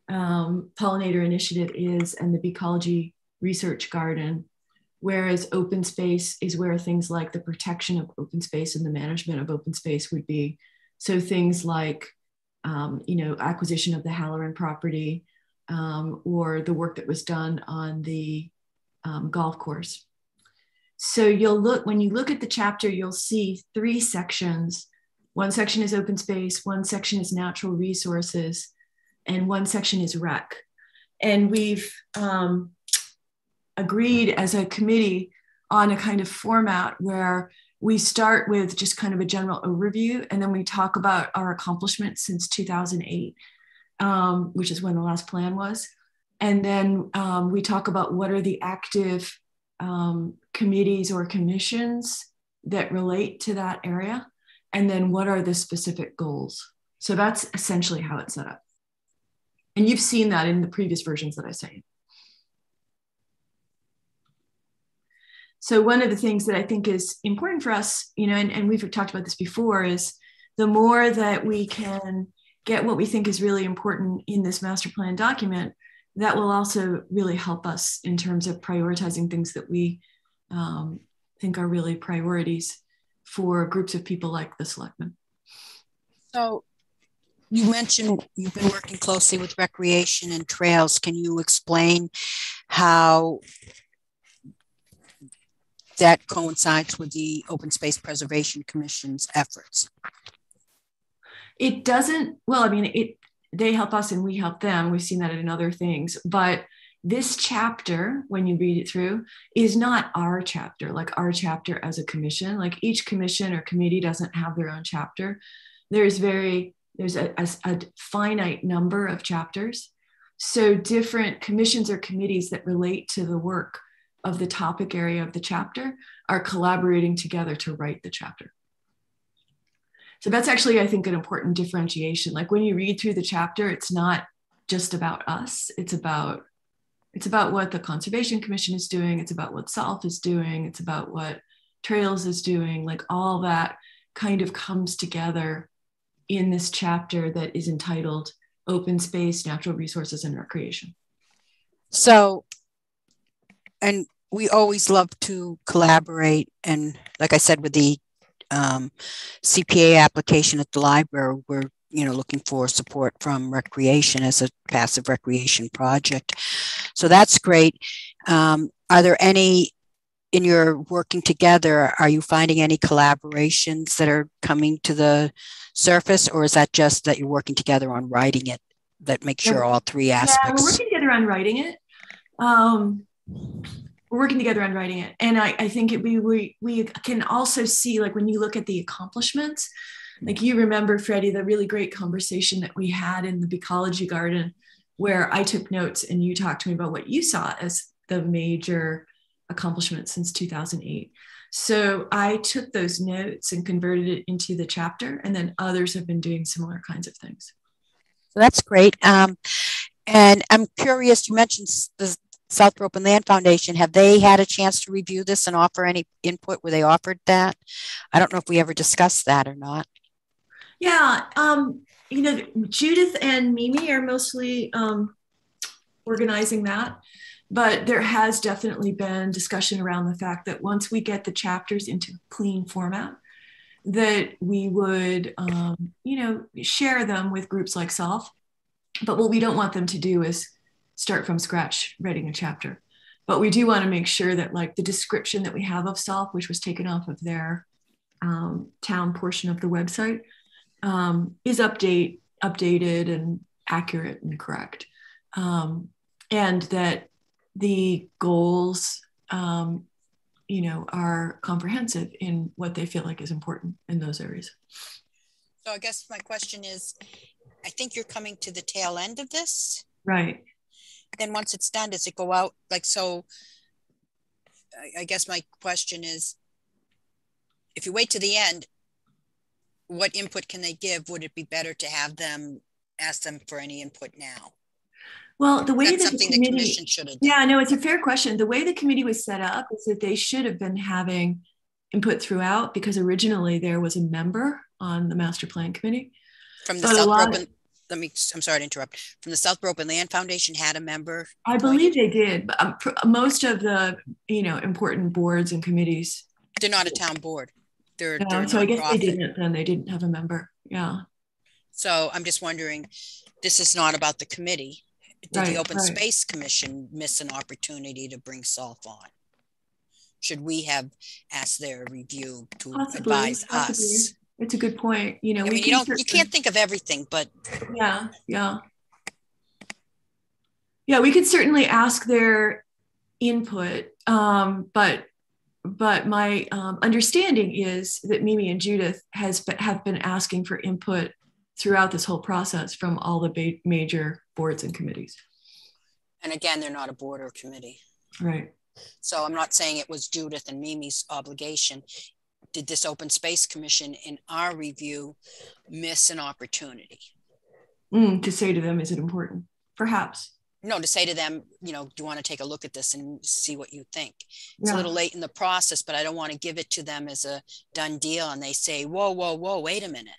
um, pollinator initiative is and the Beecology research garden, whereas open space is where things like the protection of open space and the management of open space would be. So things like um, you know, acquisition of the Halloran property um, or the work that was done on the um, golf course. So you'll look, when you look at the chapter, you'll see three sections. One section is open space, one section is natural resources, and one section is rec. And we've um, agreed as a committee on a kind of format where we start with just kind of a general overview and then we talk about our accomplishments since 2008 um, which is when the last plan was and then um, we talk about what are the active um, committees or commissions that relate to that area and then what are the specific goals. So that's essentially how it's set up. And you've seen that in the previous versions that i say So one of the things that I think is important for us, you know, and, and we've talked about this before, is the more that we can get what we think is really important in this master plan document, that will also really help us in terms of prioritizing things that we um, think are really priorities for groups of people like the selectmen. So you mentioned you've been working closely with recreation and trails. Can you explain how that coincides with the Open Space Preservation Commission's efforts? It doesn't, well, I mean, it they help us and we help them. We've seen that in other things. But this chapter, when you read it through, is not our chapter, like our chapter as a commission. Like each commission or committee doesn't have their own chapter. There's very, there's a, a, a finite number of chapters. So different commissions or committees that relate to the work of the topic area of the chapter are collaborating together to write the chapter. So that's actually, I think, an important differentiation. Like when you read through the chapter, it's not just about us. It's about it's about what the Conservation Commission is doing. It's about what SOLF is doing. It's about what Trails is doing. Like all that kind of comes together in this chapter that is entitled Open Space, Natural Resources, and Recreation. So and we always love to collaborate. And like I said, with the um, CPA application at the library, we're you know looking for support from recreation as a passive recreation project. So that's great. Um, are there any in your working together? Are you finding any collaborations that are coming to the surface, or is that just that you're working together on writing it? That makes sure all three aspects. Yeah, we're working together on writing it. Um, we're working together on writing it. And i, I think it, we, we we can also see like when you look at the accomplishments like you remember freddie the really great conversation that we had in the ecology garden where i took notes and you talked to me about what you saw as the major accomplishment since 2008 so i took those notes and converted it into the chapter and then others have been doing similar kinds of things. So that's great. Um, and i'm curious you mentioned the Southborough Open Land Foundation, have they had a chance to review this and offer any input where they offered that? I don't know if we ever discussed that or not. Yeah, um, you know, Judith and Meme are mostly um, organizing that, but there has definitely been discussion around the fact that once we get the chapters into clean format, that we would, um, you know, share them with groups like SOLF. But what we don't want them to do is start from scratch writing a chapter. But we do want to make sure that like the description that we have of SOLF, which was taken off of their um, town portion of the website, um, is update updated and accurate and correct. Um, and that the goals, um, you know, are comprehensive in what they feel like is important in those areas. So I guess my question is, I think you're coming to the tail end of this. Right then once it's done, does it go out like so? I, I guess my question is, if you wait to the end, what input can they give? Would it be better to have them ask them for any input now? Well, the way That's that something the, committee, the commission should have. Done. Yeah, no, it's a fair question. The way the committee was set up is that they should have been having input throughout because originally there was a member on the master plan committee. From the South let me, I'm sorry to interrupt, from the Southborough Open Land Foundation had a member? I believe they did. But um, most of the, you know, important boards and committees. They're not a town board. They're, yeah, they're so I guess they didn't then. They didn't have a member. Yeah. So I'm just wondering, this is not about the committee. Did Right, the Open right. Space Commission miss an opportunity to bring SOLF on? Should we have asked their review to Possibly, advise possibly. us? It's a good point. You know, I we mean, you don't, you can't think of everything, but Yeah, yeah. Yeah, we could certainly ask their input, um, but but my um, understanding is that Meme and Judith has have been asking for input throughout this whole process from all the major boards and committees. and again, they're not a board or committee. Right. So I'm not saying it was Judith and Meme's obligation. Did this Open Space Commission in our review miss an opportunity? Mm, to say to them, is it important? Perhaps. No, to say to them, you know, do you want to take a look at this and see what you think? It's Yeah. a little late in the process, but I don't want to give it to them as a done deal and they say, whoa, whoa, whoa, wait a minute.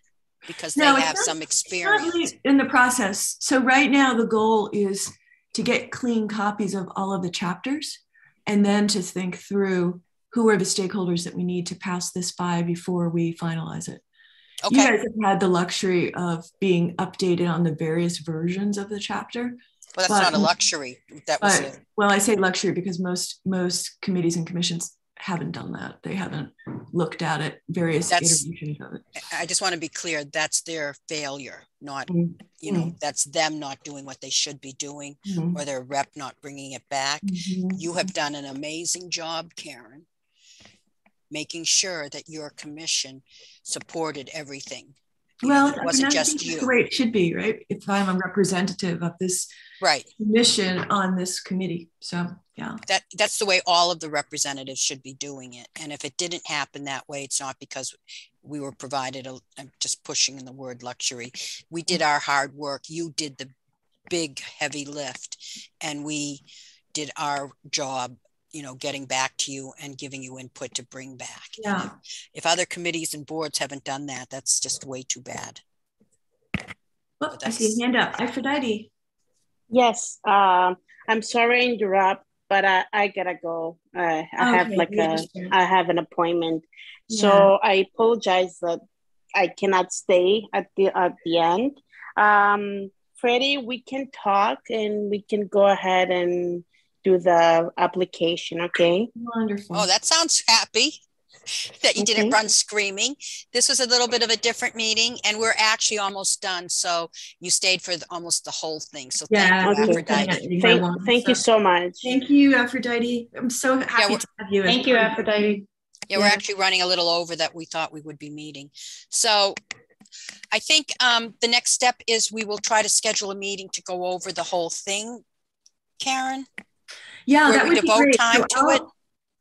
Because they No, have not- some experience. in the process. So right now the goal is to get clean copies of all of the chapters and then to think through who are the stakeholders that we need to pass this by before we finalize it. You guys have had the luxury of being updated on the various versions of the chapter. well, that's not a luxury. That was, But well, I say luxury because most most committees and commissions haven't done that. They haven't looked at it, various That's- iterations of it. I just want to be clear, that's their failure, not, Mm, you know, that's them not doing what they should be doing mhm, or their rep not bringing it back. mhm. You have done an amazing job, Karen, making sure that your commission supported everything. You Well, I It mean, wasn't I just that's you, the way it should be, right? If I'm a representative of this right? mission on this committee. So, yeah. That, that's the way all of the representatives should be doing it. And if it didn't happen that way, it's not because we were provided, a- I'm just pushing in the word luxury. We did our hard work. You did the big, heavy lift and we did our job, you know, getting back to you and giving you input to bring back. Yeah. if- If other committees and boards haven't done that, that's just way too bad. Oh, I see a hand up. Aphrodite. Yes, um, I'm sorry to interrupt, but I, I gotta go. I, I have Okay, like we a, understand. I have an appointment. Yeah. So I apologize that I cannot stay at the, at the end. Um, Freddie, we can talk and we can go ahead and do the application, okay? Wonderful. Oh, that sounds happy that you didn't run screaming. This was a little bit of a different meeting and we're actually almost done. So you stayed for the, almost the whole thing. So Yeah, thank you, okay. Aphrodite. Thank, thank you so much. Thank you, Aphrodite. I'm so happy we're- to have you. as Thank you, part Aphrodite. Yeah, we're actually running a little over that we thought we would be meeting. So I think um, the next step is we will try to schedule a meeting to go over the whole thing. Karen, Yeah, Where that we would be devote great. time So to I'll, it.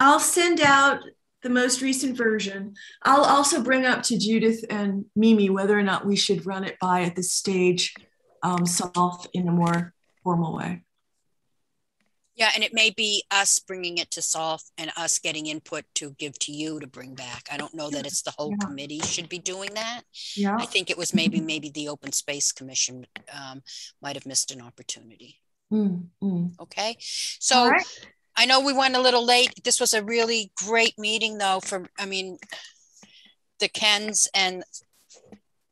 I'll send out the most recent version. I'll also bring up to Judith and Meme whether or not we should run it by at this stage, um, SOLF in a more formal way. yeah, and it may be us bringing it to SOLF and us getting input to give to you to bring back. I don't know that it's the whole Yeah. committee should be doing that. Yeah. I think it was maybe maybe the Open Space Commission um, might have missed an opportunity. Mm, mm. Okay, so right. I know we went a little late. This was a really great meeting, though. For I mean, the Kens and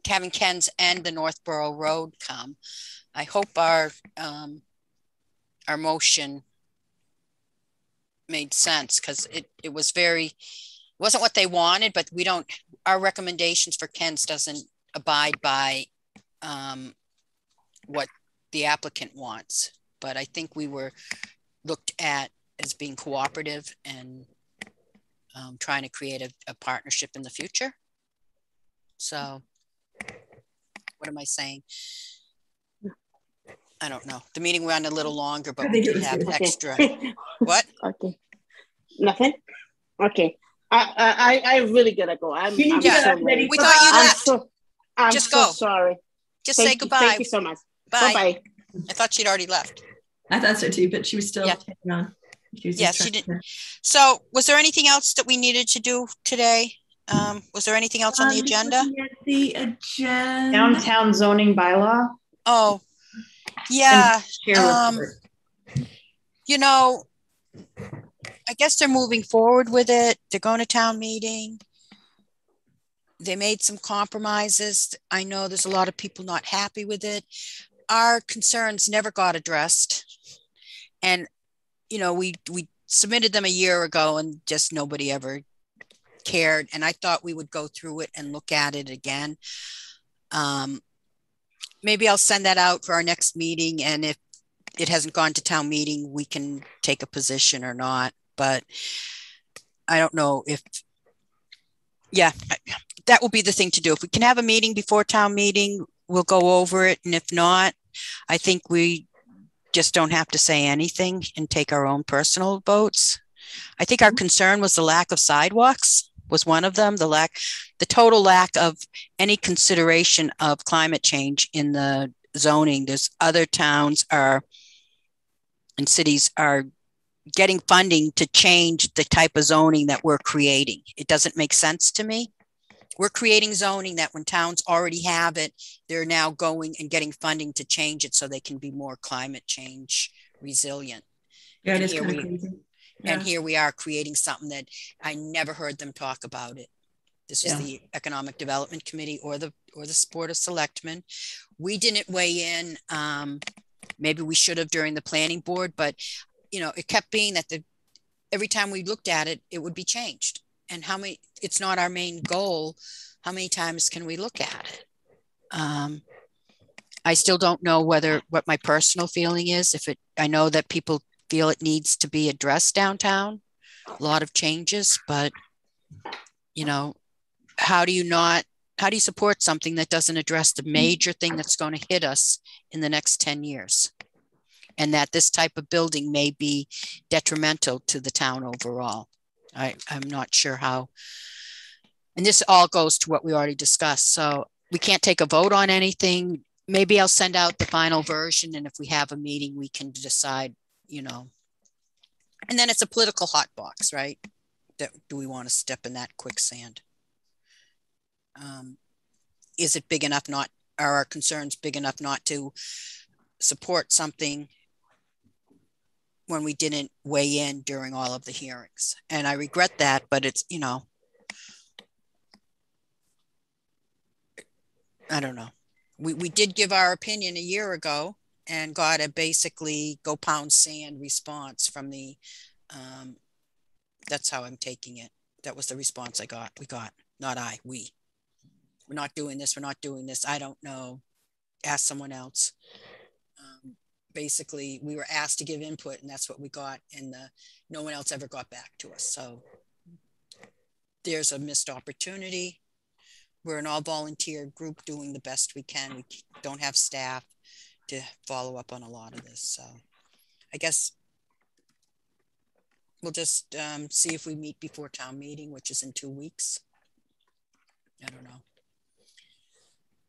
having Kens and the Northborough Road come. I hope our um, our motion made sense because it it was very wasn't what they wanted, but we don't. Our recommendations for Kens doesn't abide by um, what the applicant wants. But I think we were looked at as being cooperative and um, trying to create a, a partnership in the future. So, what am I saying? I don't know. The meeting ran a little longer, but we did have good. extra. What? Okay. Nothing? Okay. I, I, I I really gotta go. I'm, You need I'm to Yeah. so ready. We thought you I'm left. so, I'm Just so go. sorry. Just Thank say you- goodbye. Thank you so much. Bye-bye. I thought she'd already left. I thought so too, but she was still Yeah. hanging on. She was Yeah, she didn't- So, was there anything else that we needed to do today? Um, was there anything else on the Um, agenda? The agenda. Downtown zoning bylaw. Oh, yeah. Um, you know, I guess they're moving forward with it. They're going to town meeting. they made some compromises. I know there's a lot of people not happy with it. Our concerns never got addressed. And, you know, we, we submitted them a year ago and just nobody ever cared. And I thought we would go through it and look at it again. Um, maybe I'll send that out for our next meeting. And if it hasn't gone to town meeting, we can take a position or not. But I don't know if, yeah, that will be the thing to do. If we can have a meeting before town meeting, we'll go over it. And if not, I think we just don't have to say anything and take our own personal votes. I think our mm-hmm. concern was the lack of sidewalks was one of them, the lack, the total lack of any consideration of climate change in the zoning. There's other towns are and cities are getting funding to change the type of zoning that we're creating. It doesn't make sense to me. We're creating zoning that when towns already have it, they're now going and getting funding to change it so they can be more climate change resilient. Yeah, and it is here we, crazy. And here we are creating something that I never heard them talk about it. This was Yeah. the Economic Development Committee or the or the Board of Selectmen. We didn't weigh in. Um, maybe we should have during the planning board, but you know, it kept being that the every time we looked at it, it would be changed. And how many? It's not our main goal. How many times can we look at it? Um, I still don't know whether what my personal feeling is. If it, I know that people feel it needs to be addressed downtown. A lot of changes, but you know, how do you not? How do you support something that doesn't address the major thing that's going to hit us in the next 10 years? And that this type of building may be detrimental to the town overall. I, I'm not sure how. And this all goes to what we already discussed. So we can't take a vote on anything. Maybe I'll send out the final version. And if we have a meeting, we can decide, you know. And then it's a political hot box, right? That do we want to step in that quicksand? Um, is it big enough not, are our concerns big enough not to support something when we didn't weigh in during all of the hearings? And I regret that, but it's, you know, I don't know. We, we did give our opinion a year ago and got a basically go pound sand response from the, um, that's how I'm taking it. That was the response I got. We got, not I, we. We're not doing this. We're not doing this. I don't know. Ask someone else. Basically, we were asked to give input, and that's what we got. And the, no one else ever got back to us. So there's a missed opportunity. We're an all volunteer group doing the best we can. We don't have staff to follow up on a lot of this. So I guess we'll just um, see if we meet before town meeting, which is in two weeks. I don't know.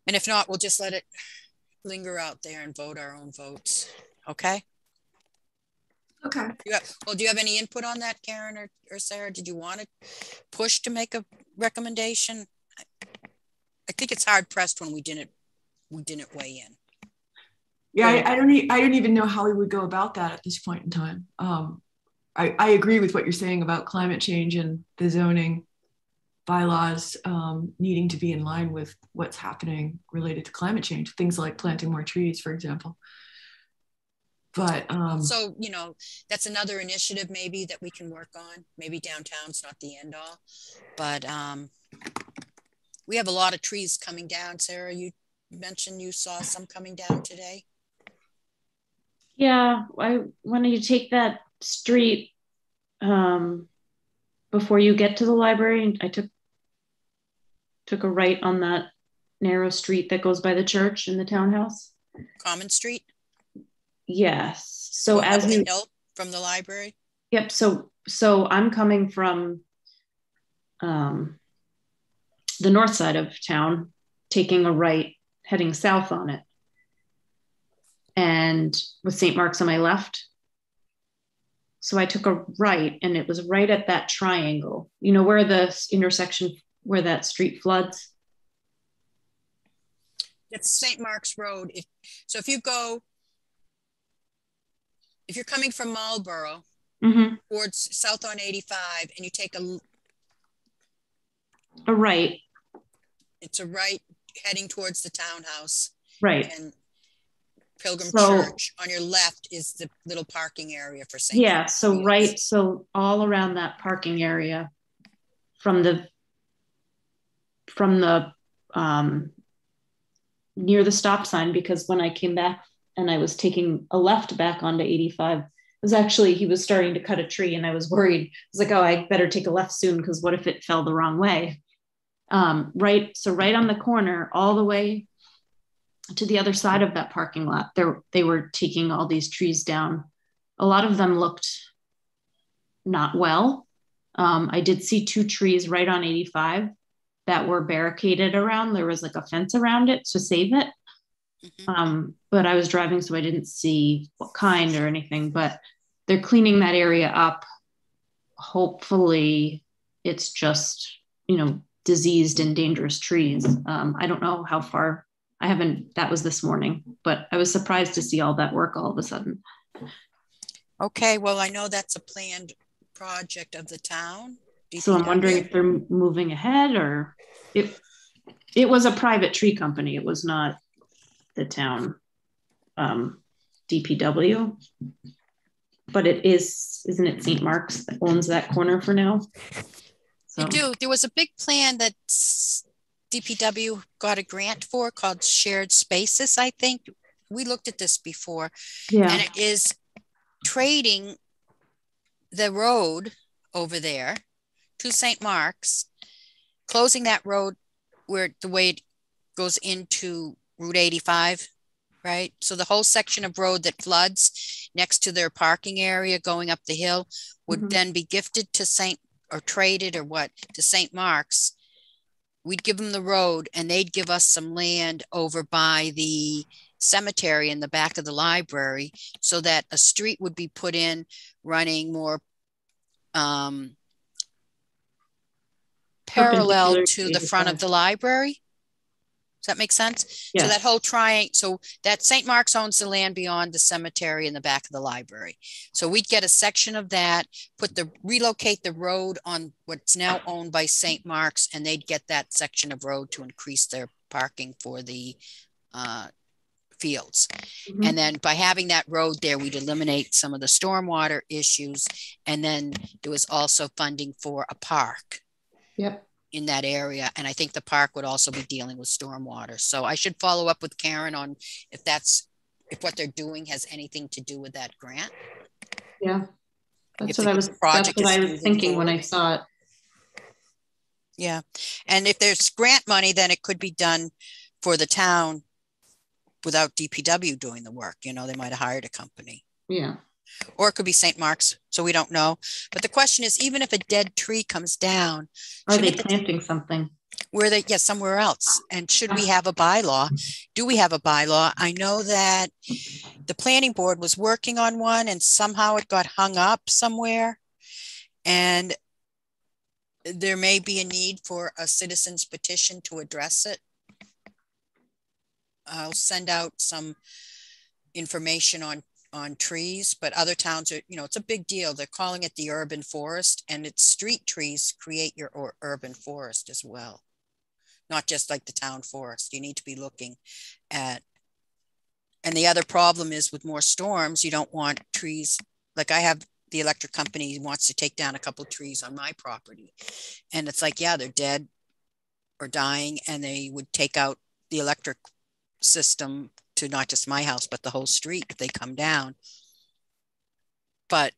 And if not, we'll just let it linger out there and vote our own votes. Okay. Okay. You have, well, do you have any input on that, Karen or, or Sarah? Did you want to push to make a recommendation? I, I think it's hard pressed when we didn't we didn't weigh in. Yeah, I, I don't. E- I don't even know how we would go about that at this point in time. Um, I, I agree with what you're saying about climate change and the zoning bylaws um, needing to be in line with what's happening related to climate change. Things like planting more trees, for example. But um, So, you know, that's another initiative maybe that we can work on. Maybe downtown's not the end all, but um, we have a lot of trees coming down. Sarah, you mentioned you saw some coming down today. Yeah, I when you take that street um, before you get to the library, I took took a right on that narrow street that goes by the church and the townhouse. Common Street. Yes. So as we hill from the library. Yep. So so I'm coming from um, the north side of town, taking a right, heading south on it, and with St. Mark's on my left. So I took a right, and it was right at that triangle. You know where the intersection where that street floods. It's St. Mark's Road. If, so if you go, if you're coming from Marlborough Mm-hmm. towards south on 85 and you take a A right. it's a right heading towards the townhouse. Right. And Pilgrim So- Church on your left is the little parking area for St. Yeah, so Yes. right, so all around that parking area from the from the um near the stop sign because when I came back and I was taking a left back onto 85, it was actually he was starting to cut a tree and I was worried. I was like, oh, I better take a left soon because what if it fell the wrong way? Um, right, so right on the corner, all the way to the other side of that parking lot, there they were taking all these trees down a lot of them looked not well. Um, I did see two trees right on 85 that were barricaded around. There was like a fence around it to save it. Mhm. Um, but I was driving, so I didn't see what kind or anything. But they're cleaning that area up. Hopefully, it's just, you know, diseased and dangerous trees. Um, I don't know how far. I haven't, that was this morning, but I was surprised to see all that work all of a sudden. Okay, well, I know that's a planned project of the town. So I'm wondering if they're moving ahead or if it was a private tree company. It was not the town um, DPW. But it is, isn't it St. Mark's that owns that corner for now? So, do. There was a big plan that DPW got a grant for called Shared Spaces, I think. We looked at this before. yeah, And it is trading the road over there to St. Mark's, closing that road where the way it goes into Route 85, right? So the whole section of road that floods next to their parking area going up the hill would Mhm. then be gifted to St. or traded or what to St. Mark's. We'd give them the road and they'd give us some land over by the cemetery in the back of the library so that a street would be put in running more um, parallel to the front of the library. Does that make sense? yeah. So that whole triangle, so that St. Mark's owns the land beyond the cemetery in the back of the library. So we'd get a section of that, put the, relocate the road on what's now owned by St. Mark's, and they'd get that section of road to increase their parking for the uh, fields. Mhm. And then by having that road there, we'd eliminate some of the stormwater issues. And then there was also funding for a park Yep. in that area. And I think the park would also be dealing with stormwater. So I should follow up with Karen on if that's, if what they're doing has anything to do with that grant. Yeah. That's what I was, that's what I was thinking when I saw it. Yeah. And if there's grant money, then it could be done for the town without DPW doing the work. You know, they might have hired a company. Yeah. Or it could be St. Mark's, so we don't know. But the question is, even if a dead tree comes down, Are they planting something? where they, yes, somewhere else. And should we ah. have a bylaw? Do we have a bylaw? I know that the planning board was working on one and somehow it got hung up somewhere. And there may be a need for a citizen's petition to address it. I'll send out some information on on trees, but other towns are, you know, it's a big deal. They're calling it the urban forest and it's street trees create your or urban forest as well. Not just like the town forest. You need to be looking at and the other problem is with more storms, you don't want trees like I have the electric company wants to take down a couple trees on my property. And it's like, yeah, they're dead or dying and they would take out the electric system to not just my house, but the whole street if they come down. But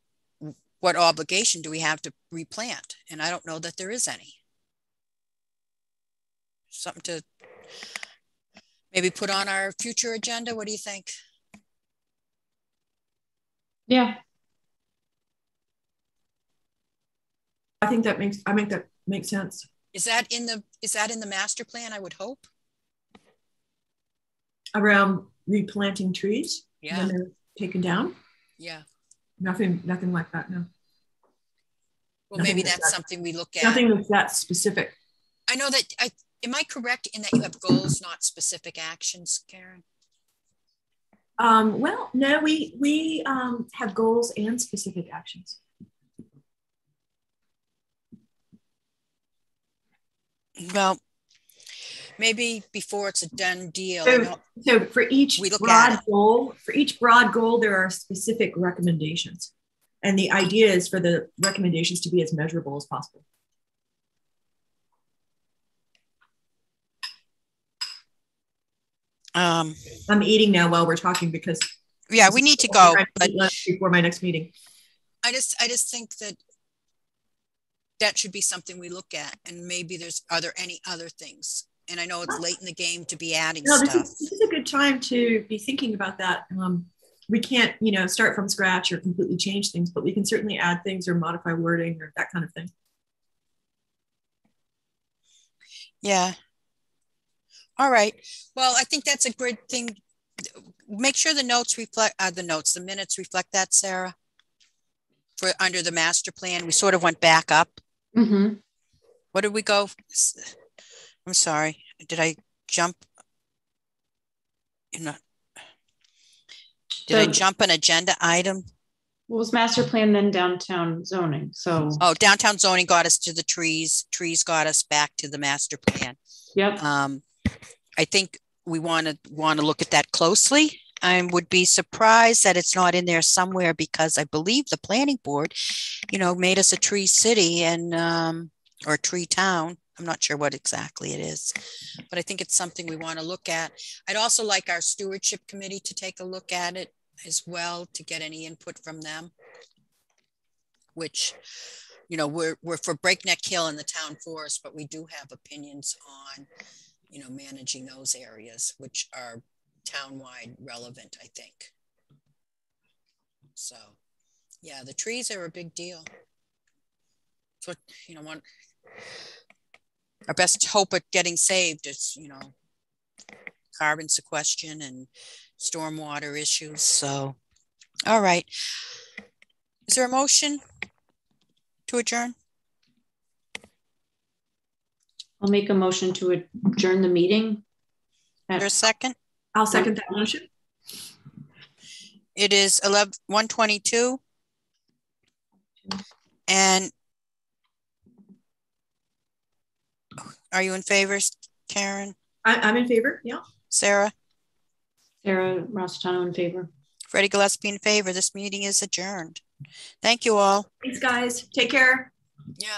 what obligation do we have to replant? And I don't know that there is any. Something to maybe put on our future agenda. What do you think? Yeah. I think that makes, I make that make sense. Is that in the is that in the master plan? I would hope. Around replanting trees Yeah. when they're taken down. Yeah. Nothing, nothing like that. No, Well, Nothing maybe that's that. something we look at. nothing that's that specific. I know that I am I correct in that you have goals, not specific actions, Karen? Um, well, no, we we um, have goals and specific actions. Well, maybe before it's a done deal. So, so for each broad goal, for each broad goal, there are specific recommendations. And the idea is for the recommendations to be as measurable as possible. Um, I'm eating now while we're talking because yeah, we need to go, but before my next meeting. I just, I just think that that should be something we look at and maybe there's, are there any other things? And I know it's late in the game to be adding No, this stuff. is, this is a good time to be thinking about that. Um, we can't, you know, start from scratch or completely change things, but we can certainly add things or modify wording or that kind of thing. Yeah. All right. Well, I think that's a great thing. Make sure the notes reflect, uh, the notes, the minutes reflect that, Sarah. For under the master plan, we sort of went back up. Mm-hmm. What did we go? I'm sorry. Did I jump? You know, did I jump an agenda item? What was master plan then downtown zoning? So, Oh, downtown zoning got us to the trees. Trees got us back to the master plan. yep. Um, I think we want to want to look at that closely. I would be surprised that it's not in there somewhere because I believe the planning board, you know, made us a tree city and um, or a tree town. I'm not sure what exactly it is, but I think it's something we want to look at. I'd also like our stewardship committee to take a look at it as well to get any input from them. Which, you know, we're we're for Breakneck Hill in the town forest, but we do have opinions on you know, managing those areas, which are townwide relevant, I think. So, yeah, the trees are a big deal. So, you know, one, our best hope at getting saved is, you know, carbon sequestration and stormwater issues. So, all right. Is there a motion to adjourn? I'll make a motion to adjourn the meeting. Is there a second? I'll second that motion. It is 11, 122. And are you in favor, Karen, I, I'm in favor. Yeah. Sarah, Sarah Rossitano in favor. Freddie Gillespie in favor? This meeting is adjourned. Thank you all. Thanks, guys. Take care. Yeah.